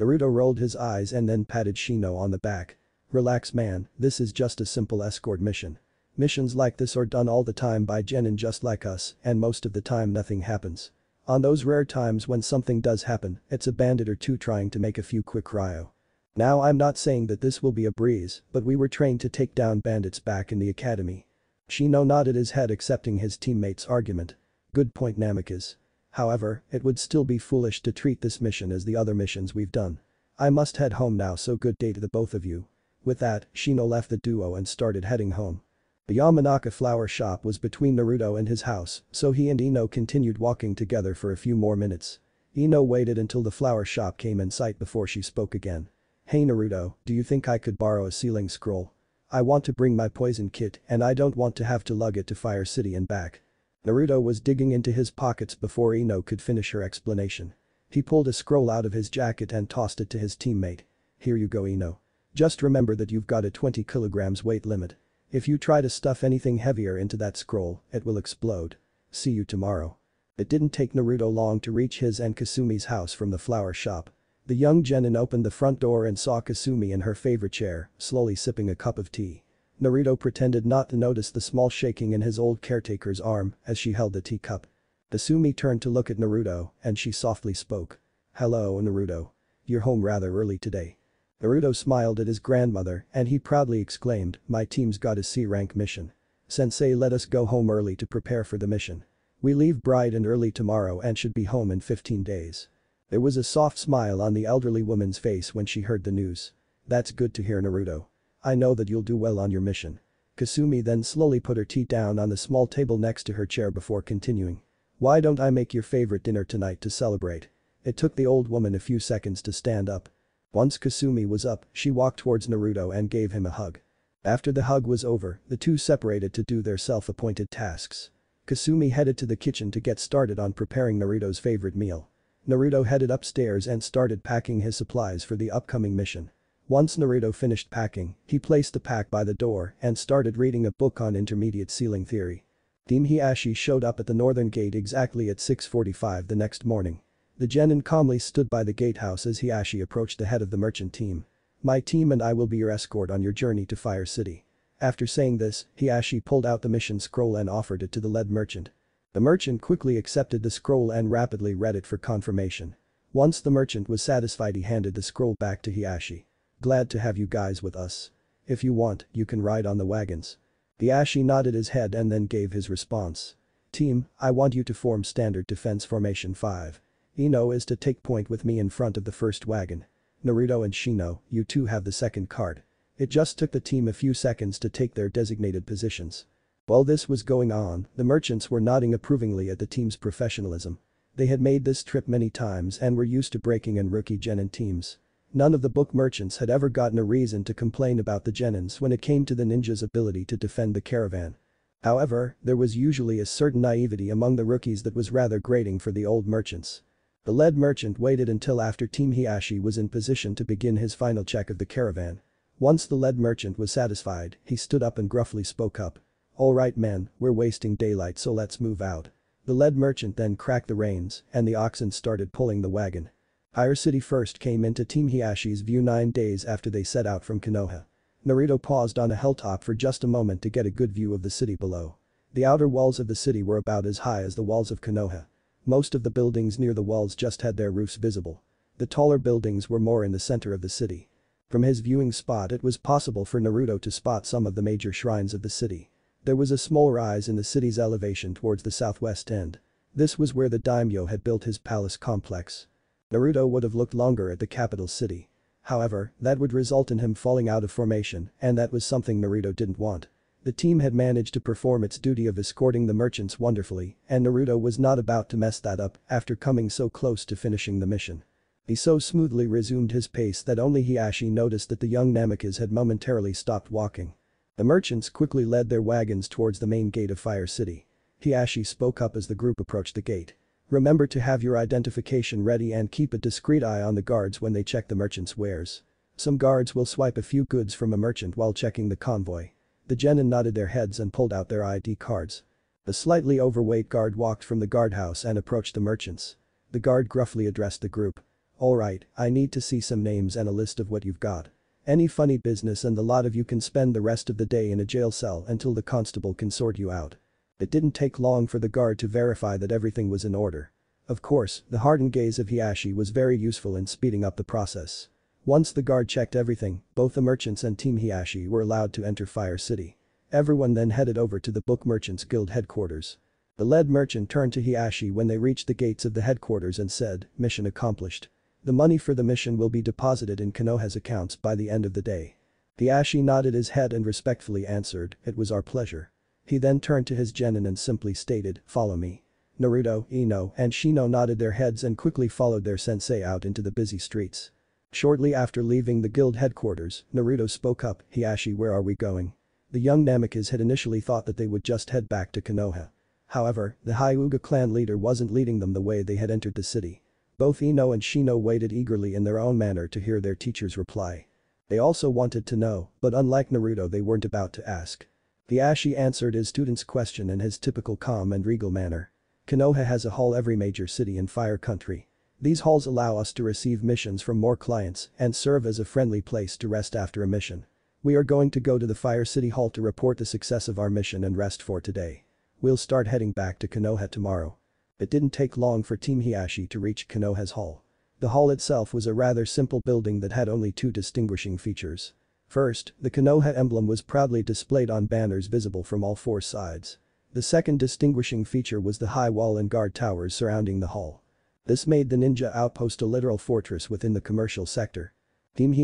Naruto rolled his eyes and then patted Shino on the back. Relax man, this is just a simple escort mission. Missions like this are done all the time by genin just like us, and most of the time nothing happens. On those rare times when something does happen, it's a bandit or two trying to make a few quick ryo. Now I'm not saying that this will be a breeze, but we were trained to take down bandits back in the academy. Shino nodded his head accepting his teammate's argument. Good point Namikaze. However, it would still be foolish to treat this mission as the other missions we've done. I must head home now so good day to the both of you. With that, Shino left the duo and started heading home. The Yamanaka flower shop was between Naruto and his house, so he and Ino continued walking together for a few more minutes. Ino waited until the flower shop came in sight before she spoke again. Hey Naruto, do you think I could borrow a sealing scroll? I want to bring my poison kit and I don't want to have to lug it to Fire City and back. Naruto was digging into his pockets before Ino could finish her explanation. He pulled a scroll out of his jacket and tossed it to his teammate. Here you go Ino. Just remember that you've got a 20 kilograms weight limit. If you try to stuff anything heavier into that scroll, it will explode. See you tomorrow. It didn't take Naruto long to reach his and Kasumi's house from the flower shop. The young genin opened the front door and saw Kasumi in her favorite chair, slowly sipping a cup of tea. Naruto pretended not to notice the small shaking in his old caretaker's arm as she held the teacup. Kasumi turned to look at Naruto and she softly spoke. Hello Naruto. You're home rather early today. Naruto smiled at his grandmother and he proudly exclaimed, my team's got a C-rank mission. Sensei let us go home early to prepare for the mission. We leave bright and early tomorrow and should be home in 15 days. There was a soft smile on the elderly woman's face when she heard the news. That's good to hear Naruto. I know that you'll do well on your mission. Kasumi then slowly put her tea down on the small table next to her chair before continuing. Why don't I make your favorite dinner tonight to celebrate? It took the old woman a few seconds to stand up. Once Kasumi was up, she walked towards Naruto and gave him a hug. After the hug was over, the two separated to do their self-appointed tasks. Kasumi headed to the kitchen to get started on preparing Naruto's favorite meal. Naruto headed upstairs and started packing his supplies for the upcoming mission. Once Naruto finished packing, he placed the pack by the door and started reading a book on intermediate sealing theory. Team Hiashi showed up at the northern gate exactly at 6.45 the next morning. The genin calmly stood by the gatehouse as Hiashi approached the head of the merchant team. My team and I will be your escort on your journey to Fire City. After saying this, Hiashi pulled out the mission scroll and offered it to the lead merchant. The merchant quickly accepted the scroll and rapidly read it for confirmation. Once the merchant was satisfied he handed the scroll back to Hiashi. Glad to have you guys with us. If you want, you can ride on the wagons. Hiashi nodded his head and then gave his response. Team, I want you to form standard defense formation 5. Ino is to take point with me in front of the first wagon. Naruto and Shino, you two have the second card. It just took the team a few seconds to take their designated positions. While this was going on, the merchants were nodding approvingly at the team's professionalism. They had made this trip many times and were used to breaking in rookie genin teams. None of the book merchants had ever gotten a reason to complain about the genins when it came to the ninja's ability to defend the caravan. However, there was usually a certain naivety among the rookies that was rather grating for the old merchants. The lead merchant waited until after Team Hiashi was in position to begin his final check of the caravan. Once the lead merchant was satisfied, he stood up and gruffly spoke up. Alright men, we're wasting daylight so let's move out. The lead merchant then cracked the reins and the oxen started pulling the wagon. Fire City first came into Team Hiashi's view nine days after they set out from Konoha. Naruto paused on a hilltop for just a moment to get a good view of the city below. The outer walls of the city were about as high as the walls of Konoha. Most of the buildings near the walls just had their roofs visible. The taller buildings were more in the center of the city. From his viewing spot it was possible for Naruto to spot some of the major shrines of the city. There was a small rise in the city's elevation towards the southwest end. This was where the daimyo had built his palace complex. Naruto would have looked longer at the capital city. However, that would result in him falling out of formation and that was something Naruto didn't want. The team had managed to perform its duty of escorting the merchants wonderfully and Naruto was not about to mess that up after coming so close to finishing the mission. He so smoothly resumed his pace that only Hiashi noticed that the young Namikaze had momentarily stopped walking. The merchants quickly led their wagons towards the main gate of Fire City. Hiashi spoke up as the group approached the gate. Remember to have your identification ready and keep a discreet eye on the guards when they check the merchant's wares. Some guards will swipe a few goods from a merchant while checking the convoy. The genin nodded their heads and pulled out their ID cards. The slightly overweight guard walked from the guardhouse and approached the merchants. The guard gruffly addressed the group. Alright, I need to see some names and a list of what you've got. Any funny business and the lot of you can spend the rest of the day in a jail cell until the constable can sort you out. It didn't take long for the guard to verify that everything was in order. Of course, the hardened gaze of Hiashi was very useful in speeding up the process. Once the guard checked everything, both the merchants and Team Hiashi were allowed to enter Fire City. Everyone then headed over to the Book Merchants Guild headquarters. The lead merchant turned to Hiashi when they reached the gates of the headquarters and said, mission accomplished. The money for the mission will be deposited in Konoha's accounts by the end of the day. Hiashi nodded his head and respectfully answered, it was our pleasure. He then turned to his genin and simply stated, follow me. Naruto, Ino, and Shino nodded their heads and quickly followed their sensei out into the busy streets. Shortly after leaving the guild headquarters, Naruto spoke up, Hiashi where are we going? The young Namikaze had initially thought that they would just head back to Konoha. However, the Hyuga clan leader wasn't leading them the way they had entered the city. Both Ino and Shino waited eagerly in their own manner to hear their teacher's reply. They also wanted to know, but unlike Naruto they weren't about to ask. Hiashi answered his student's question in his typical calm and regal manner. Konoha has a hall every major city in Fire Country. These halls allow us to receive missions from more clients and serve as a friendly place to rest after a mission. We are going to go to the Fire City Hall to report the success of our mission and rest for today. We'll start heading back to Konoha tomorrow. It didn't take long for Team Hiashi to reach Konoha's hall. The hall itself was a rather simple building that had only two distinguishing features. First, the Konoha emblem was proudly displayed on banners visible from all four sides. The second distinguishing feature was the high wall and guard towers surrounding the hall. This made the ninja outpost a literal fortress within the commercial sector. Team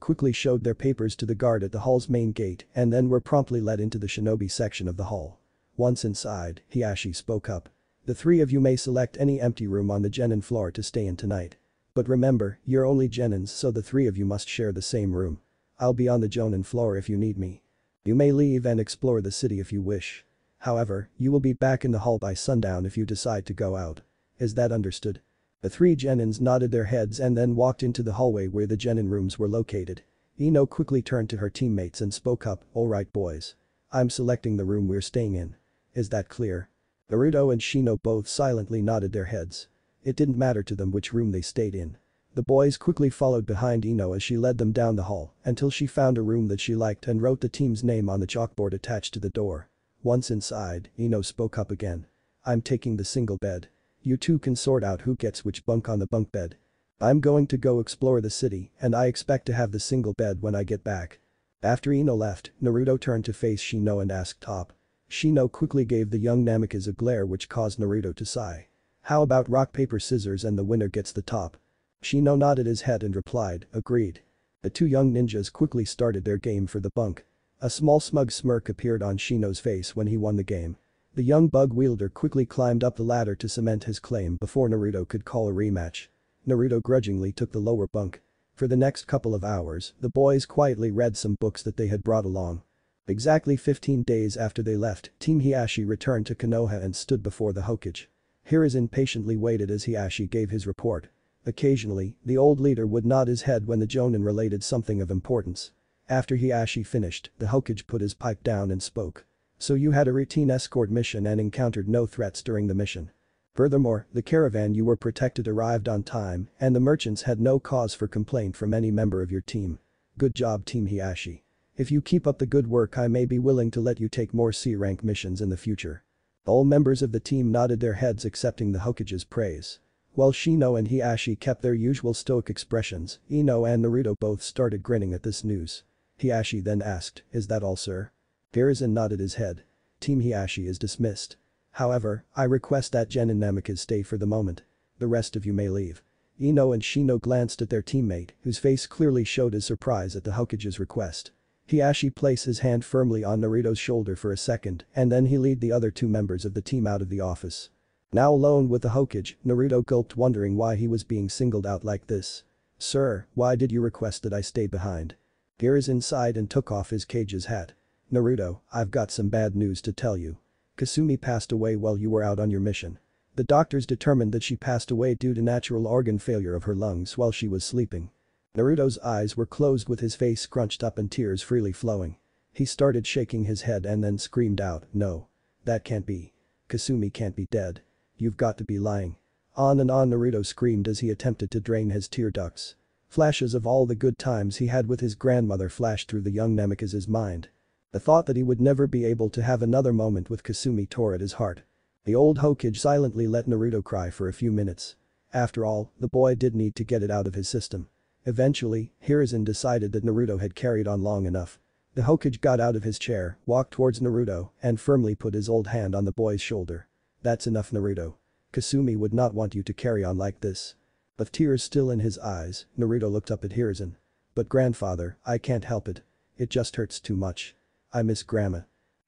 quickly showed their papers to the guard at the hall's main gate and then were promptly led into the shinobi section of the hall. Once inside, Hiashi spoke up. The three of you may select any empty room on the Genin floor to stay in tonight. But remember, you're only Genins so the three of you must share the same room. I'll be on the Jonin floor if you need me. You may leave and explore the city if you wish. However, you will be back in the hall by sundown if you decide to go out. Is that understood? The three Genins nodded their heads and then walked into the hallway where the Genin rooms were located. Ino quickly turned to her teammates and spoke up, alright boys. I'm selecting the room we're staying in. Is that clear? Naruto and Shino both silently nodded their heads. It didn't matter to them which room they stayed in. The boys quickly followed behind Ino as she led them down the hall until she found a room that she liked and wrote the team's name on the chalkboard attached to the door. Once inside, Ino spoke up again. I'm taking the single bed. You two can sort out who gets which bunk on the bunk bed. I'm going to go explore the city and I expect to have the single bed when I get back. After Ino left, Naruto turned to face Shino and asked Top. Shino quickly gave the young Namikaze a glare which caused Naruto to sigh. How about rock paper scissors and the winner gets the top? Shino nodded his head and replied, agreed. The two young ninjas quickly started their game for the bunk. A small smug smirk appeared on Shino's face when he won the game. The young bug wielder quickly climbed up the ladder to cement his claim before Naruto could call a rematch. Naruto grudgingly took the lower bunk. For the next couple of hours, the boys quietly read some books that they had brought along. Exactly 15 days after they left, Team Hiashi returned to Konoha and stood before the Hokage. Hiruzen patiently waited as Hiashi gave his report. Occasionally, the old leader would nod his head when the Jonin related something of importance. After Hiashi finished, the Hokage put his pipe down and spoke. So you had a routine escort mission and encountered no threats during the mission. Furthermore, the caravan you were protected arrived on time and the merchants had no cause for complaint from any member of your team. Good job Team Hiashi. If you keep up the good work I may be willing to let you take more C-rank missions in the future. All members of the team nodded their heads accepting the Hokage's praise. While Shino and Hiashi kept their usual stoic expressions, Ino and Naruto both started grinning at this news. Hiashi then asked, is that all sir? Hiruzen nodded his head. Team Hiashi is dismissed. However, I request that Genin Namikaze stay for the moment. The rest of you may leave. Ino and Shino glanced at their teammate, whose face clearly showed his surprise at the Hokage's request. Hiashi placed his hand firmly on Naruto's shoulder for a second and then he led the other two members of the team out of the office. Now alone with the Hokage, Naruto gulped wondering why he was being singled out like this. Sir, why did you request that I stay behind? Hiruzen sighed and took off his Kage's hat. Naruto, I've got some bad news to tell you. Kasumi passed away while you were out on your mission. The doctors determined that she passed away due to natural organ failure of her lungs while she was sleeping. Naruto's eyes were closed with his face scrunched up and tears freely flowing. He started shaking his head and then screamed out, no. That can't be. Kasumi can't be dead. You've got to be lying. On and on Naruto screamed as he attempted to drain his tear ducts. Flashes of all the good times he had with his grandmother flashed through the young Namikaze's mind. The thought that he would never be able to have another moment with Kasumi tore at his heart. The old Hokage silently let Naruto cry for a few minutes. After all, the boy did need to get it out of his system. Eventually, Hiruzen decided that Naruto had carried on long enough. The Hokage got out of his chair, walked towards Naruto, and firmly put his old hand on the boy's shoulder. That's enough Naruto. Kasumi would not want you to carry on like this. With tears still in his eyes, Naruto looked up at Hiruzen. But grandfather, I can't help it. It just hurts too much. I miss grandma.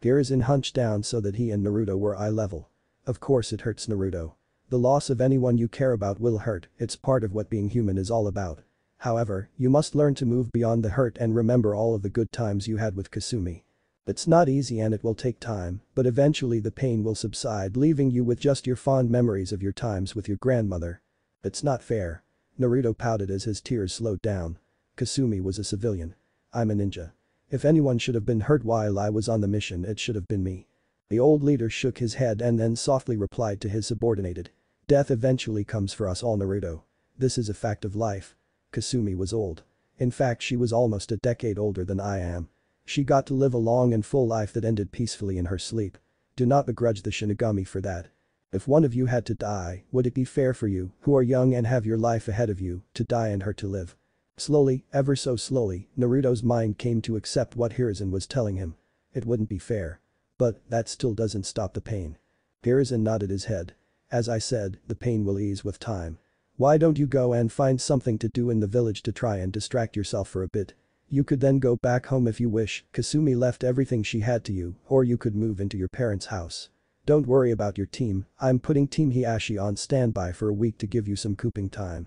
Hiruzen hunched down so that he and Naruto were eye level. Of course it hurts Naruto. The loss of anyone you care about will hurt, it's part of what being human is all about. However, you must learn to move beyond the hurt and remember all of the good times you had with Kasumi. It's not easy and it will take time, but eventually the pain will subside leaving you with just your fond memories of your times with your grandmother. It's not fair. Naruto pouted as his tears slowed down. Kasumi was a civilian. I'm a ninja. If anyone should have been hurt while I was on the mission it should have been me. The old leader shook his head and then softly replied to his subordinated. Death eventually comes for us all Naruto. This is a fact of life. Kasumi was old. In fact she was almost a decade older than I am. She got to live a long and full life that ended peacefully in her sleep. Do not begrudge the Shinigami for that. If one of you had to die, would it be fair for you, who are young and have your life ahead of you, to die and her to live? Slowly, ever so slowly, Naruto's mind came to accept what Hiruzen was telling him. It wouldn't be fair. But, that still doesn't stop the pain. Hiruzen nodded his head. As I said, the pain will ease with time. Why don't you go and find something to do in the village to try and distract yourself for a bit? You could then go back home if you wish, Kasumi left everything she had to you, or you could move into your parents' house. Don't worry about your team, I'm putting Team Hiashi on standby for a week to give you some cooping time.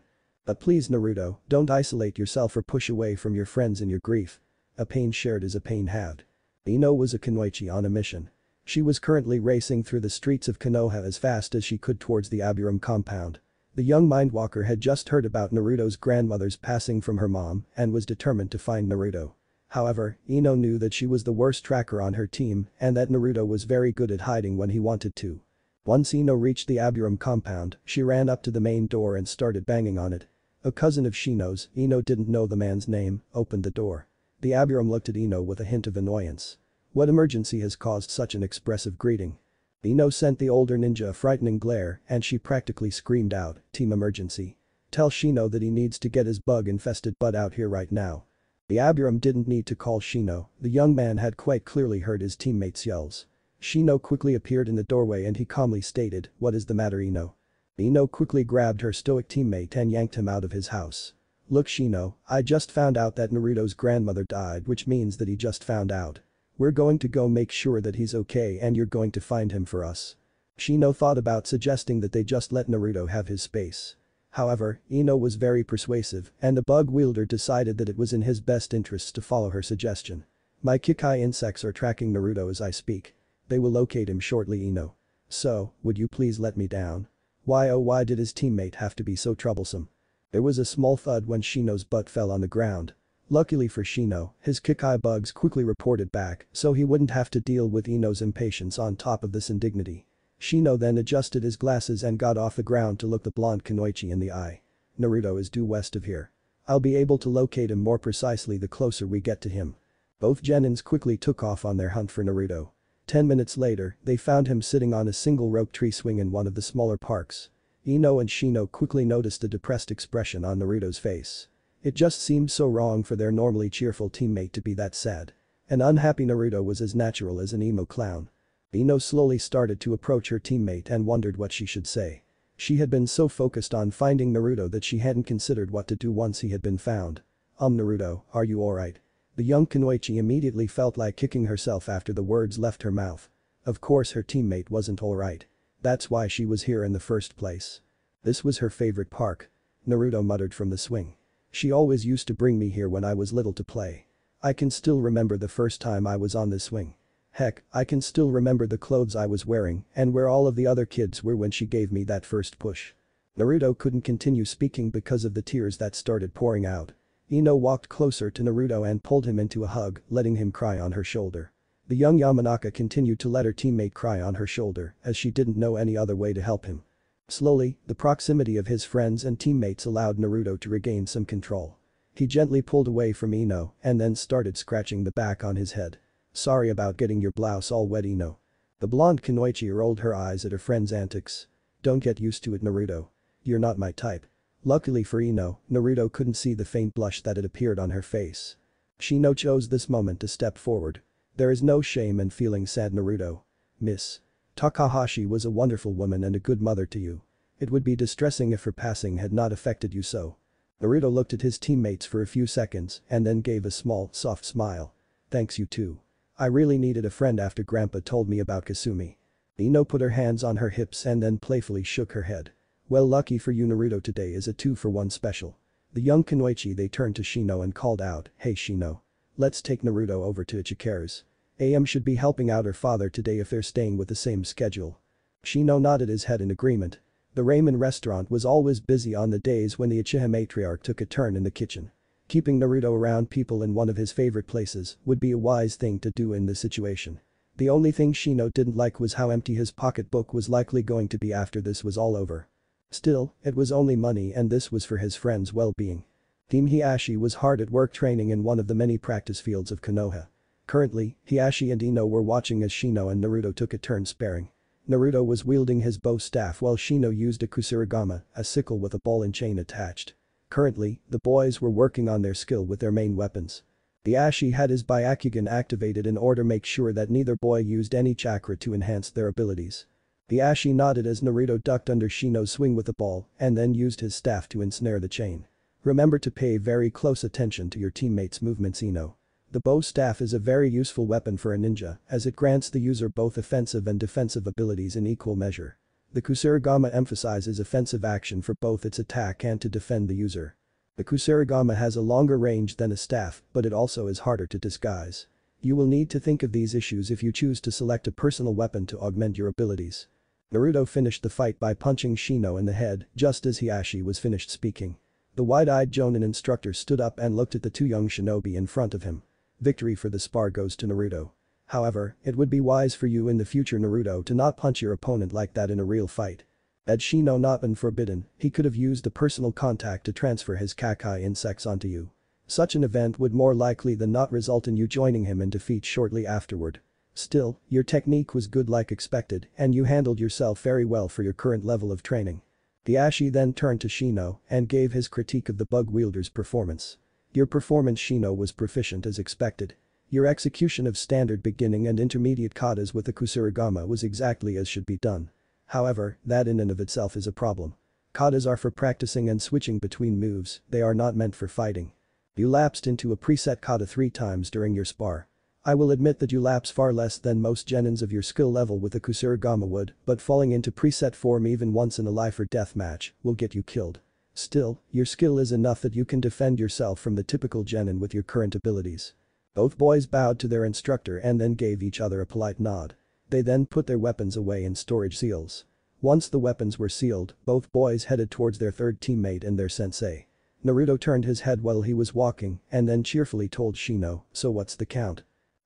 But please Naruto, don't isolate yourself or push away from your friends in your grief. A pain shared is a pain halved. Ino was a Kunoichi on a mission. She was currently racing through the streets of Konoha as fast as she could towards the Aburame compound. The young Mindwalker had just heard about Naruto's grandmother's passing from her mom and was determined to find Naruto. However, Ino knew that she was the worst tracker on her team and that Naruto was very good at hiding when he wanted to. Once Ino reached the Aburame compound, she ran up to the main door and started banging on it. A cousin of Shino's, Ino didn't know the man's name, opened the door. The Aburame looked at Ino with a hint of annoyance. What emergency has caused such an expressive greeting? Ino sent the older ninja a frightening glare and she practically screamed out, team emergency. Tell Shino that he needs to get his bug-infested butt out here right now. The Aburame didn't need to call Shino, the young man had quite clearly heard his teammates' yells. Shino quickly appeared in the doorway and he calmly stated, what is the matter Ino? Ino quickly grabbed her stoic teammate and yanked him out of his house. Look Shino, I just found out that Naruto's grandmother died which means that he just found out. We're going to go make sure that he's okay and you're going to find him for us. Shino thought about suggesting that they just let Naruto have his space. However, Ino was very persuasive and the bug wielder decided that it was in his best interests to follow her suggestion. My Kikai insects are tracking Naruto as I speak. They will locate him shortly Ino. So, would you please let me down? Why oh why did his teammate have to be so troublesome? There was a small thud when Shino's butt fell on the ground. Luckily for Shino, his Kikai bugs quickly reported back so he wouldn't have to deal with Ino's impatience on top of this indignity. Shino then adjusted his glasses and got off the ground to look the blonde Kunoichi in the eye. Naruto is due west of here. I'll be able to locate him more precisely the closer we get to him. Both Genins quickly took off on their hunt for Naruto. Ten minutes later, they found him sitting on a single rope tree swing in one of the smaller parks. Ino and Shino quickly noticed a depressed expression on Naruto's face. It just seemed so wrong for their normally cheerful teammate to be that sad. An unhappy Naruto was as natural as an emo clown. Ino slowly started to approach her teammate and wondered what she should say. She had been so focused on finding Naruto that she hadn't considered what to do once he had been found. Um Naruto, are you alright? The young Kunoichi immediately felt like kicking herself after the words left her mouth. Of course her teammate wasn't alright. That's why she was here in the first place. This was her favorite park. Naruto muttered from the swing. She always used to bring me here when I was little to play. I can still remember the first time I was on this swing. Heck, I can still remember the clothes I was wearing and where all of the other kids were when she gave me that first push. Naruto couldn't continue speaking because of the tears that started pouring out. Ino walked closer to Naruto and pulled him into a hug, letting him cry on her shoulder. The young Yamanaka continued to let her teammate cry on her shoulder as she didn't know any other way to help him. Slowly, the proximity of his friends and teammates allowed Naruto to regain some control. He gently pulled away from Ino and then started scratching the back on his head. Sorry about getting your blouse all wet Ino. The blonde Kunoichi rolled her eyes at her friend's antics. Don't get used to it Naruto. You're not my type. Luckily for Ino, Naruto couldn't see the faint blush that had appeared on her face. Shino chose this moment to step forward. There is no shame in feeling sad Naruto. Miss. Takahashi was a wonderful woman and a good mother to you. It would be distressing if her passing had not affected you so. Naruto looked at his teammates for a few seconds and then gave a small, soft smile. Thanks you too. I really needed a friend after grandpa told me about Kasumi. Ino put her hands on her hips and then playfully shook her head. Well lucky for you Naruto today is a 2 for 1 special. The young Kunoichi they turned to Shino and called out, hey Shino. Let's take Naruto over to Ichiraku's. AM should be helping out her father today if they're staying with the same schedule. Shino nodded his head in agreement. The ramen restaurant was always busy on the days when the Uchiha matriarch took a turn in the kitchen. Keeping Naruto around people in one of his favorite places would be a wise thing to do in this situation. The only thing Shino didn't like was how empty his pocketbook was likely going to be after this was all over. Still, it was only money and this was for his friend's well-being. Team Hiashi was hard at work training in one of the many practice fields of Konoha. Currently, Hiashi and Ino were watching as Shino and Naruto took a turn sparring. Naruto was wielding his bow staff while Shino used a Kusarigama, a sickle with a ball and chain attached. Currently, the boys were working on their skill with their main weapons. Hiashi had his Byakugan activated in order to make sure that neither boy used any chakra to enhance their abilities. Hiashi nodded as Naruto ducked under Shino's swing with the ball and then used his staff to ensnare the chain. Remember to pay very close attention to your teammates' movements Ino. The bow staff is a very useful weapon for a ninja as it grants the user both offensive and defensive abilities in equal measure. The Kusarigama emphasizes offensive action for both its attack and to defend the user. The Kusarigama has a longer range than a staff, but it also is harder to disguise. You will need to think of these issues if you choose to select a personal weapon to augment your abilities. Naruto finished the fight by punching Shino in the head just as Hiashi was finished speaking. The wide-eyed Jonin instructor stood up and looked at the two young shinobi in front of him. Victory for the spar goes to Naruto. However, it would be wise for you in the future Naruto to not punch your opponent like that in a real fight. Had Shino not been forbidden, he could have used the personal contact to transfer his Kikai insects onto you. Such an event would more likely than not result in you joining him in defeat shortly afterward. Still, your technique was good like expected and you handled yourself very well for your current level of training. Hiashi then turned to Shino and gave his critique of the bug wielder's performance. Your performance Shino was proficient as expected. Your execution of standard beginning and intermediate katas with the Kusarigama was exactly as should be done. However, that in and of itself is a problem. Katas are for practicing and switching between moves, they are not meant for fighting. You lapsed into a preset kata three times during your spar. I will admit that you lapse far less than most genins of your skill level with the Kusarigama would, but falling into preset form even once in a life or death match will get you killed. Still, your skill is enough that you can defend yourself from the typical genin with your current abilities. Both boys bowed to their instructor and then gave each other a polite nod. They then put their weapons away in storage seals. Once the weapons were sealed, both boys headed towards their third teammate and their sensei. Naruto turned his head while he was walking and then cheerfully told Shino, so what's the count?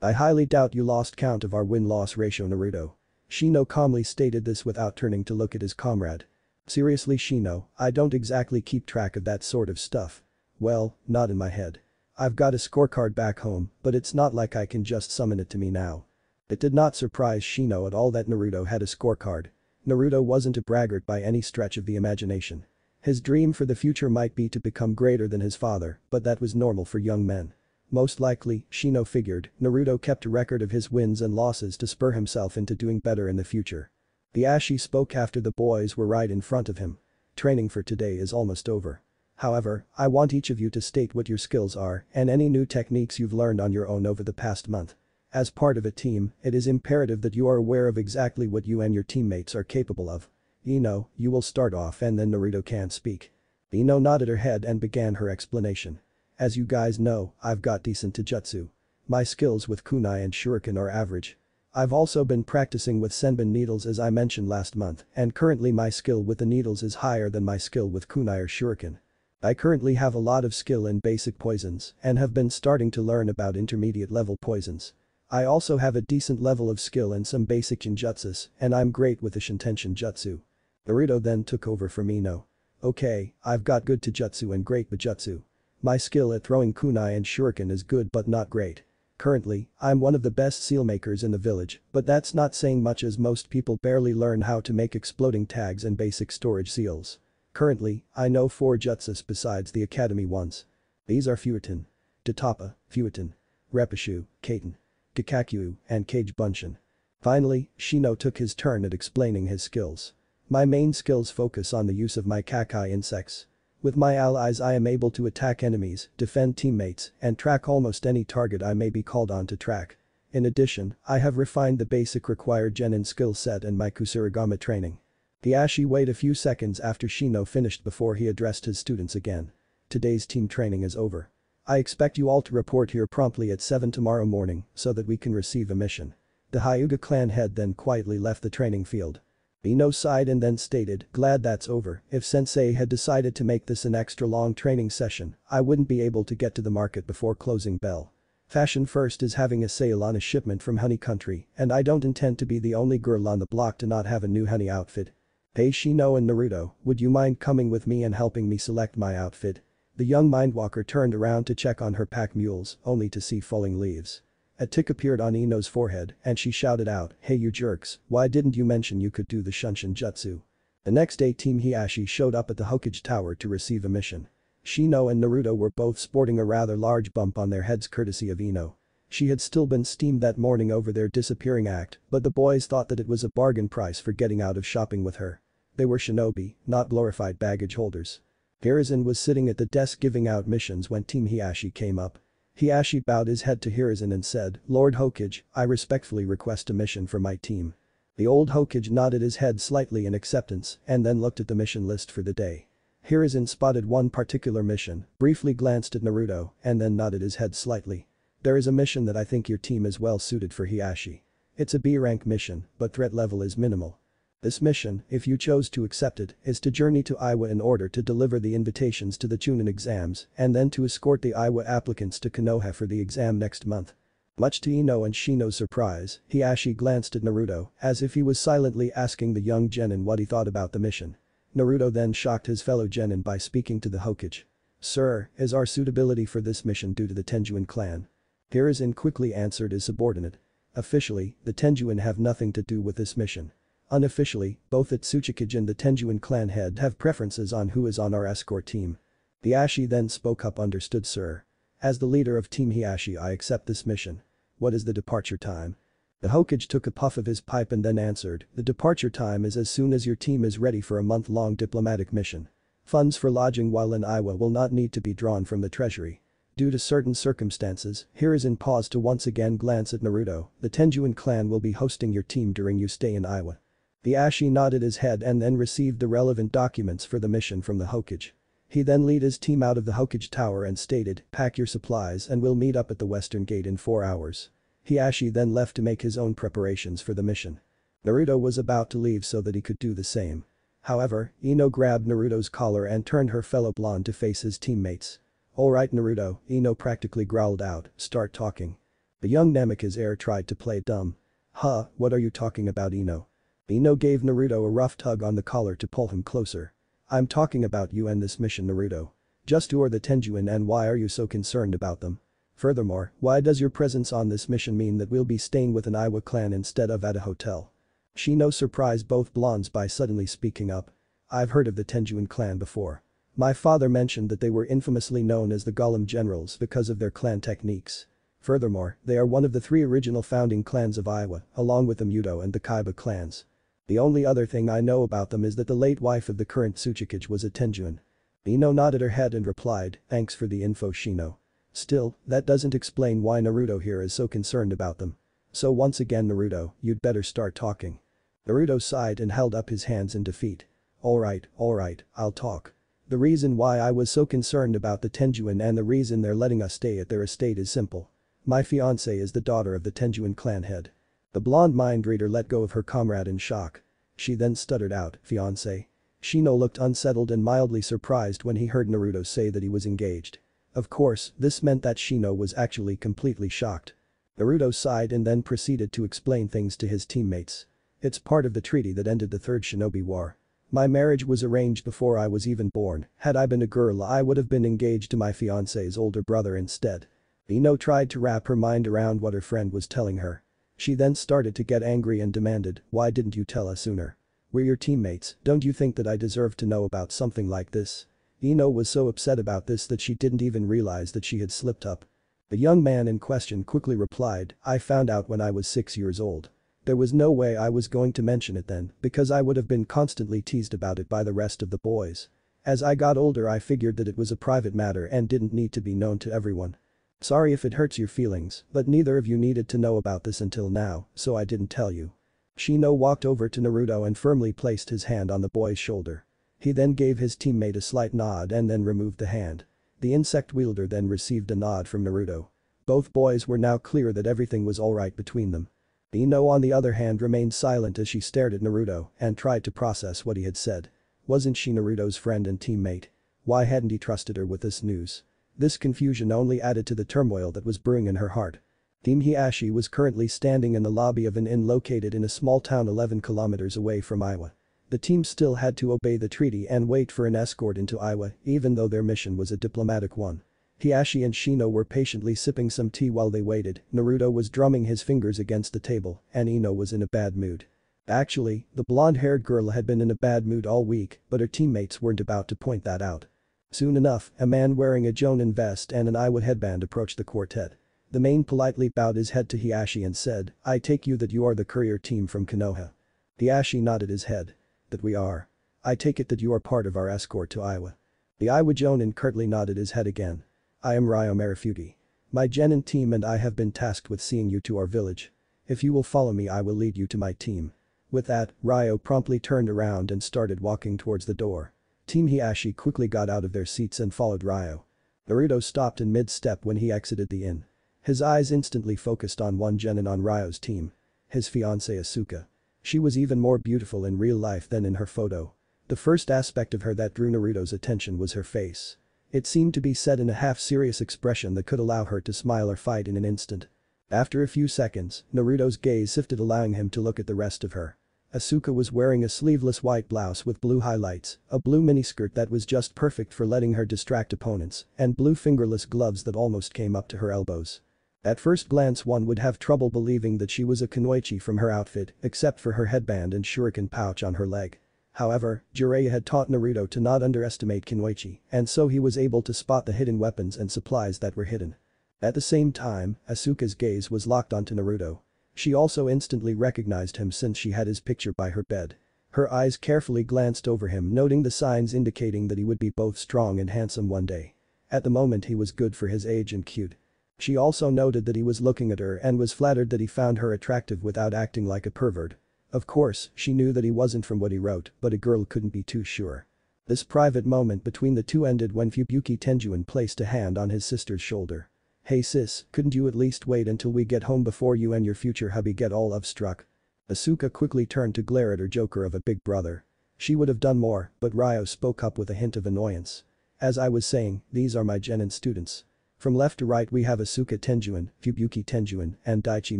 I highly doubt you lost count of our win-loss ratio Naruto. Shino calmly stated this without turning to look at his comrade. Seriously Shino, I don't exactly keep track of that sort of stuff. Well, not in my head. I've got a scorecard back home, but it's not like I can just summon it to me now. It did not surprise Shino at all that Naruto had a scorecard. Naruto wasn't a braggart by any stretch of the imagination. His dream for the future might be to become greater than his father, but that was normal for young men. Most likely, Shino figured, Naruto kept a record of his wins and losses to spur himself into doing better in the future. Hiashi spoke after the boys were right in front of him. Training for today is almost over. However, I want each of you to state what your skills are and any new techniques you've learned on your own over the past month. As part of a team, it is imperative that you are aware of exactly what you and your teammates are capable of. Ino, you will start off and then Naruto can speak. Ino nodded her head and began her explanation. As you guys know, I've got decent Taijutsu. My skills with kunai and shuriken are average. I've also been practicing with Senbon needles as I mentioned last month and currently my skill with the needles is higher than my skill with kunai or shuriken. I currently have a lot of skill in basic poisons and have been starting to learn about intermediate level poisons. I also have a decent level of skill in some basic ninjutsus and I'm great with the Shintenshin Jutsu. Naruto then took over from Ino. Okay, I've got good Taijutsu and great Bujutsu. My skill at throwing kunai and shuriken is good but not great. Currently, I'm one of the best seal makers in the village, but that's not saying much as most people barely learn how to make exploding tags and basic storage seals. Currently, I know 4 jutsus besides the academy ones. These are Futon, Daitoppa, Futon, Reppusho, Kaiten, Kikakyu, and Kage Bunshin. Finally, Shino took his turn at explaining his skills. My main skills focus on the use of my Kikai insects. With my allies I am able to attack enemies, defend teammates, and track almost any target I may be called on to track. In addition, I have refined the basic required genin skill set and my Kusarigama training. Hiashi waited a few seconds after Shino finished before he addressed his students again. Today's team training is over. I expect you all to report here promptly at 7 tomorrow morning so that we can receive a mission. The Hyuga clan head then quietly left the training field. Ino sighed and then stated, glad that's over, if sensei had decided to make this an extra long training session, I wouldn't be able to get to the market before closing bell. Fashion First is having a sale on a shipment from Honey Country and I don't intend to be the only girl on the block to not have a new honey outfit. Hey Shino and Naruto, would you mind coming with me and helping me select my outfit? The young mindwalker turned around to check on her pack mules only to see falling leaves. A tick appeared on Ino's forehead and she shouted out, hey you jerks, why didn't you mention you could do the Shunshin jutsu? The next day Team Hiashi showed up at the Hokage Tower to receive a mission. Shino and Naruto were both sporting a rather large bump on their heads courtesy of Ino. She had still been steamed that morning over their disappearing act, but the boys thought that it was a bargain price for getting out of shopping with her. They were shinobi, not glorified baggage holders. Hiruzen was sitting at the desk giving out missions when Team Hiashi came up. Hiashi bowed his head to Hiruzen and said, Lord Hokage, I respectfully request a mission for my team. The old Hokage nodded his head slightly in acceptance and then looked at the mission list for the day. Hiruzen spotted one particular mission, briefly glanced at Naruto, and then nodded his head slightly. There is a mission that I think your team is well suited for Hiashi. It's a B-rank mission, but threat level is minimal. This mission, if you chose to accept it, is to journey to Iwa in order to deliver the invitations to the Chunin exams and then to escort the Iwa applicants to Konoha for the exam next month. Much to Ino and Shino's surprise, Hiashi glanced at Naruto as if he was silently asking the young genin what he thought about the mission. Naruto then shocked his fellow genin by speaking to the Hokage. Sir, is our suitability for this mission due to the Tenjuin clan? Hiruzen quickly answered his subordinate. Officially, the Tenjuin have nothing to do with this mission. Unofficially, both Tsuchikage and the Tenjuin clan head have preferences on who is on our escort team. Hiashi then spoke up understood sir. As the leader of Team Hiashi I accept this mission. What is the departure time? The Hokage took a puff of his pipe and then answered, the departure time is as soon as your team is ready for a month-long diplomatic mission. Funds for lodging while in Iwa will not need to be drawn from the treasury. Due to certain circumstances, Hiruzen paused to once again glance at Naruto, the Tenjuin clan will be hosting your team during you stay in Iwa. Hiashi nodded his head and then received the relevant documents for the mission from the Hokage. He then led his team out of the Hokage tower and stated, pack your supplies and we'll meet up at the western gate in 4 hours. Hiashi then left to make his own preparations for the mission. Naruto was about to leave so that he could do the same. However, Ino grabbed Naruto's collar and turned her fellow blonde to face his teammates. Alright Naruto, Ino practically growled out, start talking. The young Namikaze heir tried to play dumb. Huh, what are you talking about Ino? Ino gave Naruto a rough tug on the collar to pull him closer. I'm talking about you and this mission Naruto. Just who are the Tenjuin and why are you so concerned about them? Furthermore, why does your presence on this mission mean that we'll be staying with an Iwa clan instead of at a hotel? Shino surprised both blondes by suddenly speaking up. I've heard of the Tenjuin clan before. My father mentioned that they were infamously known as the Golem Generals because of their clan techniques. Furthermore, they are one of the three original founding clans of Iwa, along with the Muto and the Kaiba clans. The only other thing I know about them is that the late wife of the current Tsuchikage was a Tenjuin. Ino nodded her head and replied, thanks for the info Shino. Still, that doesn't explain why Naruto here is so concerned about them. So once again Naruto, you'd better start talking. Naruto sighed and held up his hands in defeat. Alright, alright, I'll talk. The reason why I was so concerned about the Tenjuin and the reason they're letting us stay at their estate is simple. My fiancée is the daughter of the Tenjuin clan head. The blonde mind reader let go of her comrade in shock. She then stuttered out, fiancé. Shino looked unsettled and mildly surprised when he heard Naruto say that he was engaged. Of course, this meant that Shino was actually completely shocked. Naruto sighed and then proceeded to explain things to his teammates. It's part of the treaty that ended the Third Shinobi War. My marriage was arranged before I was even born, had I been a girl I would have been engaged to my fiancé's older brother instead. Ino tried to wrap her mind around what her friend was telling her. She then started to get angry and demanded, why didn't you tell us sooner? We're your teammates, don't you think that I deserve to know about something like this? Ino was so upset about this that she didn't even realize that she had slipped up. The young man in question quickly replied, I found out when I was 6 years old. There was no way I was going to mention it then because I would have been constantly teased about it by the rest of the boys. As I got older I figured that it was a private matter and didn't need to be known to everyone. Sorry if it hurts your feelings, but neither of you needed to know about this until now, so I didn't tell you. Shino walked over to Naruto and firmly placed his hand on the boy's shoulder. He then gave his teammate a slight nod and then removed the hand. The insect wielder then received a nod from Naruto. Both boys were now clear that everything was alright between them. Ino on the other hand remained silent as she stared at Naruto and tried to process what he had said. Wasn't she Naruto's friend and teammate? Why hadn't he trusted her with this news? This confusion only added to the turmoil that was brewing in her heart. Team Hiashi was currently standing in the lobby of an inn located in a small town 11 kilometers away from Iwa. The team still had to obey the treaty and wait for an escort into Iwa even though their mission was a diplomatic one. Hiashi and Shino were patiently sipping some tea while they waited, Naruto was drumming his fingers against the table, and Ino was in a bad mood. Actually, the blonde-haired girl had been in a bad mood all week, but her teammates weren't about to point that out. Soon enough, a man wearing a Jonin vest and an Iwa headband approached the quartet. The main politely bowed his head to Hiashi and said, I take you that you are the courier team from Konoha. Hiashi nodded his head. That we are. I take it that you are part of our escort to Iwa. The Iwa Jonin curtly nodded his head again. I am Ryo Marufuji. My Genin team and I have been tasked with seeing you to our village. If you will follow me I will lead you to my team. With that, Ryo promptly turned around and started walking towards the door. Team Hiashi quickly got out of their seats and followed Ryo. Naruto stopped in mid-step when he exited the inn. His eyes instantly focused on one and on Ryo's team. His fiancée Asuka. She was even more beautiful in real life than in her photo. The first aspect of her that drew Naruto's attention was her face. It seemed to be set in a half-serious expression that could allow her to smile or fight in an instant. After a few seconds, Naruto's gaze sifted allowing him to look at the rest of her. Asuka was wearing a sleeveless white blouse with blue highlights, a blue miniskirt that was just perfect for letting her distract opponents, and blue fingerless gloves that almost came up to her elbows. At first glance one would have trouble believing that she was a kunoichi from her outfit, except for her headband and shuriken pouch on her leg. However, Jiraiya had taught Naruto to not underestimate kunoichi, and so he was able to spot the hidden weapons and supplies that were hidden. At the same time, Asuka's gaze was locked onto Naruto, she also instantly recognized him since she had his picture by her bed. Her eyes carefully glanced over him noting the signs indicating that he would be both strong and handsome one day. At the moment he was good for his age and cute. She also noted that he was looking at her and was flattered that he found her attractive without acting like a pervert. Of course, she knew that he wasn't from what he wrote, but a girl couldn't be too sure. This private moment between the two ended when Fubuki Tenjuin placed a hand on his sister's shoulder. Hey sis, couldn't you at least wait until we get home before you and your future hubby get all love-struck? Asuka quickly turned to glare at her joker of a big brother. She would have done more, but Ryo spoke up with a hint of annoyance. As I was saying, these are my Genin students. From left to right we have Asuka Tenjuin, Fubuki Tenjuin, and Daichi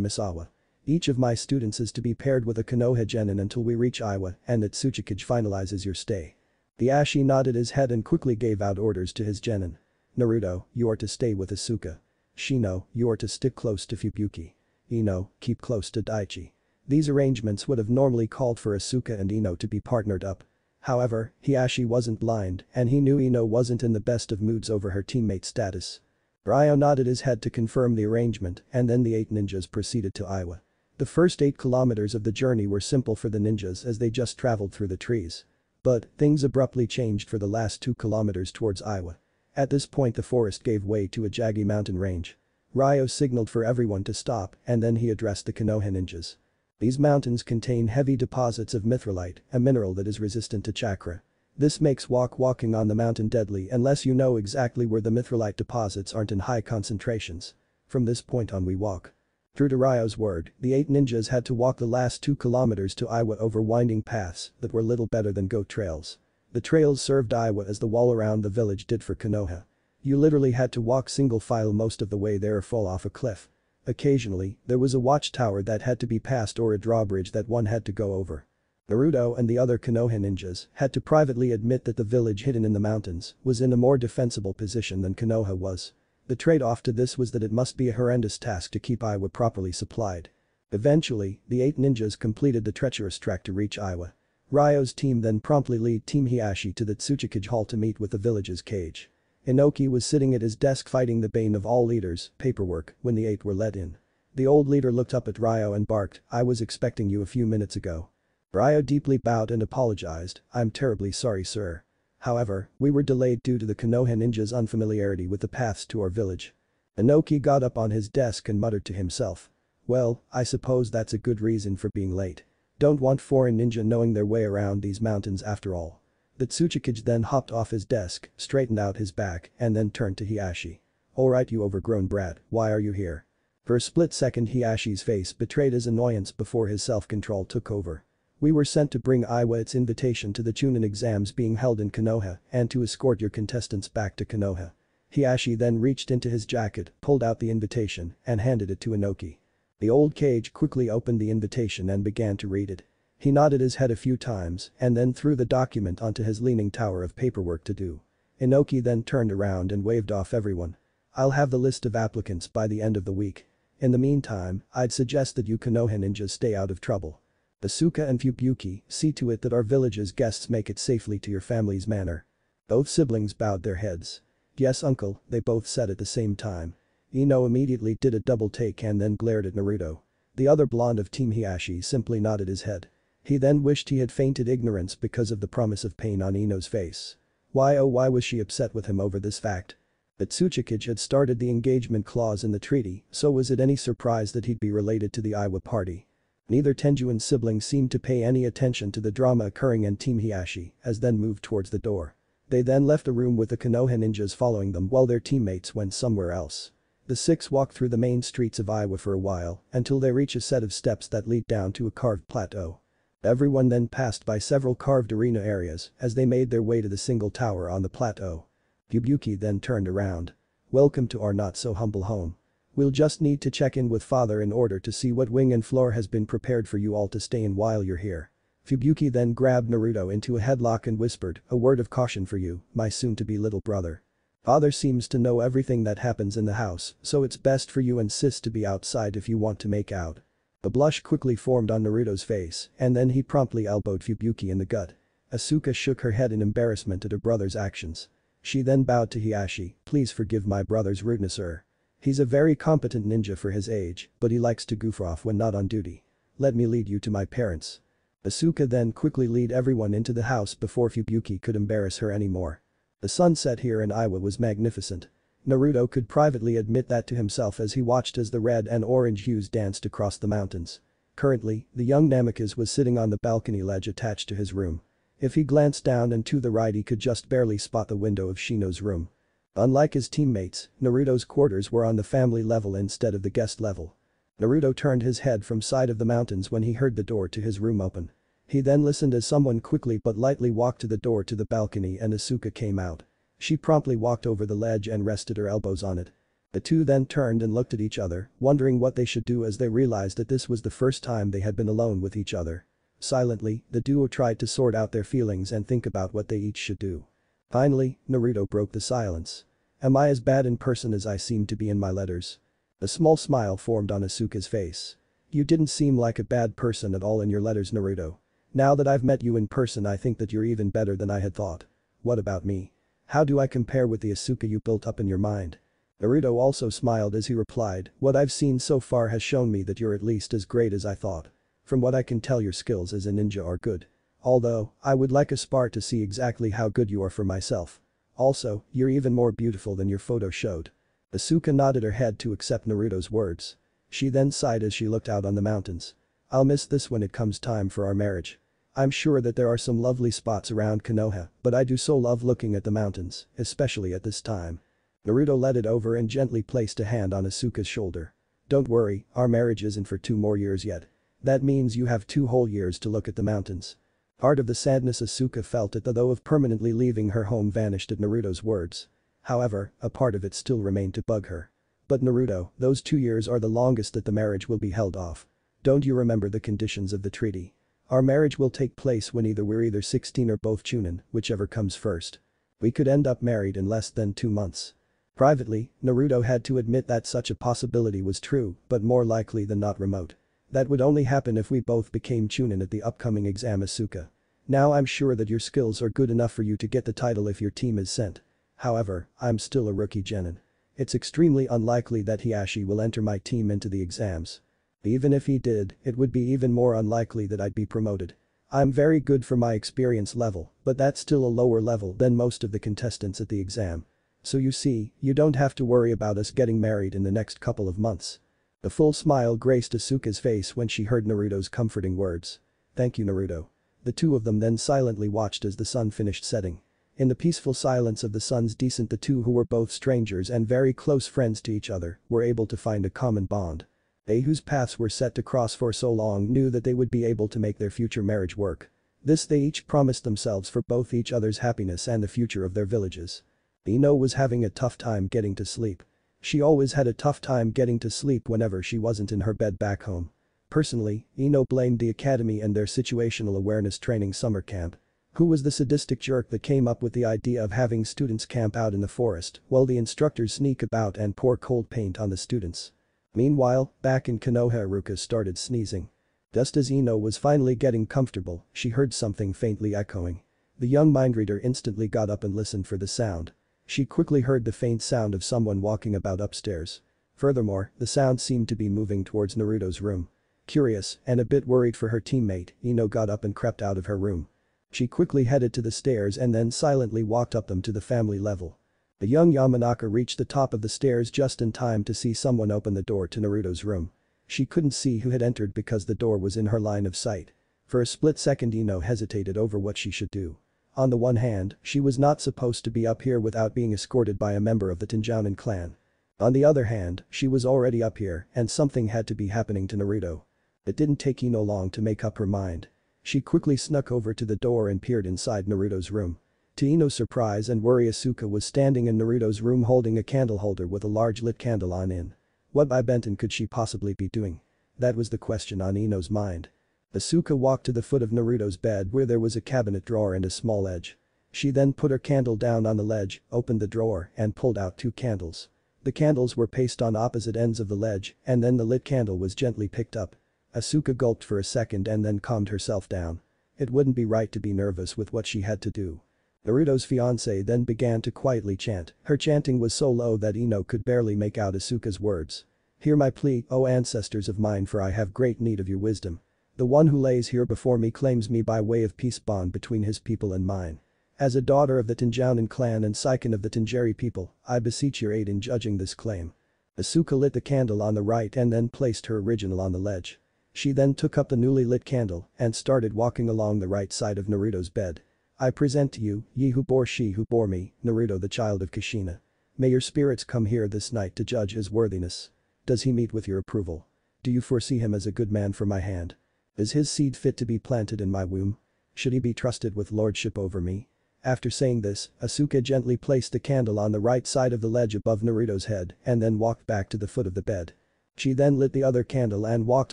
Misawa. Each of my students is to be paired with a Konoha Genin until we reach Iwa and that Tsuchikage finalizes your stay. Hiashi nodded his head and quickly gave out orders to his Genin. Naruto, you are to stay with Asuka. Shino, you are to stick close to Fubuki. Ino, keep close to Daichi. These arrangements would have normally called for Asuka and Ino to be partnered up. However, Hiashi wasn't blind and he knew Ino wasn't in the best of moods over her teammate status. Ryo nodded his head to confirm the arrangement and then the eight ninjas proceeded to Iwa. The first 8 kilometers of the journey were simple for the ninjas as they just traveled through the trees. But, things abruptly changed for the last 2 kilometers towards Iwa. At this point the forest gave way to a jaggy mountain range. Ryo signaled for everyone to stop and then he addressed the Konoha ninjas. These mountains contain heavy deposits of mithrilite, a mineral that is resistant to chakra. This makes walk walking on the mountain deadly unless you know exactly where the mithrilite deposits aren't in high concentrations. From this point on we walk. True to Ryo's word, the eight ninjas had to walk the last two kilometers to Iwa over winding paths that were little better than goat trails. The trails served Iwa as the wall around the village did for Konoha. You literally had to walk single file most of the way there or fall off a cliff. Occasionally, there was a watchtower that had to be passed or a drawbridge that one had to go over. Naruto and the other Konoha ninjas had to privately admit that the village hidden in the mountains was in a more defensible position than Konoha was. The trade-off to this was that it must be a horrendous task to keep Iwa properly supplied. Eventually, the eight ninjas completed the treacherous trek to reach Iwa. Ryo's team then promptly lead Team Hiashi to the Tsuchikage Hall to meet with the village's Kage. Inoki was sitting at his desk fighting the bane of all leaders, paperwork, when the eight were let in. The old leader looked up at Ryo and barked, I was expecting you a few minutes ago. Ryo deeply bowed and apologized, I'm terribly sorry sir. However, we were delayed due to the Konoha ninja's unfamiliarity with the paths to our village. Inoki got up on his desk and muttered to himself. Well, I suppose that's a good reason for being late. Don't want foreign ninja knowing their way around these mountains after all. The Tsuchikage then hopped off his desk, straightened out his back, and then turned to Hiashi. Alright you overgrown brat, why are you here? For a split second Hiashi's face betrayed his annoyance before his self-control took over. We were sent to bring Iwa its invitation to the Chunin exams being held in Konoha and to escort your contestants back to Konoha. Hiashi then reached into his jacket, pulled out the invitation, and handed it to Inoki. The old Kage quickly opened the invitation and began to read it. He nodded his head a few times and then threw the document onto his leaning tower of paperwork to do. Inoki then turned around and waved off everyone. I'll have the list of applicants by the end of the week. In the meantime, I'd suggest that you Konoha ninjas stay out of trouble. Asuka and Fubuki, see to it that our village's guests make it safely to your family's manor. Both siblings bowed their heads. Yes uncle, they both said at the same time. Ino immediately did a double take and then glared at Naruto. The other blonde of Team Hiashi simply nodded his head. He then wished he had fainted ignorance because of the promise of pain on Ino's face. Why oh why was she upset with him over this fact? But Tsuchikage had started the engagement clause in the treaty, so was it any surprise that he'd be related to the Iwa party? Neither Tenjuin siblings seemed to pay any attention to the drama occurring in Team Hiashi, as then moved towards the door. They then left the room with the Konoha ninjas following them while their teammates went somewhere else. The six walk through the main streets of Iwa for a while until they reach a set of steps that lead down to a carved plateau. Everyone then passed by several carved arena areas as they made their way to the single tower on the plateau. Fubuki then turned around. Welcome to our not so humble home. We'll just need to check in with father in order to see what wing and floor has been prepared for you all to stay in while you're here. Fubuki then grabbed Naruto into a headlock and whispered, a word of caution for you, my soon-to-be little brother. Father seems to know everything that happens in the house, so it's best for you and sis to be outside if you want to make out. A blush quickly formed on Naruto's face, and then he promptly elbowed Fubuki in the gut. Asuka shook her head in embarrassment at her brother's actions. She then bowed to Hiashi, please forgive my brother's rudeness sir. He's a very competent ninja for his age, but he likes to goof off when not on duty. Let me lead you to my parents. Asuka then quickly lead everyone into the house before Fubuki could embarrass her anymore. The sunset here in Iwa was magnificent. Naruto could privately admit that to himself as he watched as the red and orange hues danced across the mountains. Currently, the young Namikaze was sitting on the balcony ledge attached to his room. If he glanced down and to the right he could just barely spot the window of Shino's room. Unlike his teammates, Naruto's quarters were on the family level instead of the guest level. Naruto turned his head from side of the mountains when he heard the door to his room open. He then listened as someone quickly but lightly walked to the door to the balcony and Asuka came out. She promptly walked over the ledge and rested her elbows on it. The two then turned and looked at each other, wondering what they should do as they realized that this was the first time they had been alone with each other. Silently, the duo tried to sort out their feelings and think about what they each should do. Finally, Naruto broke the silence. Am I as bad in person as I seem to be in my letters? A small smile formed on Asuka's face. You didn't seem like a bad person at all in your letters Naruto. Now that I've met you in person I think that you're even better than I had thought. What about me? How do I compare with the Asuka you built up in your mind? Naruto also smiled as he replied, what I've seen so far has shown me that you're at least as great as I thought. From what I can tell your skills as a ninja are good. Although, I would like a spar to see exactly how good you are for myself. Also, you're even more beautiful than your photo showed. Asuka nodded her head to accept Naruto's words. She then sighed as she looked out on the mountains. I'll miss this when it comes time for our marriage. I'm sure that there are some lovely spots around Konoha, but I do so love looking at the mountains, especially at this time. Naruto led it over and gently placed a hand on Asuka's shoulder. Don't worry, our marriage isn't for two more years yet. That means you have two whole years to look at the mountains. Part of the sadness Asuka felt at the though of permanently leaving her home vanished at Naruto's words. However, a part of it still remained to bug her. But Naruto, those two years are the longest that the marriage will be held off. Don't you remember the conditions of the treaty? Our marriage will take place when either we're either 16 or both Chunin, whichever comes first. We could end up married in less than two months. Privately, Naruto had to admit that such a possibility was true, but more likely than not remote. That would only happen if we both became Chunin at the upcoming exam Asuka. Now I'm sure that your skills are good enough for you to get the title if your team is sent. However, I'm still a rookie genin. It's extremely unlikely that Hiashi will enter my team into the exams. Even if he did, it would be even more unlikely that I'd be promoted. I'm very good for my experience level, but that's still a lower level than most of the contestants at the exam. So you see, you don't have to worry about us getting married in the next couple of months. A full smile graced Asuka's face when she heard Naruto's comforting words. Thank you Naruto. The two of them then silently watched as the sun finished setting. In the peaceful silence of the sun's descent the two who were both strangers and very close friends to each other were able to find a common bond. They whose paths were set to cross for so long knew that they would be able to make their future marriage work. This they each promised themselves for both each other's happiness and the future of their villages. Ino was having a tough time getting to sleep. She always had a tough time getting to sleep whenever she wasn't in her bed back home. Personally, Ino blamed the academy and their situational awareness training summer camp. Who was the sadistic jerk that came up with the idea of having students camp out in the forest while the instructors sneak about and pour cold paint on the students? Meanwhile, back in Konoha Iruka started sneezing. Just as Ino was finally getting comfortable, she heard something faintly echoing. The young mindreader instantly got up and listened for the sound. She quickly heard the faint sound of someone walking about upstairs. Furthermore, the sound seemed to be moving towards Naruto's room. Curious and a bit worried for her teammate, Ino got up and crept out of her room. She quickly headed to the stairs and then silently walked up them to the family level. The young Yamanaka reached the top of the stairs just in time to see someone open the door to Naruto's room. She couldn't see who had entered because the door was in her line of sight. For a split second Ino hesitated over what she should do. On the one hand, she was not supposed to be up here without being escorted by a member of the Tenjuin clan. On the other hand, she was already up here and something had to be happening to Naruto. It didn't take Ino long to make up her mind. She quickly snuck over to the door and peered inside Naruto's room. To Ino's surprise and worry Asuka was standing in Naruto's room holding a candle holder with a large lit candle on in. What by Benton could she possibly be doing? That was the question on Ino's mind. Asuka walked to the foot of Naruto's bed where there was a cabinet drawer and a small edge. She then put her candle down on the ledge, opened the drawer and pulled out two candles. The candles were placed on opposite ends of the ledge and then the lit candle was gently picked up. Asuka gulped for a second and then calmed herself down. It wouldn't be right to be nervous with what she had to do. Naruto's fiancé then began to quietly chant, her chanting was so low that Ino could barely make out Asuka's words. Hear my plea, O ancestors of mine for I have great need of your wisdom. The one who lays here before me claims me by way of peace bond between his people and mine. As a daughter of the Tenjuin clan and Seiken of the Tanjiri people, I beseech your aid in judging this claim. Asuka lit the candle on the right and then placed her original on the ledge. She then took up the newly lit candle and started walking along the right side of Naruto's bed. I present to you, ye who bore she who bore me, Naruto the child of Kushina. May your spirits come here this night to judge his worthiness. Does he meet with your approval? Do you foresee him as a good man for my hand? Is his seed fit to be planted in my womb? Should he be trusted with lordship over me? After saying this, Asuka gently placed the candle on the right side of the ledge above Naruto's head and then walked back to the foot of the bed. She then lit the other candle and walked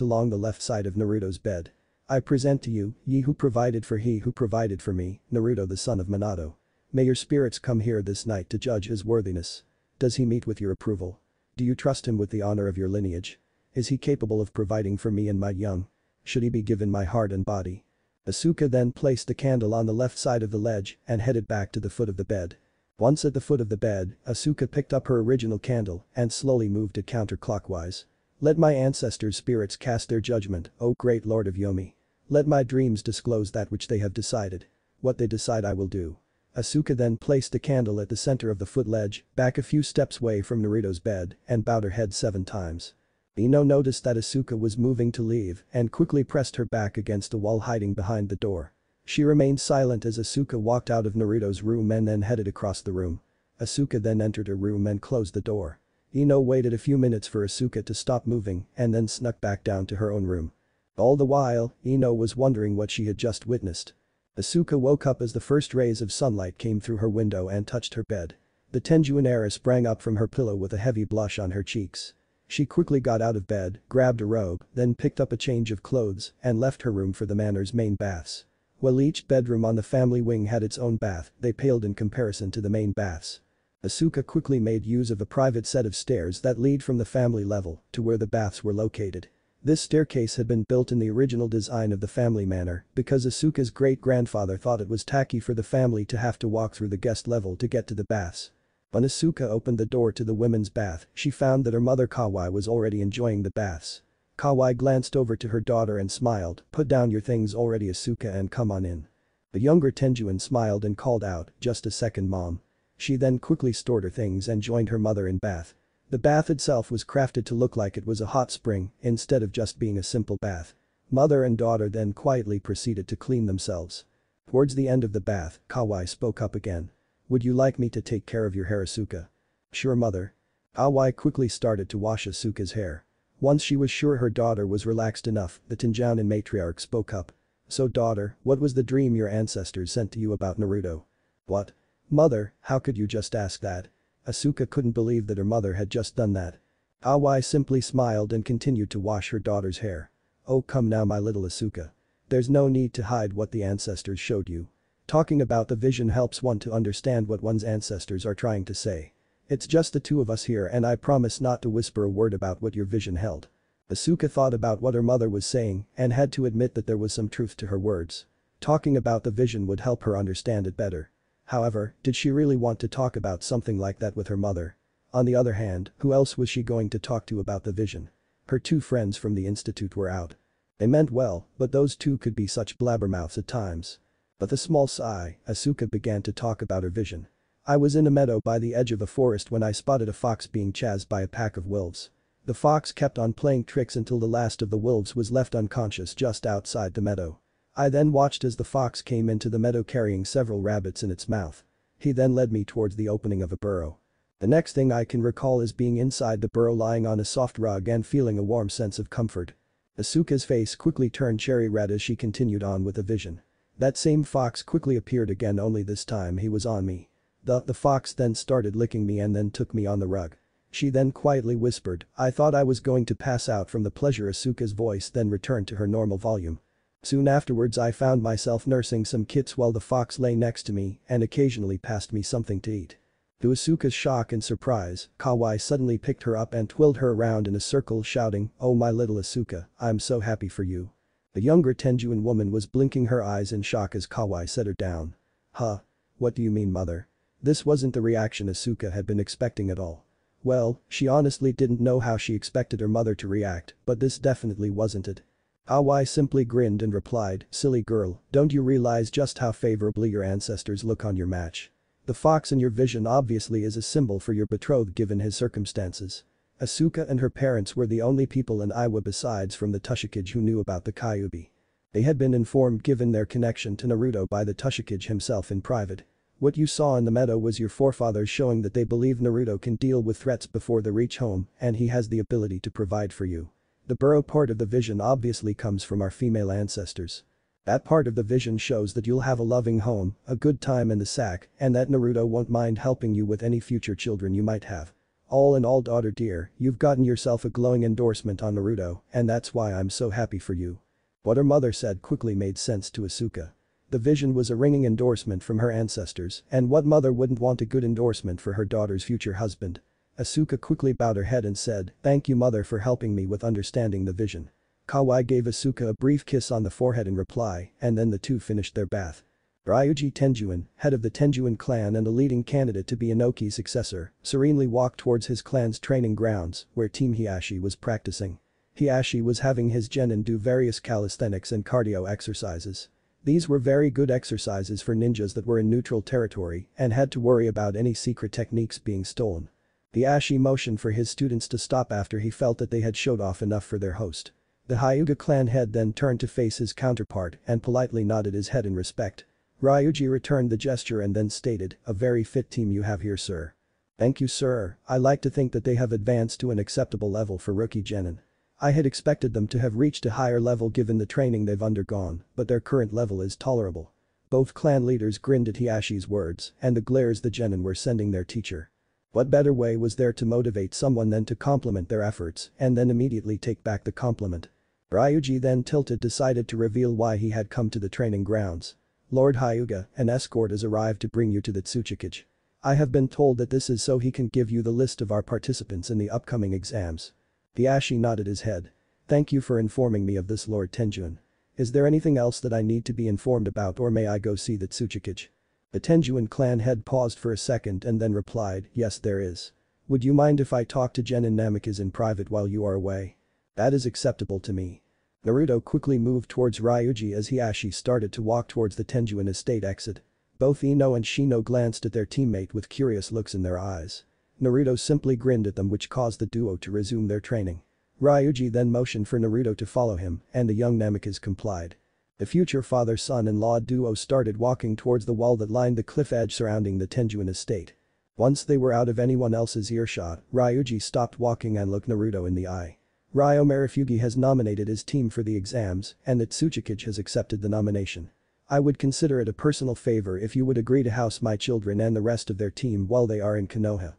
along the left side of Naruto's bed. I present to you, ye who provided for he who provided for me, Naruto the son of Minato. May your spirits come here this night to judge his worthiness. Does he meet with your approval? Do you trust him with the honor of your lineage? Is he capable of providing for me and my young? Should he be given my heart and body? Asuka then placed the candle on the left side of the ledge and headed back to the foot of the bed. Once at the foot of the bed, Asuka picked up her original candle and slowly moved it counterclockwise. Let my ancestors' spirits cast their judgment, O great lord of Yomi. Let my dreams disclose that which they have decided. What they decide I will do. Asuka then placed the candle at the center of the foot ledge, back a few steps away from Naruto's bed, and bowed her head seven times. Ino noticed that Asuka was moving to leave and quickly pressed her back against the wall hiding behind the door. She remained silent as Asuka walked out of Naruto's room and then headed across the room. Asuka then entered her room and closed the door. Ino waited a few minutes for Asuka to stop moving and then snuck back down to her own room. All the while, Ino was wondering what she had just witnessed. Asuka woke up as the first rays of sunlight came through her window and touched her bed. The Tenjuin era sprang up from her pillow with a heavy blush on her cheeks. She quickly got out of bed, grabbed a robe, then picked up a change of clothes and left her room for the manor's main baths. While each bedroom on the family wing had its own bath, they paled in comparison to the main baths. Asuka quickly made use of a private set of stairs that lead from the family level to where the baths were located. This staircase had been built in the original design of the family manor because Asuka's great-grandfather thought it was tacky for the family to have to walk through the guest level to get to the baths. When Asuka opened the door to the women's bath, she found that her mother Kawai was already enjoying the baths. Kawai glanced over to her daughter and smiled, put down your things already Asuka and come on in. The younger Tenjuin smiled and called out, just a second mom. She then quickly stored her things and joined her mother in bath. The bath itself was crafted to look like it was a hot spring instead of just being a simple bath. Mother and daughter then quietly proceeded to clean themselves. Towards the end of the bath, Kawai spoke up again. Would you like me to take care of your hair Asuka? Sure mother. Kawai quickly started to wash Asuka's hair. Once she was sure her daughter was relaxed enough, the Tenjuin matriarch spoke up. So daughter, what was the dream your ancestors sent to you about Naruto? What? Mother, how could you just ask that? Asuka couldn't believe that her mother had just done that. Ah Kawai simply smiled and continued to wash her daughter's hair. Oh come now my little Asuka. There's no need to hide what the ancestors showed you. Talking about the vision helps one to understand what one's ancestors are trying to say. It's just the two of us here and I promise not to whisper a word about what your vision held. Asuka thought about what her mother was saying and had to admit that there was some truth to her words. Talking about the vision would help her understand it better. However, did she really want to talk about something like that with her mother? On the other hand, who else was she going to talk to about the vision? Her two friends from the institute were out. They meant well, but those two could be such blabbermouths at times. With a small sigh, Asuka began to talk about her vision. I was in a meadow by the edge of a forest when I spotted a fox being chased by a pack of wolves. The fox kept on playing tricks until the last of the wolves was left unconscious just outside the meadow. I then watched as the fox came into the meadow carrying several rabbits in its mouth. He then led me towards the opening of a burrow. The next thing I can recall is being inside the burrow lying on a soft rug and feeling a warm sense of comfort. Asuka's face quickly turned cherry red as she continued on with the vision. That same fox quickly appeared again only this time he was on me. The, the fox then started licking me and then took me on the rug. She then quietly whispered, I thought I was going to pass out from the pleasure Asuka's voice then returned to her normal volume. Soon afterwards I found myself nursing some kits while the fox lay next to me and occasionally passed me something to eat. To Asuka's shock and surprise, Kawai suddenly picked her up and twirled her around in a circle shouting, oh my little Asuka, I'm so happy for you. The younger Tenjuin woman was blinking her eyes in shock as Kawai set her down. Huh? What do you mean mother? This wasn't the reaction Asuka had been expecting at all. Well, she honestly didn't know how she expected her mother to react, but this definitely wasn't it. Ah, Awai simply grinned and replied, silly girl, don't you realize just how favorably your ancestors look on your match? The fox in your vision obviously is a symbol for your betrothed given his circumstances. Asuka and her parents were the only people in Iwa besides from the Tsuchikage who knew about the Kyuubi. They had been informed given their connection to Naruto by the Tsuchikage himself in private what you saw in the meadow was your forefathers showing that they believe Naruto can deal with threats before they reach home and he has the ability to provide for you. The burrow part of the vision obviously comes from our female ancestors. That part of the vision shows that you'll have a loving home, a good time in the sack, and that Naruto won't mind helping you with any future children you might have. All in all daughter dear, you've gotten yourself a glowing endorsement on Naruto, and that's why I'm so happy for you. What her mother said quickly made sense to Asuka. The vision was a ringing endorsement from her ancestors, and what mother wouldn't want a good endorsement for her daughter's future husband. Asuka quickly bowed her head and said, thank you mother for helping me with understanding the vision. Kawai gave Asuka a brief kiss on the forehead in reply, and then the two finished their bath. Ryuji Tenjuin, head of the Tenjuin clan and a leading candidate to be Onoki's successor, serenely walked towards his clan's training grounds, where Team Hiashi was practicing. Hiashi was having his genin do various calisthenics and cardio exercises. These were very good exercises for ninjas that were in neutral territory and had to worry about any secret techniques being stolen. Hiashi motioned for his students to stop after he felt that they had showed off enough for their host. The Hyuga clan head then turned to face his counterpart and politely nodded his head in respect. Ryuji returned the gesture and then stated, a very fit team you have here sir. Thank you sir, I like to think that they have advanced to an acceptable level for rookie genin. I had expected them to have reached a higher level given the training they've undergone, but their current level is tolerable. Both clan leaders grinned at Hiashi's words and the glares the genin were sending their teacher. What better way was there to motivate someone than to compliment their efforts and then immediately take back the compliment. Ryuji then tilted decided to reveal why he had come to the training grounds. Lord Hyuga, an escort has arrived to bring you to the Tsuchikage. I have been told that this is so he can give you the list of our participants in the upcoming exams. Hiashi nodded his head. Thank you for informing me of this Lord Tenjuin. Is there anything else that I need to be informed about or may I go see the Tsuchikage? The Tenjuin clan head paused for a second and then replied, yes there is. Would you mind if I talk to genin Namikaze in private while you are away? That is acceptable to me. Naruto quickly moved towards Ryuji as Hiashi started to walk towards the Tenjuin estate exit. Both Ino and Shino glanced at their teammate with curious looks in their eyes. Naruto simply grinned at them which caused the duo to resume their training. Ryuji then motioned for Naruto to follow him and the young Namikaze complied. The future father-son-in-law duo started walking towards the wall that lined the cliff edge surrounding the Tenjuin estate. Once they were out of anyone else's earshot, Ryuji stopped walking and looked Naruto in the eye. Ryo Marufuji has nominated his team for the exams and that Tsuchikage has accepted the nomination. I would consider it a personal favor if you would agree to house my children and the rest of their team while they are in Konoha.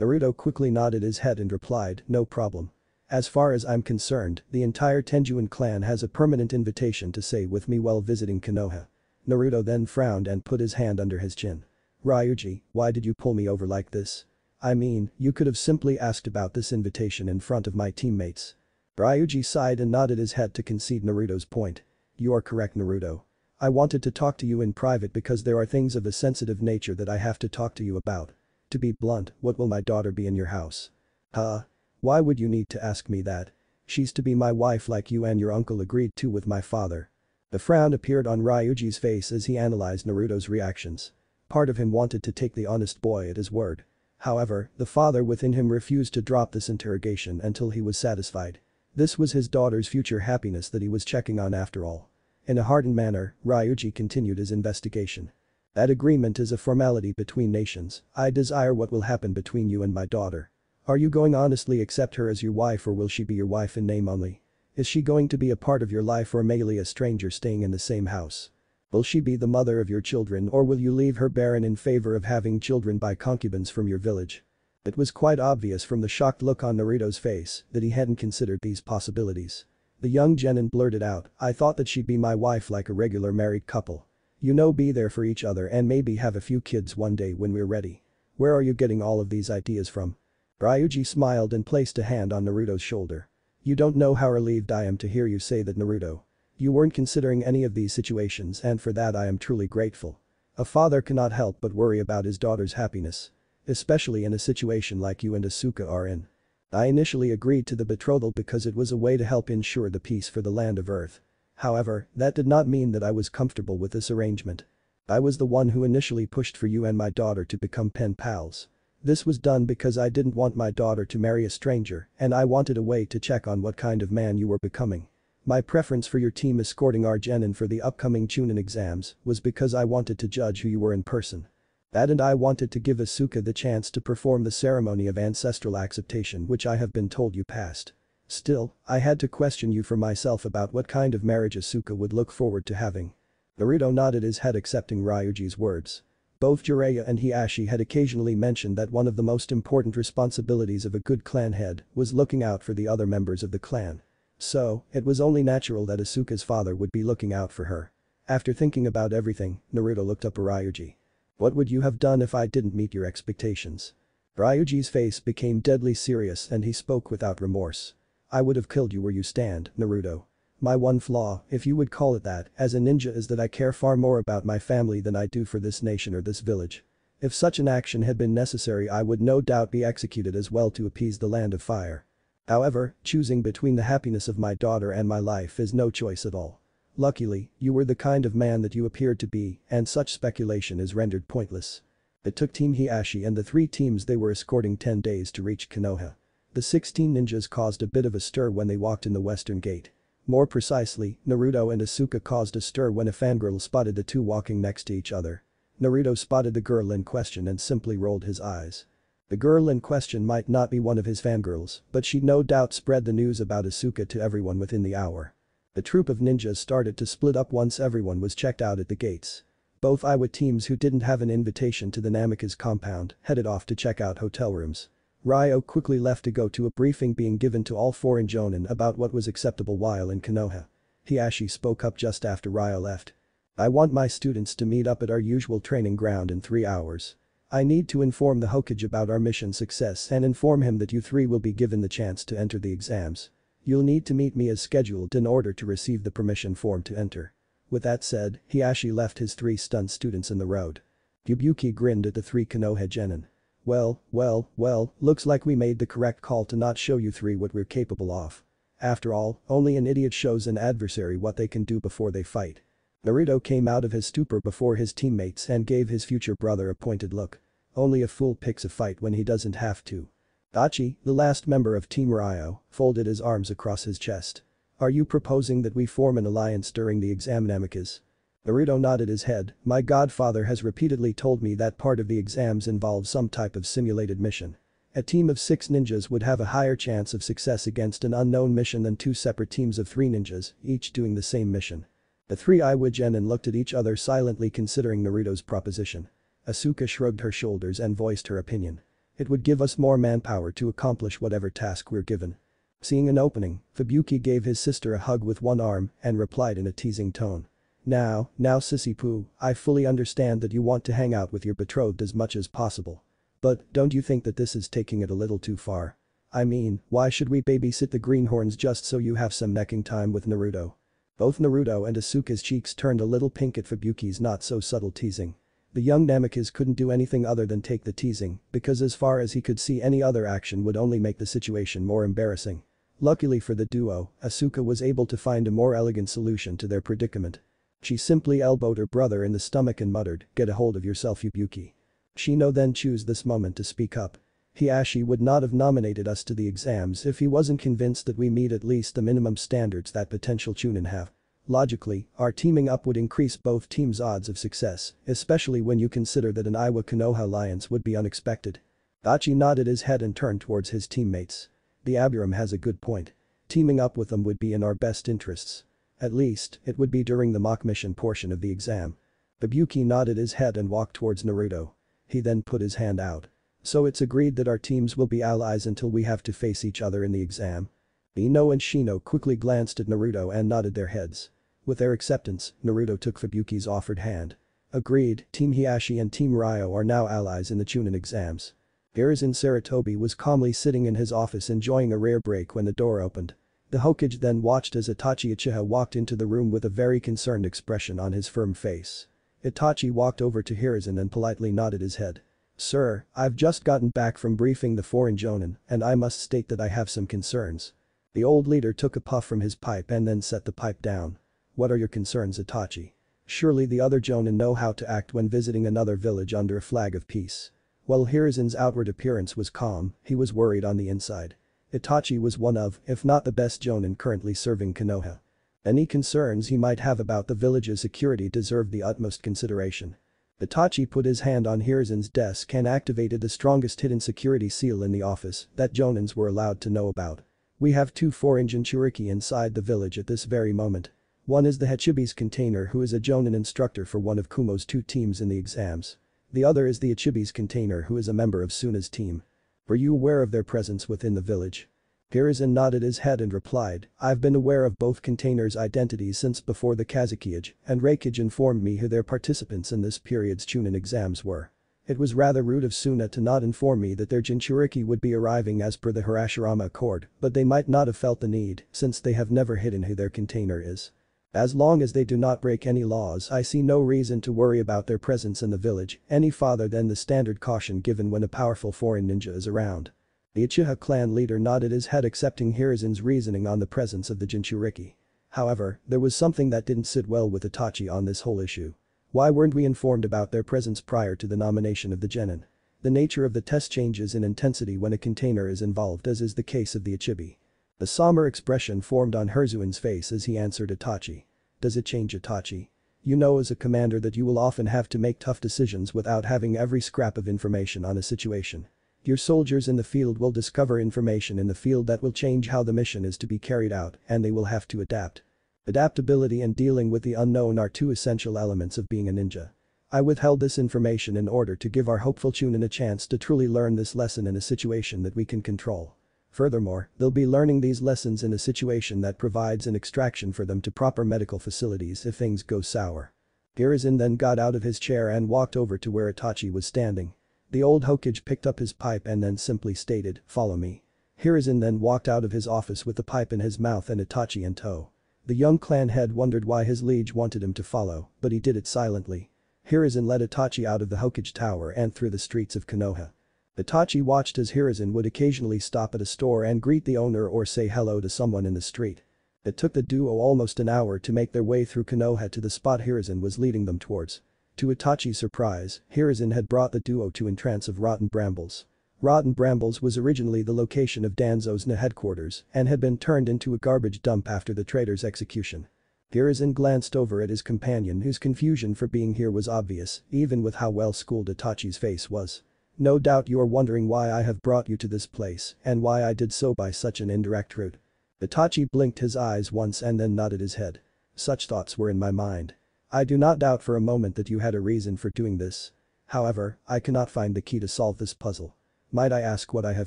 Naruto quickly nodded his head and replied, no problem. As far as I'm concerned, the entire Tenjuin clan has a permanent invitation to stay with me while visiting Konoha. Naruto then frowned and put his hand under his chin. Ryuji, why did you pull me over like this? I mean, you could have simply asked about this invitation in front of my teammates. Ryuji sighed and nodded his head to concede Naruto's point. You are correct Naruto. I wanted to talk to you in private because there are things of a sensitive nature that I have to talk to you about. To be blunt, what will my daughter be in your house? Huh? Why would you need to ask me that? She's to be my wife like you and your uncle agreed to with my father. The frown appeared on Ryuji's face as he analyzed Naruto's reactions. Part of him wanted to take the honest boy at his word. However, the father within him refused to drop this interrogation until he was satisfied. This was his daughter's future happiness that he was checking on after all. In a hardened manner, Ryuji continued his investigation. That agreement is a formality between nations, I desire what will happen between you and my daughter. Are you going honestly accept her as your wife or will she be your wife in name only? Is she going to be a part of your life or merely a stranger staying in the same house? Will she be the mother of your children or will you leave her barren in favor of having children by concubines from your village? It was quite obvious from the shocked look on Naruto's face that he hadn't considered these possibilities. The young genin blurted out, I thought that she'd be my wife like a regular married couple. You know be there for each other and maybe have a few kids one day when we're ready. Where are you getting all of these ideas from? Ryuji smiled and placed a hand on Naruto's shoulder. You don't know how relieved I am to hear you say that Naruto. You weren't considering any of these situations and for that I am truly grateful. A father cannot help but worry about his daughter's happiness. Especially in a situation like you and Asuka are in. I initially agreed to the betrothal because it was a way to help ensure the peace for the land of Earth. However, that did not mean that I was comfortable with this arrangement. I was the one who initially pushed for you and my daughter to become pen pals. This was done because I didn't want my daughter to marry a stranger and I wanted a way to check on what kind of man you were becoming. My preference for your team escorting our Genin for the upcoming Chunin exams was because I wanted to judge who you were in person. That and I wanted to give Asuka the chance to perform the ceremony of ancestral acceptation which I have been told you passed. Still, I had to question you for myself about what kind of marriage Asuka would look forward to having. Naruto nodded his head accepting Ryuji's words. Both Jiraiya and Hiashi had occasionally mentioned that one of the most important responsibilities of a good clan head was looking out for the other members of the clan. So, it was only natural that Asuka's father would be looking out for her. After thinking about everything, Naruto looked up at Ryuji. What would you have done if I didn't meet your expectations? Ryuji's face became deadly serious and he spoke without remorse. I would have killed you where you stand, Naruto. My one flaw, if you would call it that, as a ninja is that I care far more about my family than I do for this nation or this village. If such an action had been necessary I would no doubt be executed as well to appease the land of fire. However, choosing between the happiness of my daughter and my life is no choice at all. Luckily, you were the kind of man that you appeared to be, and such speculation is rendered pointless. It took Team Hiashi and the three teams they were escorting 10 days to reach Konoha. The 16 ninjas caused a bit of a stir when they walked in the western gate. More precisely, Naruto and Asuka caused a stir when a fangirl spotted the two walking next to each other. Naruto spotted the girl in question and simply rolled his eyes. The girl in question might not be one of his fangirls, but she no doubt spread the news about Asuka to everyone within the hour. The troop of ninjas started to split up once everyone was checked out at the gates. Both Iwa teams who didn't have an invitation to the Namikaze compound headed off to check out hotel rooms. Ryo quickly left to go to a briefing being given to all foreign Jonin about what was acceptable while in Konoha. Hiashi spoke up just after Ryo left. I want my students to meet up at our usual training ground in three hours. I need to inform the Hokage about our mission success and inform him that you three will be given the chance to enter the exams. You'll need to meet me as scheduled in order to receive the permission form to enter. With that said, Hiashi left his three stunned students in the road. Fubuki grinned at the three Konoha genin. Well, well, well, looks like we made the correct call to not show you three what we're capable of. After all, only an idiot shows an adversary what they can do before they fight. Naruto came out of his stupor before his teammates and gave his future brother a pointed look. Only a fool picks a fight when he doesn't have to. Daichi, the last member of Team Ryo, folded his arms across his chest. Are you proposing that we form an alliance during the exam Namikaze? Naruto nodded his head, my godfather has repeatedly told me that part of the exams involves some type of simulated mission. A team of six ninjas would have a higher chance of success against an unknown mission than two separate teams of three ninjas, each doing the same mission. The three Iwa genin looked at each other silently considering Naruto's proposition. Asuka shrugged her shoulders and voiced her opinion. It would give us more manpower to accomplish whatever task we're given. Seeing an opening, Fubuki gave his sister a hug with one arm and replied in a teasing tone. Now, now sissy poo, I fully understand that you want to hang out with your betrothed as much as possible. But, don't you think that this is taking it a little too far? I mean, why should we babysit the greenhorns just so you have some necking time with Naruto? Both Naruto and Asuka's cheeks turned a little pink at Fubuki's not so subtle teasing. The young Namikaze couldn't do anything other than take the teasing, because as far as he could see any other action would only make the situation more embarrassing. Luckily for the duo, Asuka was able to find a more elegant solution to their predicament. She simply elbowed her brother in the stomach and muttered, get a hold of yourself Fubuki. Shino then chose this moment to speak up. Hiashi would not have nominated us to the exams if he wasn't convinced that we meet at least the minimum standards that potential chunin have. Logically, our teaming up would increase both teams' odds of success, especially when you consider that an Iwa Konoha alliance would be unexpected. Itachi nodded his head and turned towards his teammates. The Aburame has a good point. Teaming up with them would be in our best interests. At least, it would be during the mock mission portion of the exam. Fubuki nodded his head and walked towards Naruto. He then put his hand out. So it's agreed that our teams will be allies until we have to face each other in the exam. Ino and Shino quickly glanced at Naruto and nodded their heads. With their acceptance, Naruto took Fubuki's offered hand. Agreed, Team Hiashi and Team Ryo are now allies in the Chunin exams. Hiruzen Sarutobi was calmly sitting in his office enjoying a rare break when the door opened. The Hokage then watched as Itachi Uchiha walked into the room with a very concerned expression on his firm face. Itachi walked over to Hiruzen and politely nodded his head. Sir, I've just gotten back from briefing the foreign jonin and I must state that I have some concerns. The old leader took a puff from his pipe and then set the pipe down. What are your concerns Itachi? Surely the other Jonin know how to act when visiting another village under a flag of peace. While Hiruzen's outward appearance was calm, he was worried on the inside. Itachi was one of, if not the best Jonin currently serving Konoha. Any concerns he might have about the village's security deserved the utmost consideration. Itachi put his hand on Hiruzen's desk and activated the strongest hidden security seal in the office that Jonins were allowed to know about. We have two foreign Jinchuriki inside the village at this very moment. One is the Hachibi's container who is a Jonin instructor for one of Kumo's two teams in the exams. The other is the Ichibi's container who is a member of Suna's team. Were you aware of their presence within the village? Hiruzen nodded his head and replied, I've been aware of both containers' identities since before the Kazekage, and Raikage informed me who their participants in this period's Chunin exams were. It was rather rude of Suna to not inform me that their Jinchuriki would be arriving as per the Hashirama Accord, but they might not have felt the need, since they have never hidden who their container is. As long as they do not break any laws I see no reason to worry about their presence in the village any farther than the standard caution given when a powerful foreign ninja is around. The Uchiha clan leader nodded his head accepting Hiruzen's reasoning on the presence of the Jinchuriki. However, there was something that didn't sit well with Itachi on this whole issue. Why weren't we informed about their presence prior to the nomination of the genin? The nature of the test changes in intensity when a container is involved as is the case of the Ichibi. A somber expression formed on Hiruzen's face as he answered Itachi. Does it change Itachi? You know as a commander that you will often have to make tough decisions without having every scrap of information on a situation. Your soldiers in the field will discover information in the field that will change how the mission is to be carried out and they will have to adapt. Adaptability and dealing with the unknown are two essential elements of being a ninja. I withheld this information in order to give our hopeful Chunin a chance to truly learn this lesson in a situation that we can control. Furthermore, they'll be learning these lessons in a situation that provides an extraction for them to proper medical facilities if things go sour. Hiruzen then got out of his chair and walked over to where Itachi was standing. The old Hokage picked up his pipe and then simply stated, follow me. Hiruzen then walked out of his office with the pipe in his mouth and Itachi in tow. The young clan head wondered why his liege wanted him to follow, but he did it silently. Hiruzen led Itachi out of the Hokage tower and through the streets of Konoha. Itachi watched as Hiruzen would occasionally stop at a store and greet the owner or say hello to someone in the street. It took the duo almost an hour to make their way through Konoha to the spot Hiruzen was leading them towards. To Itachi's surprise, Hiruzen had brought the duo to entrance of Rotten Brambles. Rotten Brambles was originally the location of Danzo's Ne headquarters and had been turned into a garbage dump after the traitor's execution. Hiruzen glanced over at his companion whose confusion for being here was obvious, even with how well schooled Itachi's face was. No doubt you are wondering why I have brought you to this place and why I did so by such an indirect route. Itachi blinked his eyes once and then nodded his head. Such thoughts were in my mind. I do not doubt for a moment that you had a reason for doing this. However, I cannot find the key to solve this puzzle. Might I ask what I have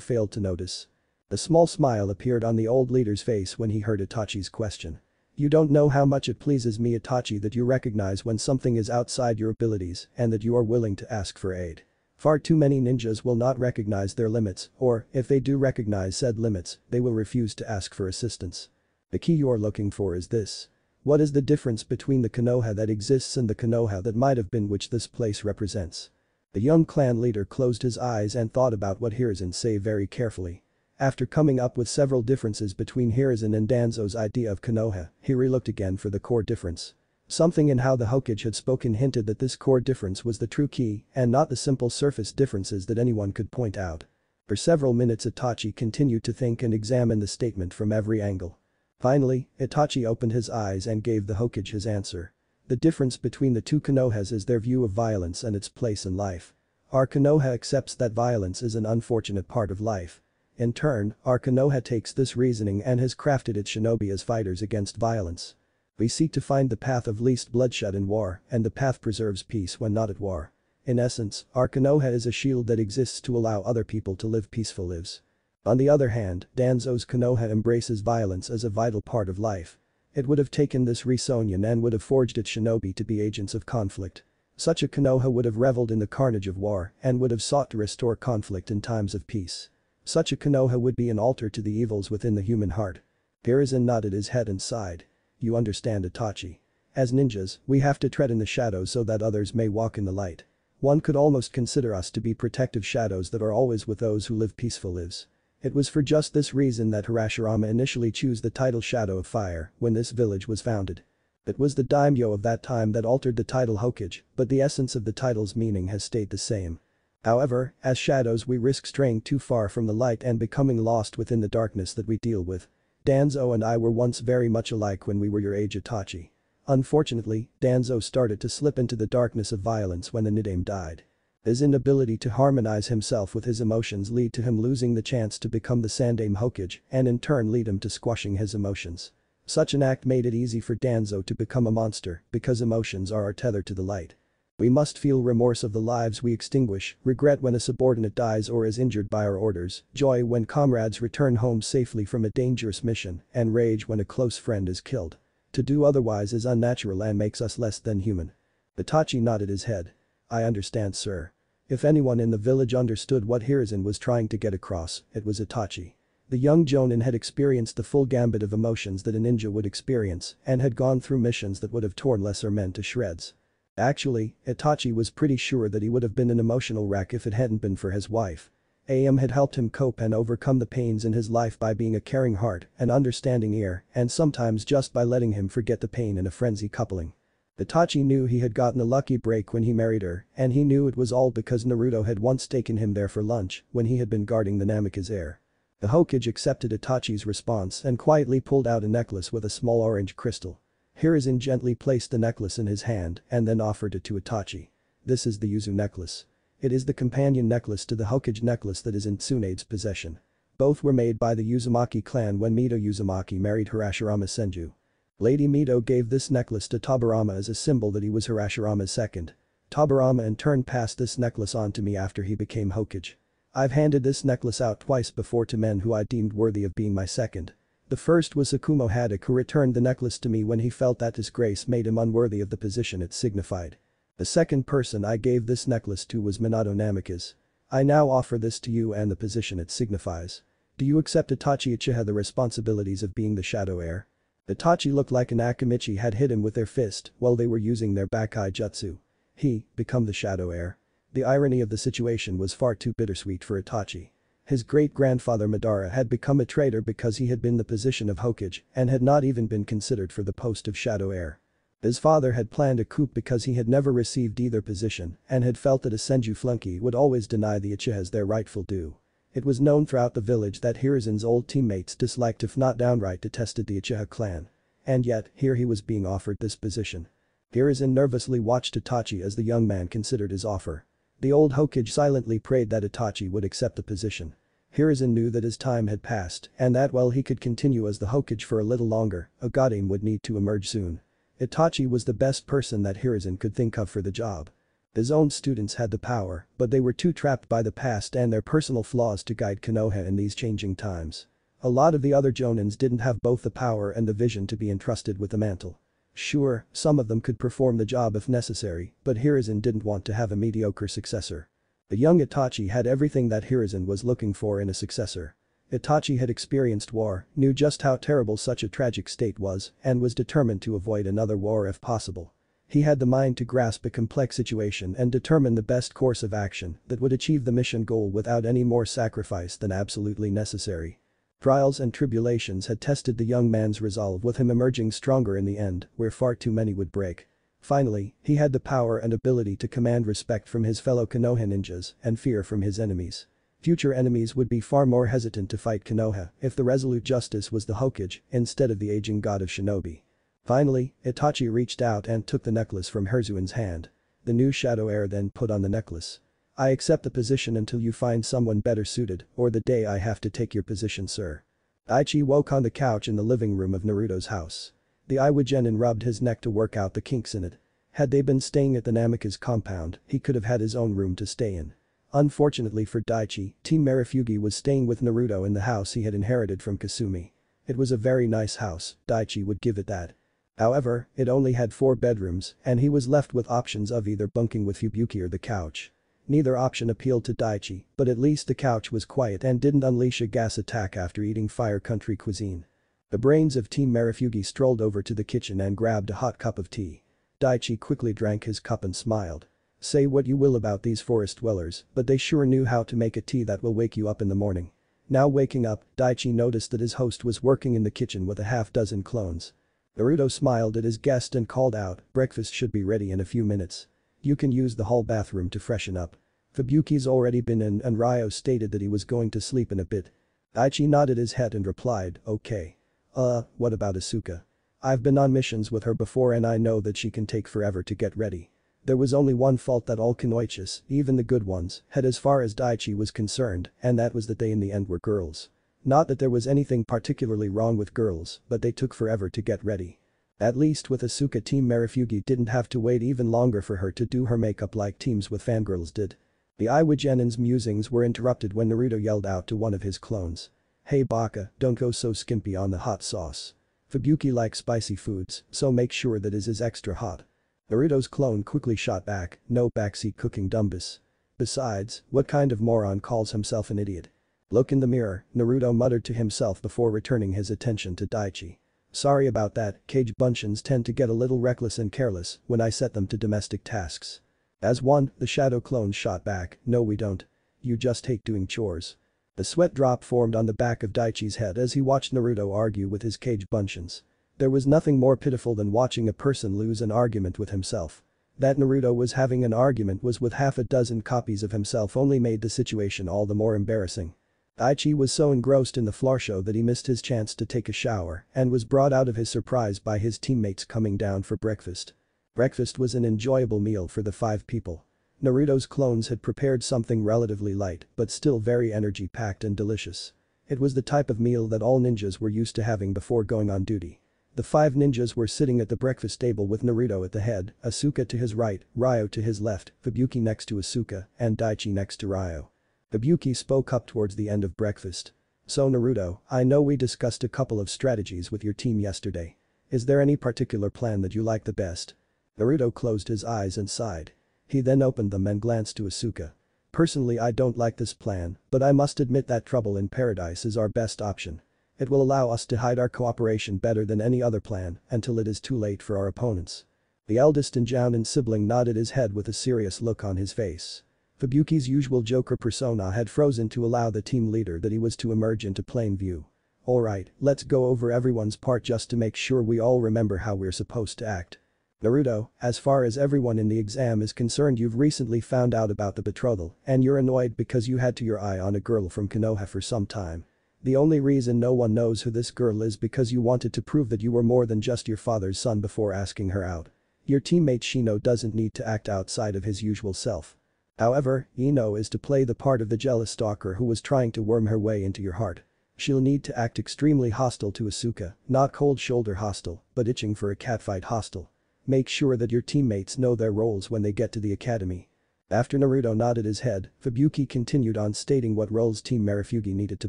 failed to notice? A small smile appeared on the old leader's face when he heard Itachi's question. You don't know how much it pleases me Itachi that you recognize when something is outside your abilities and that you are willing to ask for aid. Far too many ninjas will not recognize their limits, or, if they do recognize said limits, they will refuse to ask for assistance. The key you're looking for is this. What is the difference between the Konoha that exists and the Konoha that might have been which this place represents? The young clan leader closed his eyes and thought about what Hiruzen say very carefully. After coming up with several differences between Hiruzen and Danzo's idea of Konoha, he relooked again for the core difference. Something in how the Hokage had spoken hinted that this core difference was the true key and not the simple surface differences that anyone could point out. For several minutes Itachi continued to think and examine the statement from every angle. Finally, Itachi opened his eyes and gave the Hokage his answer. The difference between the two Konohas is their view of violence and its place in life. Our Konoha accepts that violence is an unfortunate part of life. In turn, our Konoha takes this reasoning and has crafted its shinobi as fighters against violence. We seek to find the path of least bloodshed in war and the path preserves peace when not at war. In essence, our Konoha is a shield that exists to allow other people to live peaceful lives. On the other hand, Danzo's Konoha embraces violence as a vital part of life. It would have taken this Risonian and would have forged its shinobi to be agents of conflict. Such a Konoha would have reveled in the carnage of war and would have sought to restore conflict in times of peace. Such a Konoha would be an altar to the evils within the human heart. Hiruzen nodded his head and sighed. You understand Itachi. As ninjas, we have to tread in the shadows so that others may walk in the light. One could almost consider us to be protective shadows that are always with those who live peaceful lives. It was for just this reason that Hashirama initially chose the title Shadow of Fire when this village was founded. It was the daimyo of that time that altered the title Hokage, but the essence of the title's meaning has stayed the same. However, as shadows we risk straying too far from the light and becoming lost within the darkness that we deal with. Danzo and I were once very much alike when we were your age Itachi. Unfortunately, Danzo started to slip into the darkness of violence when the Nidaime died. His inability to harmonize himself with his emotions lead to him losing the chance to become the Sandaime Hokage and in turn lead him to squashing his emotions. Such an act made it easy for Danzo to become a monster because emotions are our tether to the light. We must feel remorse of the lives we extinguish, regret when a subordinate dies or is injured by our orders, joy when comrades return home safely from a dangerous mission, and rage when a close friend is killed. To do otherwise is unnatural and makes us less than human. Itachi nodded his head. I understand sir. If anyone in the village understood what Hiruzen was trying to get across, it was Itachi. The young Jonin had experienced the full gambit of emotions that a ninja would experience and had gone through missions that would have torn lesser men to shreds. Actually, Itachi was pretty sure that he would have been an emotional wreck if it hadn't been for his wife. Ayame had helped him cope and overcome the pains in his life by being a caring heart, an understanding ear, and sometimes just by letting him forget the pain in a frenzy coupling. Itachi knew he had gotten a lucky break when he married her, and he knew it was all because Naruto had once taken him there for lunch when he had been guarding the Namikaze heir. The Hokage accepted Itachi's response and quietly pulled out a necklace with a small orange crystal. Hiruzen gently placed the necklace in his hand and then offered it to Itachi. This is the Yuzu necklace. It is the companion necklace to the Hokage necklace that is in Tsunade's possession. Both were made by the Uzumaki clan when Mito Uzumaki married Hashirama Senju. Lady Mito gave this necklace to Tobirama as a symbol that he was Hashirama's second. Tobirama in turn passed this necklace on to me after he became Hokage. I've handed this necklace out twice before to men who I deemed worthy of being my second. The first was Sakumo Hatake who returned the necklace to me when he felt that disgrace made him unworthy of the position it signified. The second person I gave this necklace to was Minato Namikaze. I now offer this to you and the position it signifies. Do you accept Itachi Uchiha the responsibilities of being the shadow heir? Itachi looked like an Akimichi had hit him with their fist while they were using their Baika Jutsu. He, become the shadow heir. The irony of the situation was far too bittersweet for Itachi. His great-grandfather Madara had become a traitor because he had been the position of Hokage and had not even been considered for the post of shadow heir. His father had planned a coup because he had never received either position and had felt that a Senju flunky would always deny the Uchihas their rightful due. It was known throughout the village that Hiruzen's old teammates disliked if not downright detested the Uchiha clan. And yet, here he was being offered this position. Hiruzen nervously watched Itachi as the young man considered his offer. The old Hokage silently prayed that Itachi would accept the position. Hiruzen knew that his time had passed and that while he could continue as the Hokage for a little longer, Ogadame would need to emerge soon. Itachi was the best person that Hiruzen could think of for the job. His own students had the power, but they were too trapped by the past and their personal flaws to guide Konoha in these changing times. A lot of the other Jonins didn't have both the power and the vision to be entrusted with the mantle. Sure, some of them could perform the job if necessary, but Hiruzen didn't want to have a mediocre successor. The young Itachi had everything that Hiruzen was looking for in a successor. Itachi had experienced war, knew just how terrible such a tragic state was, and was determined to avoid another war if possible. He had the mind to grasp a complex situation and determine the best course of action that would achieve the mission goal without any more sacrifice than absolutely necessary. Trials and tribulations had tested the young man's resolve with him emerging stronger in the end, where far too many would break. Finally, he had the power and ability to command respect from his fellow Konoha ninjas and fear from his enemies. Future enemies would be far more hesitant to fight Konoha if the resolute justice was the Hokage instead of the aging god of shinobi. Finally, Itachi reached out and took the necklace from Hiruzen's hand. The new shadow heir then put on the necklace. I accept the position until you find someone better suited or the day I have to take your position sir. Daichi woke on the couch in the living room of Naruto's house. The Iwagenin rubbed his neck to work out the kinks in it. Had they been staying at the Namikaze compound, he could have had his own room to stay in. Unfortunately for Daichi, Team Marufuji was staying with Naruto in the house he had inherited from Kasumi. It was a very nice house, Daichi would give it that. However, it only had four bedrooms and he was left with options of either bunking with Fubuki or the couch. Neither option appealed to Daichi, but at least the couch was quiet and didn't unleash a gas attack after eating fire country cuisine. The brains of Team Marufuji strolled over to the kitchen and grabbed a hot cup of tea. Daichi quickly drank his cup and smiled. Say what you will about these forest dwellers, but they sure knew how to make a tea that will wake you up in the morning. Now waking up, Daichi noticed that his host was working in the kitchen with a half dozen clones. Naruto smiled at his guest and called out, breakfast should be ready in a few minutes. You can use the hall bathroom to freshen up. Fubuki's already been in and Ryo stated that he was going to sleep in a bit. Daichi nodded his head and replied, okay. Uh, what about Asuka? I've been on missions with her before and I know that she can take forever to get ready. There was only one fault that all Kunoichis, even the good ones, had as far as Daichi was concerned, and that was that they in the end were girls. Not that there was anything particularly wrong with girls, but they took forever to get ready. At least with Asuka Team Marufuji didn't have to wait even longer for her to do her makeup like teams with fangirls did. The Iwagenin's musings were interrupted when Naruto yelled out to one of his clones. Hey Baka, don't go so skimpy on the hot sauce. Fubuki likes spicy foods, so make sure that his is extra hot. Naruto's clone quickly shot back, no backseat cooking dumbus. Besides, what kind of moron calls himself an idiot? Look in the mirror, Naruto muttered to himself before returning his attention to Daichi. Sorry about that, Kage Bunshins tend to get a little reckless and careless when I set them to domestic tasks. As one, the shadow clone shot back, no we don't. You just hate doing chores. The sweat drop formed on the back of Daichi's head as he watched Naruto argue with his Kage Bunshins. There was nothing more pitiful than watching a person lose an argument with himself. That Naruto was having an argument was with half a dozen copies of himself only made the situation all the more embarrassing. Daichi was so engrossed in the floor show that he missed his chance to take a shower and was brought out of his surprise by his teammates coming down for breakfast. Breakfast was an enjoyable meal for the five people. Naruto's clones had prepared something relatively light but still very energy-packed and delicious. It was the type of meal that all ninjas were used to having before going on duty. The five ninjas were sitting at the breakfast table with Naruto at the head, Asuka to his right, Ryo to his left, Fubuki next to Asuka, and Daichi next to Ryo. Fubuki spoke up towards the end of breakfast. So Naruto, I know we discussed a couple of strategies with your team yesterday. Is there any particular plan that you like the best? Naruto closed his eyes and sighed. He then opened them and glanced to Asuka. Personally I don't like this plan, but I must admit that trouble in paradise is our best option. It will allow us to hide our cooperation better than any other plan until it is too late for our opponents. The eldest Tenjuin sibling nodded his head with a serious look on his face. Fubuki's usual Joker persona had frozen to allow the team leader that he was to emerge into plain view. Alright, let's go over everyone's part just to make sure we all remember how we're supposed to act. Naruto, as far as everyone in the exam is concerned you've recently found out about the betrothal and you're annoyed because you had to your eye on a girl from Konoha for some time. The only reason no one knows who this girl is because you wanted to prove that you were more than just your father's son before asking her out. Your teammate Shino doesn't need to act outside of his usual self. However, Ino is to play the part of the jealous stalker who was trying to worm her way into your heart. She'll need to act extremely hostile to Asuka, not cold shoulder hostile, but itching for a catfight hostile. Make sure that your teammates know their roles when they get to the academy. After Naruto nodded his head, Fubuki continued on stating what roles Team Marufuji needed to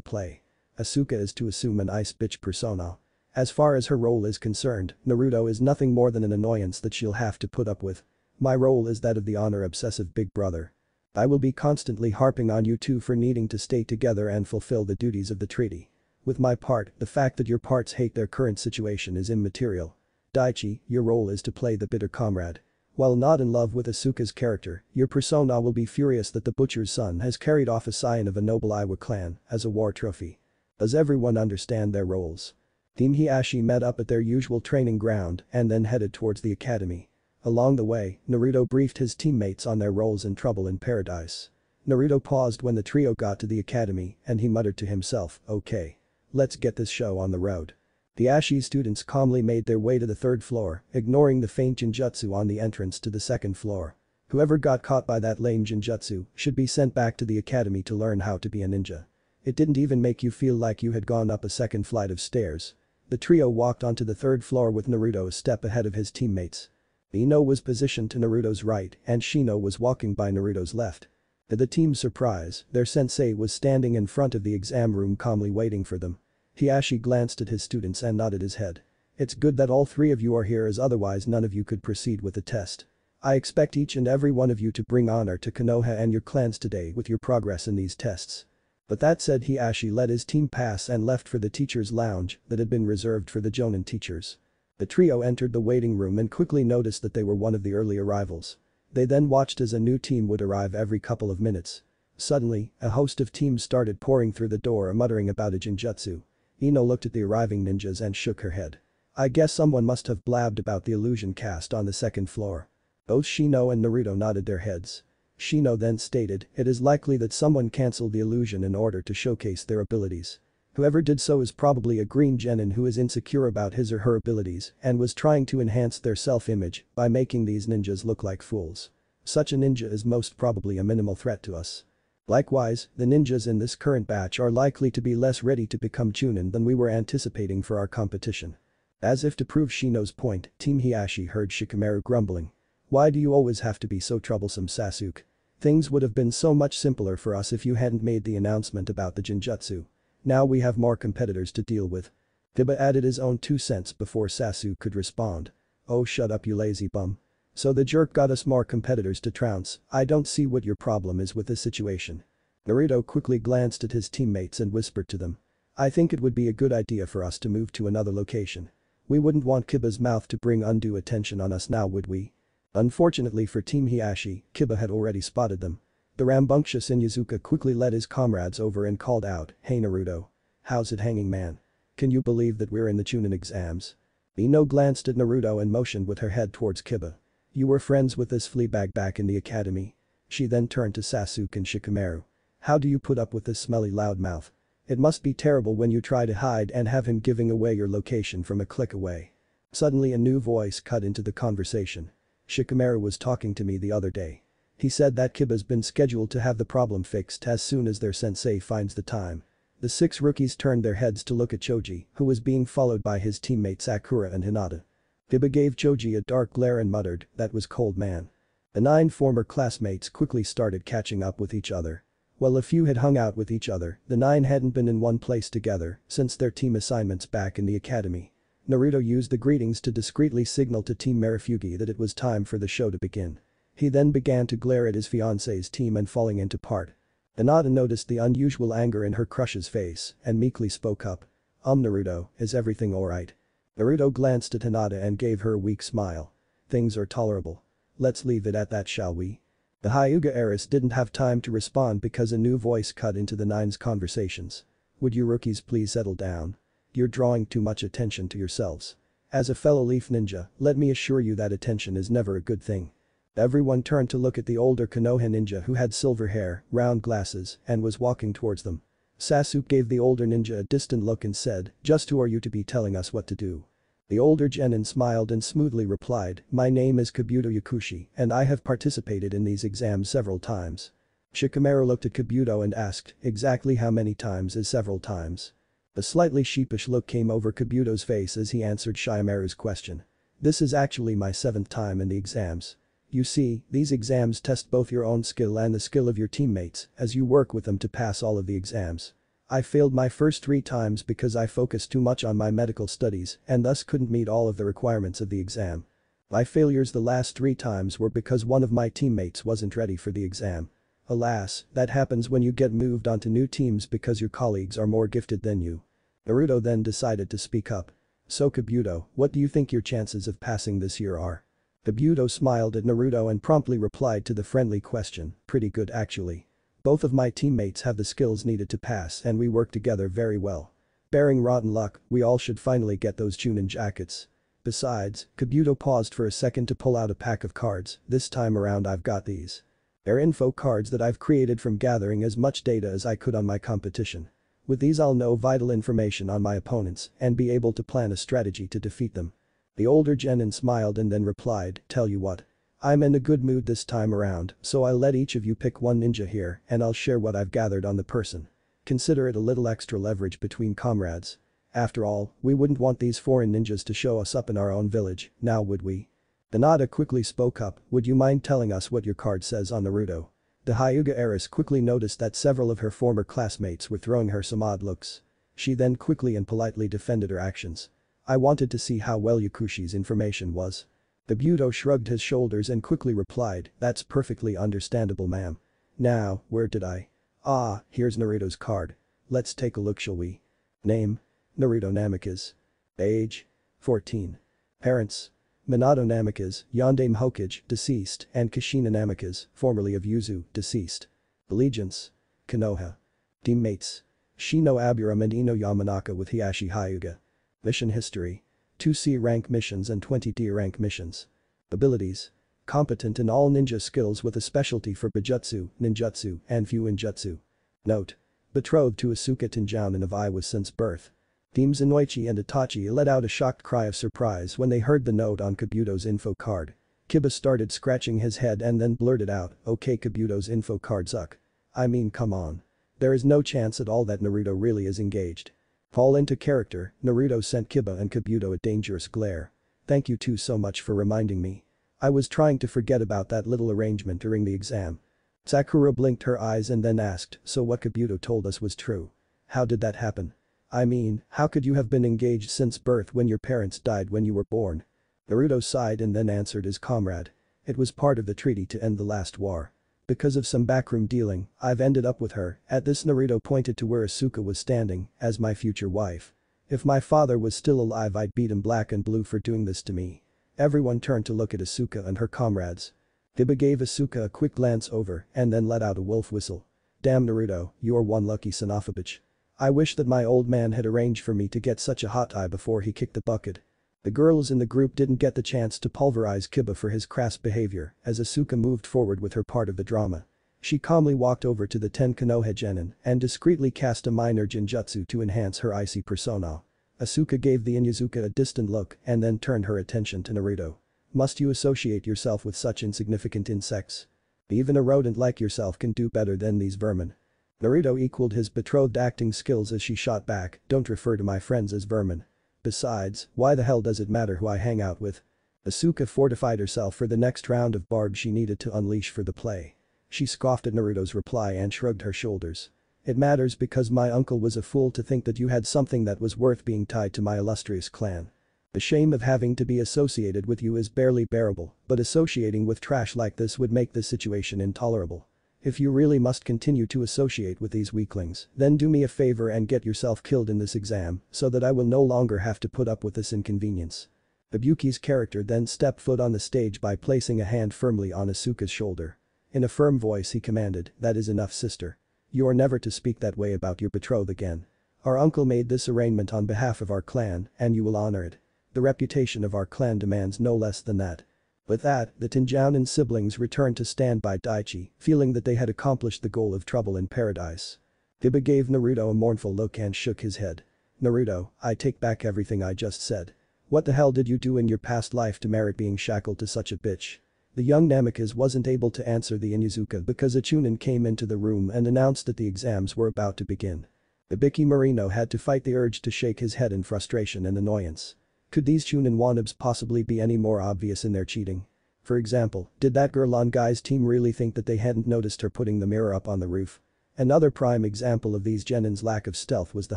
play. Asuka is to assume an ice bitch persona. As far as her role is concerned, Naruto is nothing more than an annoyance that she'll have to put up with. My role is that of the honor-obsessive big brother. I will be constantly harping on you two for needing to stay together and fulfill the duties of the treaty. With my part, the fact that your parts hate their current situation is immaterial. Daichi, your role is to play the bitter comrade. While not in love with Asuka's character, your persona will be furious that the butcher's son has carried off a scion of a noble Iwa clan as a war trophy. Does everyone understand their roles? Team Hiashi met up at their usual training ground and then headed towards the academy. Along the way, Naruto briefed his teammates on their roles in Trouble in Paradise. Naruto paused when the trio got to the academy and he muttered to himself, okay. Let's get this show on the road. The Ashi students calmly made their way to the third floor, ignoring the faint genjutsu on the entrance to the second floor. Whoever got caught by that lame genjutsu should be sent back to the academy to learn how to be a ninja. It didn't even make you feel like you had gone up a second flight of stairs. The trio walked onto the third floor with Naruto a step ahead of his teammates. Ino was positioned to Naruto's right and Shino was walking by Naruto's left. To the team's surprise, their sensei was standing in front of the exam room calmly waiting for them. Hiashi glanced at his students and nodded his head. It's good that all three of you are here as otherwise none of you could proceed with the test. I expect each and every one of you to bring honor to Konoha and your clans today with your progress in these tests. But that said Hiashi let his team pass and left for the teacher's lounge that had been reserved for the Jonin teachers. The trio entered the waiting room and quickly noticed that they were one of the early arrivals. They then watched as a new team would arrive every couple of minutes. Suddenly, a host of teams started pouring through the door muttering about a genjutsu. Ino looked at the arriving ninjas and shook her head. I guess someone must have blabbed about the illusion cast on the second floor. Both Shino and Naruto nodded their heads. Shino then stated, it is likely that someone cancelled the illusion in order to showcase their abilities. Whoever did so is probably a green genin who is insecure about his or her abilities and was trying to enhance their self-image by making these ninjas look like fools. Such a ninja is most probably a minimal threat to us. Likewise, the ninjas in this current batch are likely to be less ready to become Chunin than we were anticipating for our competition. As if to prove Shino's point, Team Hiashi heard Shikamaru grumbling. Why do you always have to be so troublesome Sasuke? Things would have been so much simpler for us if you hadn't made the announcement about the Genjutsu. Now we have more competitors to deal with. Kiba added his own two cents before Sasu could respond. Oh shut up you lazy bum. So the jerk got us more competitors to trounce, I don't see what your problem is with this situation. Naruto quickly glanced at his teammates and whispered to them. I think it would be a good idea for us to move to another location. We wouldn't want Kiba's mouth to bring undue attention on us now would we? Unfortunately for Team Hiashi, Kiba had already spotted them. The rambunctious Inuzuka quickly led his comrades over and called out, hey Naruto. How's it hanging man? Can you believe that we're in the Chunin exams? Ino glanced at Naruto and motioned with her head towards Kiba. You were friends with this fleabag back in the academy. She then turned to Sasuke and Shikamaru. How do you put up with this smelly loudmouth? It must be terrible when you try to hide and have him giving away your location from a click away. Suddenly a new voice cut into the conversation. Shikamaru was talking to me the other day. He said that Kiba's been scheduled to have the problem fixed as soon as their sensei finds the time. The six rookies turned their heads to look at Choji, who was being followed by his teammates Sakura and Hinata. Kiba gave Choji a dark glare and muttered, that was cold man. The nine former classmates quickly started catching up with each other. While a few had hung out with each other, the nine hadn't been in one place together since their team assignments back in the academy. Naruto used the greetings to discreetly signal to Team Marufuji that it was time for the show to begin. He then began to glare at his fiance's team and falling into part. Hinata noticed the unusual anger in her crush's face and meekly spoke up. Um Naruto, is everything alright? Naruto glanced at Hinata and gave her a weak smile. Things are tolerable. Let's leave it at that shall we? The Hyuga heiress didn't have time to respond because a new voice cut into the Nine's conversations. Would you rookies please settle down? You're drawing too much attention to yourselves. As a fellow leaf ninja, let me assure you that attention is never a good thing. Everyone turned to look at the older Konoha ninja who had silver hair, round glasses, and was walking towards them. Sasuke gave the older ninja a distant look and said, just who are you to be telling us what to do? The older genin smiled and smoothly replied, my name is Kabuto Yakushi and I have participated in these exams several times. Shikamaru looked at Kabuto and asked, exactly how many times is several times? A slightly sheepish look came over Kabuto's face as he answered Shikamaru's question. This is actually my seventh time in the exams. You see, these exams test both your own skill and the skill of your teammates as you work with them to pass all of the exams. I failed my first three times because I focused too much on my medical studies and thus couldn't meet all of the requirements of the exam. My failures the last three times were because one of my teammates wasn't ready for the exam. Alas, that happens when you get moved onto new teams because your colleagues are more gifted than you. Naruto then decided to speak up. So Kabuto, what do you think your chances of passing this year are? Kabuto smiled at Naruto and promptly replied to the friendly question, pretty good actually. Both of my teammates have the skills needed to pass and we work together very well. Bearing rotten luck, we all should finally get those Chunin jackets. Besides, Kabuto paused for a second to pull out a pack of cards, this time around I've got these. They're info cards that I've created from gathering as much data as I could on my competition. With these I'll know vital information on my opponents and be able to plan a strategy to defeat them. The older Genin smiled and then replied, tell you what. I'm in a good mood this time around, so I'll let each of you pick one ninja here and I'll share what I've gathered on the person. Consider it a little extra leverage between comrades. After all, we wouldn't want these foreign ninjas to show us up in our own village, now would we? Hinata quickly spoke up, would you mind telling us what your card says on Naruto? The Hyuga heiress quickly noticed that several of her former classmates were throwing her some odd looks. She then quickly and politely defended her actions. I wanted to see how well Yakushi's information was. The Budo shrugged his shoulders and quickly replied, that's perfectly understandable ma'am. Now, where did I? Ah, here's Naruto's card. Let's take a look shall we? Name? Naruto Namikaze. Age? 14. Parents? Minato Namikaze, Yondaime Hokage, deceased, and Kushina Namikaze, formerly of Uzu, deceased. Allegiance. Konoha. Teammates. Shino Aburame and Ino Yamanaka with Hiashi Hyuga. Mission history. 2 C rank missions and 20 D rank missions. Abilities. Competent in all ninja skills with a specialty for Bijutsu, Ninjutsu, and Fuinjutsu. Note. Betrothed to Asuka Tenjuin of Iwa since birth. Team Zenoichi and Itachi let out a shocked cry of surprise when they heard the note on Kabuto's info card. Kiba started scratching his head and then blurted out, okay Kabuto's info card suck. I mean come on. There is no chance at all that Naruto really is engaged. Fall into character, Naruto sent Kiba and Kabuto a dangerous glare. Thank you two so much for reminding me. I was trying to forget about that little arrangement during the exam. Sakura blinked her eyes and then asked, so what Kabuto told us was true. How did that happen? I mean, how could you have been engaged since birth when your parents died when you were born? Naruto sighed and then answered his comrade. It was part of the treaty to end the last war. Because of some backroom dealing, I've ended up with her, at this Naruto pointed to where Asuka was standing, as my future wife. If my father was still alive I'd beat him black and blue for doing this to me. Everyone turned to look at Asuka and her comrades. Kiba gave Asuka a quick glance over and then let out a wolf whistle. Damn Naruto, you're one lucky son of a bitch. I wish that my old man had arranged for me to get such a hot eye before he kicked the bucket. The girls in the group didn't get the chance to pulverize Kiba for his crass behavior as Asuka moved forward with her part of the drama. She calmly walked over to the Ten Konoha Genin and discreetly cast a minor Genjutsu to enhance her icy persona. Asuka gave the Inuzuka a distant look and then turned her attention to Naruto. Must you associate yourself with such insignificant insects? Even a rodent like yourself can do better than these vermin. Naruto equaled his betrothed acting skills as she shot back, don't refer to my friends as vermin. Besides, why the hell does it matter who I hang out with? Asuka fortified herself for the next round of barbs she needed to unleash for the play. She scoffed at Naruto's reply and shrugged her shoulders. It matters because my uncle was a fool to think that you had something that was worth being tied to my illustrious clan. The shame of having to be associated with you is barely bearable, but associating with trash like this would make the situation intolerable. If you really must continue to associate with these weaklings, then do me a favor and get yourself killed in this exam, so that I will no longer have to put up with this inconvenience. Ibuki's character then stepped foot on the stage by placing a hand firmly on Asuka's shoulder. In a firm voice he commanded, that is enough sister. You are never to speak that way about your betrothed again. Our uncle made this arrangement on behalf of our clan, and you will honor it. The reputation of our clan demands no less than that. With that, the Tenjuin siblings returned to stand by Daichi, feeling that they had accomplished the goal of trouble in paradise. Kiba gave Naruto a mournful look and shook his head. Naruto, I take back everything I just said. What the hell did you do in your past life to merit being shackled to such a bitch? The young Namikaze wasn't able to answer the Inuzuka because a Chunin came into the room and announced that the exams were about to begin. Ibiki Morino had to fight the urge to shake his head in frustration and annoyance. Could these Chunin wannabes possibly be any more obvious in their cheating? For example, did that girl on Guy's team really think that they hadn't noticed her putting the mirror up on the roof? Another prime example of these genins' lack of stealth was the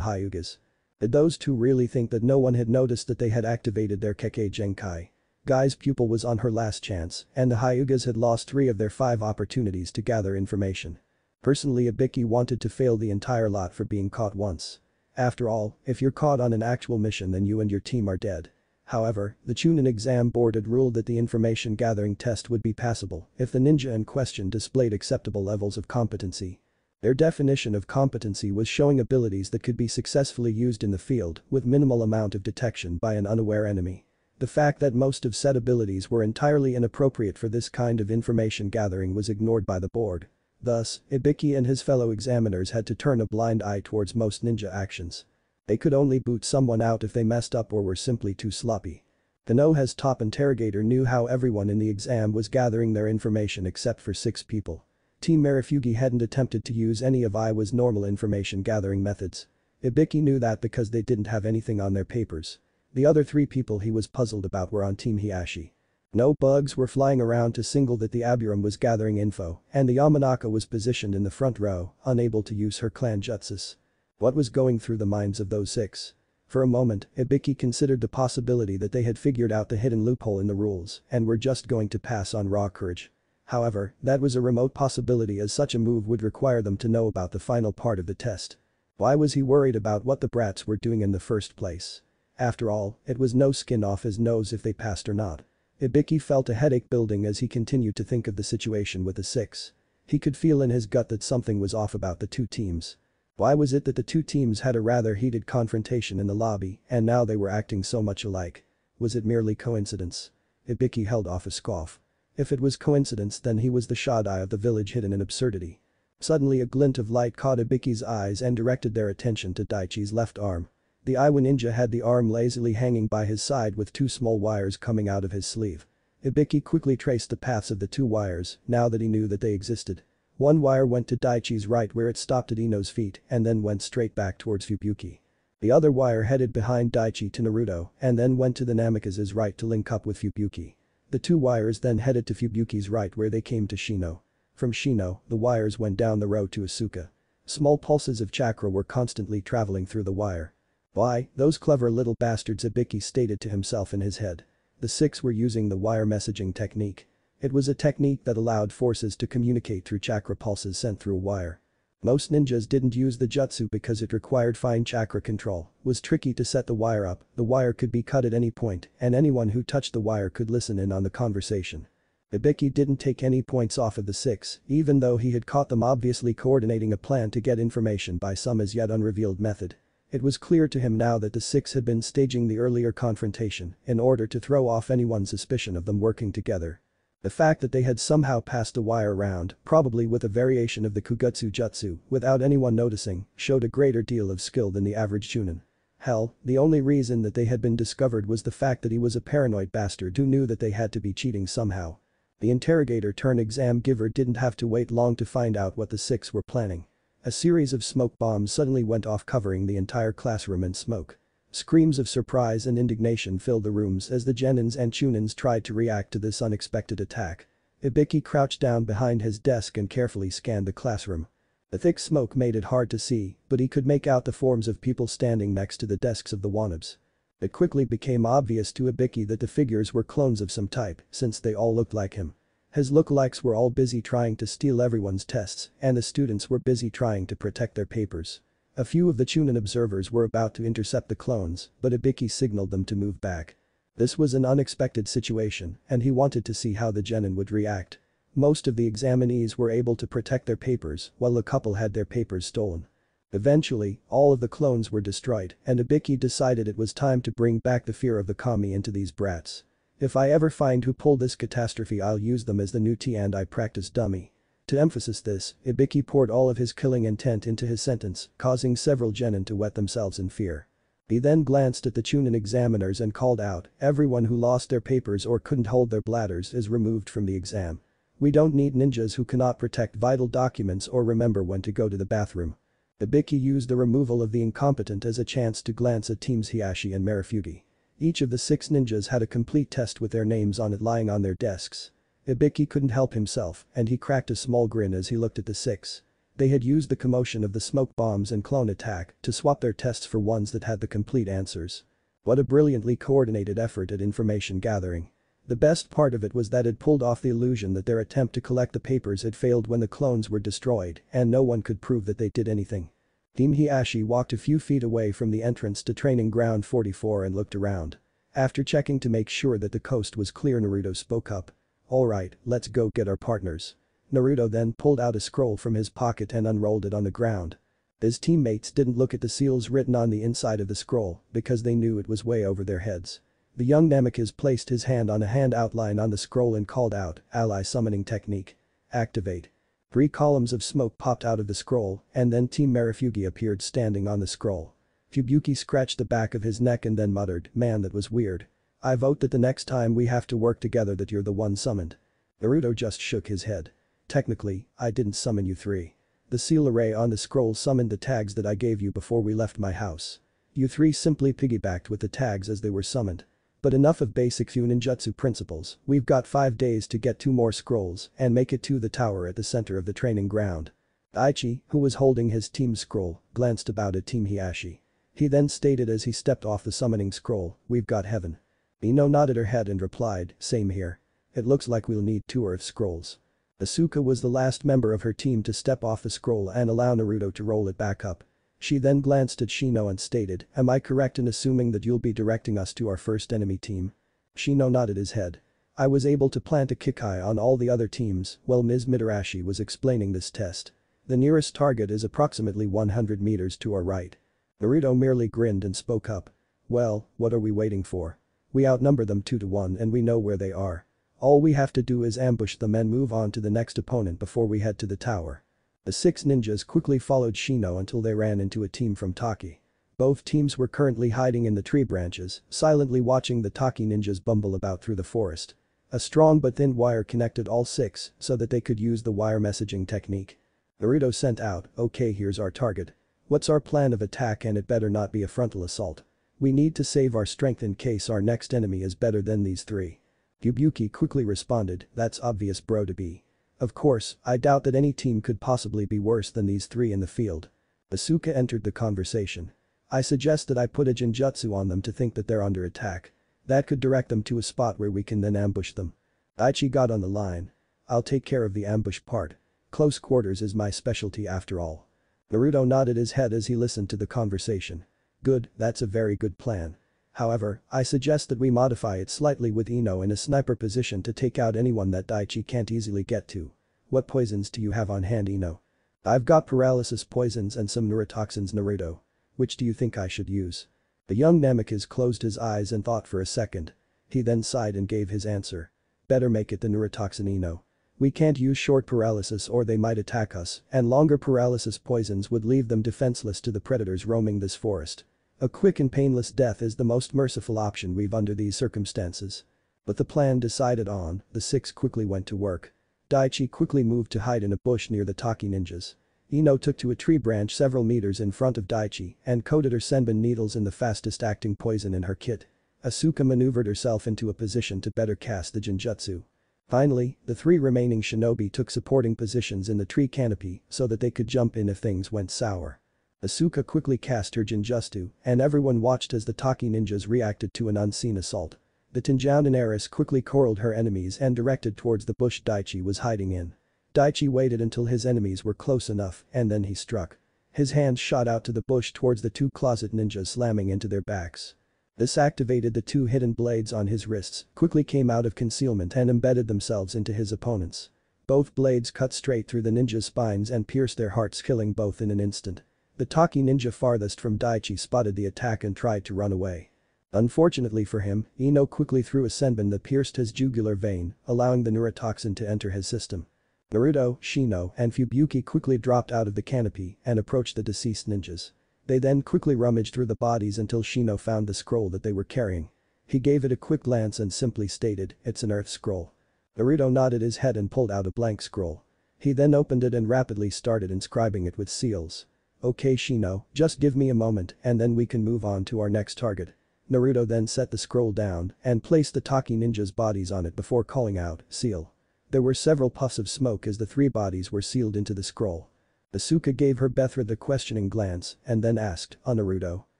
Hyugas. Did those two really think that no one had noticed that they had activated their Kekkei Genkai? Guy's pupil was on her last chance, and the Hyugas had lost three of their five opportunities to gather information. Personally Ibiki wanted to fail the entire lot for being caught once. After all, if you're caught on an actual mission then you and your team are dead. However, the Chunin exam board had ruled that the information gathering test would be passable if the ninja in question displayed acceptable levels of competency. Their definition of competency was showing abilities that could be successfully used in the field with minimal amount of detection by an unaware enemy. The fact that most of said abilities were entirely inappropriate for this kind of information gathering was ignored by the board. Thus, Ibiki and his fellow examiners had to turn a blind eye towards most ninja actions. They could only boot someone out if they messed up or were simply too sloppy. The No-Has top interrogator knew how everyone in the exam was gathering their information except for six people. Team Marufuji hadn't attempted to use any of Iwa's normal information gathering methods. Ibiki knew that because they didn't have anything on their papers. The other three people he was puzzled about were on Team Hiashi. No bugs were flying around to signal that the Aburame was gathering info, and the Yamanaka was positioned in the front row, unable to use her clan jutsus. What was going through the minds of those six? For a moment, Ibiki considered the possibility that they had figured out the hidden loophole in the rules and were just going to pass on raw courage. However, that was a remote possibility as such a move would require them to know about the final part of the test. Why was he worried about what the brats were doing in the first place? After all, it was no skin off his nose if they passed or not. Ibiki felt a headache building as he continued to think of the situation with the six. He could feel in his gut that something was off about the two teams. Why was it that the two teams had a rather heated confrontation in the lobby and now they were acting so much alike? Was it merely coincidence? Ibiki held off a scoff. If it was coincidence then he was the Shodai of the village hidden in absurdity. Suddenly a glint of light caught Ibiki's eyes and directed their attention to Daichi's left arm. The Iwa ninja had the arm lazily hanging by his side with two small wires coming out of his sleeve. Ibiki quickly traced the paths of the two wires, now that he knew that they existed. One wire went to Daichi's right where it stopped at Ino's feet and then went straight back towards Fubuki. The other wire headed behind Daichi to Naruto and then went to the Namikaze's right to link up with Fubuki. The two wires then headed to Fubuki's right where they came to Shino. From Shino, the wires went down the road to Asuka. Small pulses of chakra were constantly traveling through the wire. Why, those clever little bastards Ibiki stated to himself in his head. The six were using the wire messaging technique. It was a technique that allowed forces to communicate through chakra pulses sent through a wire. Most ninjas didn't use the jutsu because it required fine chakra control, it was tricky to set the wire up, the wire could be cut at any point, and anyone who touched the wire could listen in on the conversation. Ibiki didn't take any points off of the six, even though he had caught them obviously coordinating a plan to get information by some as yet unrevealed method. It was clear to him now that the six had been staging the earlier confrontation in order to throw off anyone's suspicion of them working together. The fact that they had somehow passed the wire around, probably with a variation of the Kugutsu Jutsu, without anyone noticing, showed a greater deal of skill than the average Chunin. Hell, the only reason that they had been discovered was the fact that he was a paranoid bastard who knew that they had to be cheating somehow. The interrogator turned exam giver didn't have to wait long to find out what the six were planning. A series of smoke bombs suddenly went off covering the entire classroom in smoke. Screams of surprise and indignation filled the rooms as the Genins and Chunins tried to react to this unexpected attack. Ibiki crouched down behind his desk and carefully scanned the classroom. The thick smoke made it hard to see, but he could make out the forms of people standing next to the desks of the Wanabes. It quickly became obvious to Ibiki that the figures were clones of some type, since they all looked like him. His lookalikes were all busy trying to steal everyone's tests, and the students were busy trying to protect their papers. A few of the Chunin observers were about to intercept the clones, but Ibiki signaled them to move back. This was an unexpected situation, and he wanted to see how the Genin would react. Most of the examinees were able to protect their papers, while a couple had their papers stolen. Eventually, all of the clones were destroyed, and Ibiki decided it was time to bring back the fear of the kami into these brats. If I ever find who pulled this catastrophe I'll use them as the new T and I practice dummy. To emphasize this, Ibiki poured all of his killing intent into his sentence, causing several genin to wet themselves in fear. He then glanced at the Chunin examiners and called out, everyone who lost their papers or couldn't hold their bladders is removed from the exam. We don't need ninjas who cannot protect vital documents or remember when to go to the bathroom. Ibiki used the removal of the incompetent as a chance to glance at teams Hiashi and Marufuji. Each of the six ninjas had a complete test with their names on it lying on their desks. Ibiki couldn't help himself and he cracked a small grin as he looked at the six. They had used the commotion of the smoke bombs and clone attack to swap their tests for ones that had the complete answers. What a brilliantly coordinated effort at information gathering. The best part of it was that it pulled off the illusion that their attempt to collect the papers had failed when the clones were destroyed and no one could prove that they did anything. Team Hiashi walked a few feet away from the entrance to training ground 44 and looked around. After checking to make sure that the coast was clear Naruto spoke up. Alright, let's go get our partners. Naruto then pulled out a scroll from his pocket and unrolled it on the ground. His teammates didn't look at the seals written on the inside of the scroll because they knew it was way over their heads. The young Namikaze placed his hand on a hand outline on the scroll and called out, ally summoning technique. Activate. Three columns of smoke popped out of the scroll and then Team Marufuji appeared standing on the scroll. Fubuki scratched the back of his neck and then muttered, man that was weird. I vote that the next time we have to work together that you're the one summoned. Naruto just shook his head. Technically, I didn't summon you three. The seal array on the scroll summoned the tags that I gave you before we left my house. You three simply piggybacked with the tags as they were summoned. But enough of basic Fuinjutsu principles, we've got 5 days to get 2 more scrolls and make it to the tower at the center of the training ground. Daichi, who was holding his team scroll, glanced about at Team Hiashi. He then stated as he stepped off the summoning scroll, we've got heaven. Ino nodded her head and replied, same here. It looks like we'll need two Earth scrolls. Asuka was the last member of her team to step off the scroll and allow Naruto to roll it back up. She then glanced at Shino and stated, am I correct in assuming that you'll be directing us to our first enemy team? Shino nodded his head. I was able to plant a Kikai on all the other teams while Ms. Mitarashi was explaining this test. The nearest target is approximately 100 meters to our right. Naruto merely grinned and spoke up. Well, what are we waiting for? We outnumber them 2 to 1 and we know where they are. All we have to do is ambush them and move on to the next opponent before we head to the tower. The six ninjas quickly followed Shino until they ran into a team from Taki. Both teams were currently hiding in the tree branches, silently watching the Taki ninjas bumble about through the forest. A strong but thin wire connected all six so that they could use the wire messaging technique. Naruto sent out, okay here's our target. What's our plan of attack and it better not be a frontal assault. We need to save our strength in case our next enemy is better than these three. Fubuki quickly responded, that's obvious bro to be. Of course, I doubt that any team could possibly be worse than these three in the field. Asuka entered the conversation. I suggest that I put a genjutsu on them to think that they're under attack. That could direct them to a spot where we can then ambush them. Daichi got on the line. I'll take care of the ambush part. Close quarters is my specialty after all. Naruto nodded his head as he listened to the conversation. Good, that's a very good plan. However, I suggest that we modify it slightly with Ino in a sniper position to take out anyone that Daichi can't easily get to. What poisons do you have on hand Ino? I've got paralysis poisons and some neurotoxins Naruto. Which do you think I should use? The young Namikaze closed his eyes and thought for a second. He then sighed and gave his answer. Better make it the neurotoxin Ino. We can't use short paralysis or they might attack us and longer paralysis poisons would leave them defenseless to the predators roaming this forest. A quick and painless death is the most merciful option we've under these circumstances. But the plan decided on, the six quickly went to work. Daichi quickly moved to hide in a bush near the Taki ninjas. Ino took to a tree branch several meters in front of Daichi and coated her senbon needles in the fastest acting poison in her kit. Asuka maneuvered herself into a position to better cast the genjutsu. Finally, the three remaining shinobi took supporting positions in the tree canopy so that they could jump in if things went sour. Asuka quickly cast her Genjutsu, and everyone watched as the Taki ninjas reacted to an unseen assault. The Tenjuin heiress quickly corralled her enemies and directed towards the bush Daichi was hiding in. Daichi waited until his enemies were close enough and then he struck. His hands shot out to the bush towards the two closet ninjas slamming into their backs. This activated the two hidden blades on his wrists, quickly came out of concealment and embedded themselves into his opponents. Both blades cut straight through the ninjas' spines and pierced their hearts killing both in an instant. The Taki ninja farthest from Daichi spotted the attack and tried to run away. Unfortunately for him, Ino quickly threw a senbon that pierced his jugular vein, allowing the neurotoxin to enter his system. Naruto, Shino, and Fubuki quickly dropped out of the canopy and approached the deceased ninjas. They then quickly rummaged through the bodies until Shino found the scroll that they were carrying. He gave it a quick glance and simply stated, it's an earth scroll. Naruto nodded his head and pulled out a blank scroll. He then opened it and rapidly started inscribing it with seals. Okay Shino, just give me a moment and then we can move on to our next target. Naruto then set the scroll down and placed the Taki ninjas bodies on it before calling out, seal. There were several puffs of smoke as the three bodies were sealed into the scroll. Asuka gave her Bethra the questioning glance and then asked, "On Naruto.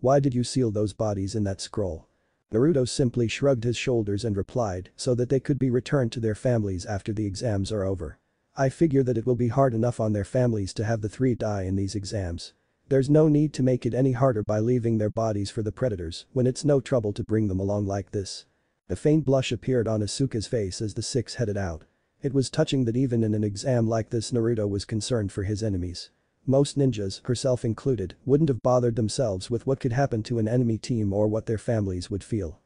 Why did you seal those bodies in that scroll? Naruto simply shrugged his shoulders and replied, so that they could be returned to their families after the exams are over. I figure that it will be hard enough on their families to have the three die in these exams. There's no need to make it any harder by leaving their bodies for the predators when it's no trouble to bring them along like this. A faint blush appeared on Asuka's face as the six headed out. It was touching that even in an exam like this Naruto was concerned for his enemies. Most ninjas, herself included, wouldn't have bothered themselves with what could happen to an enemy team or what their families would feel.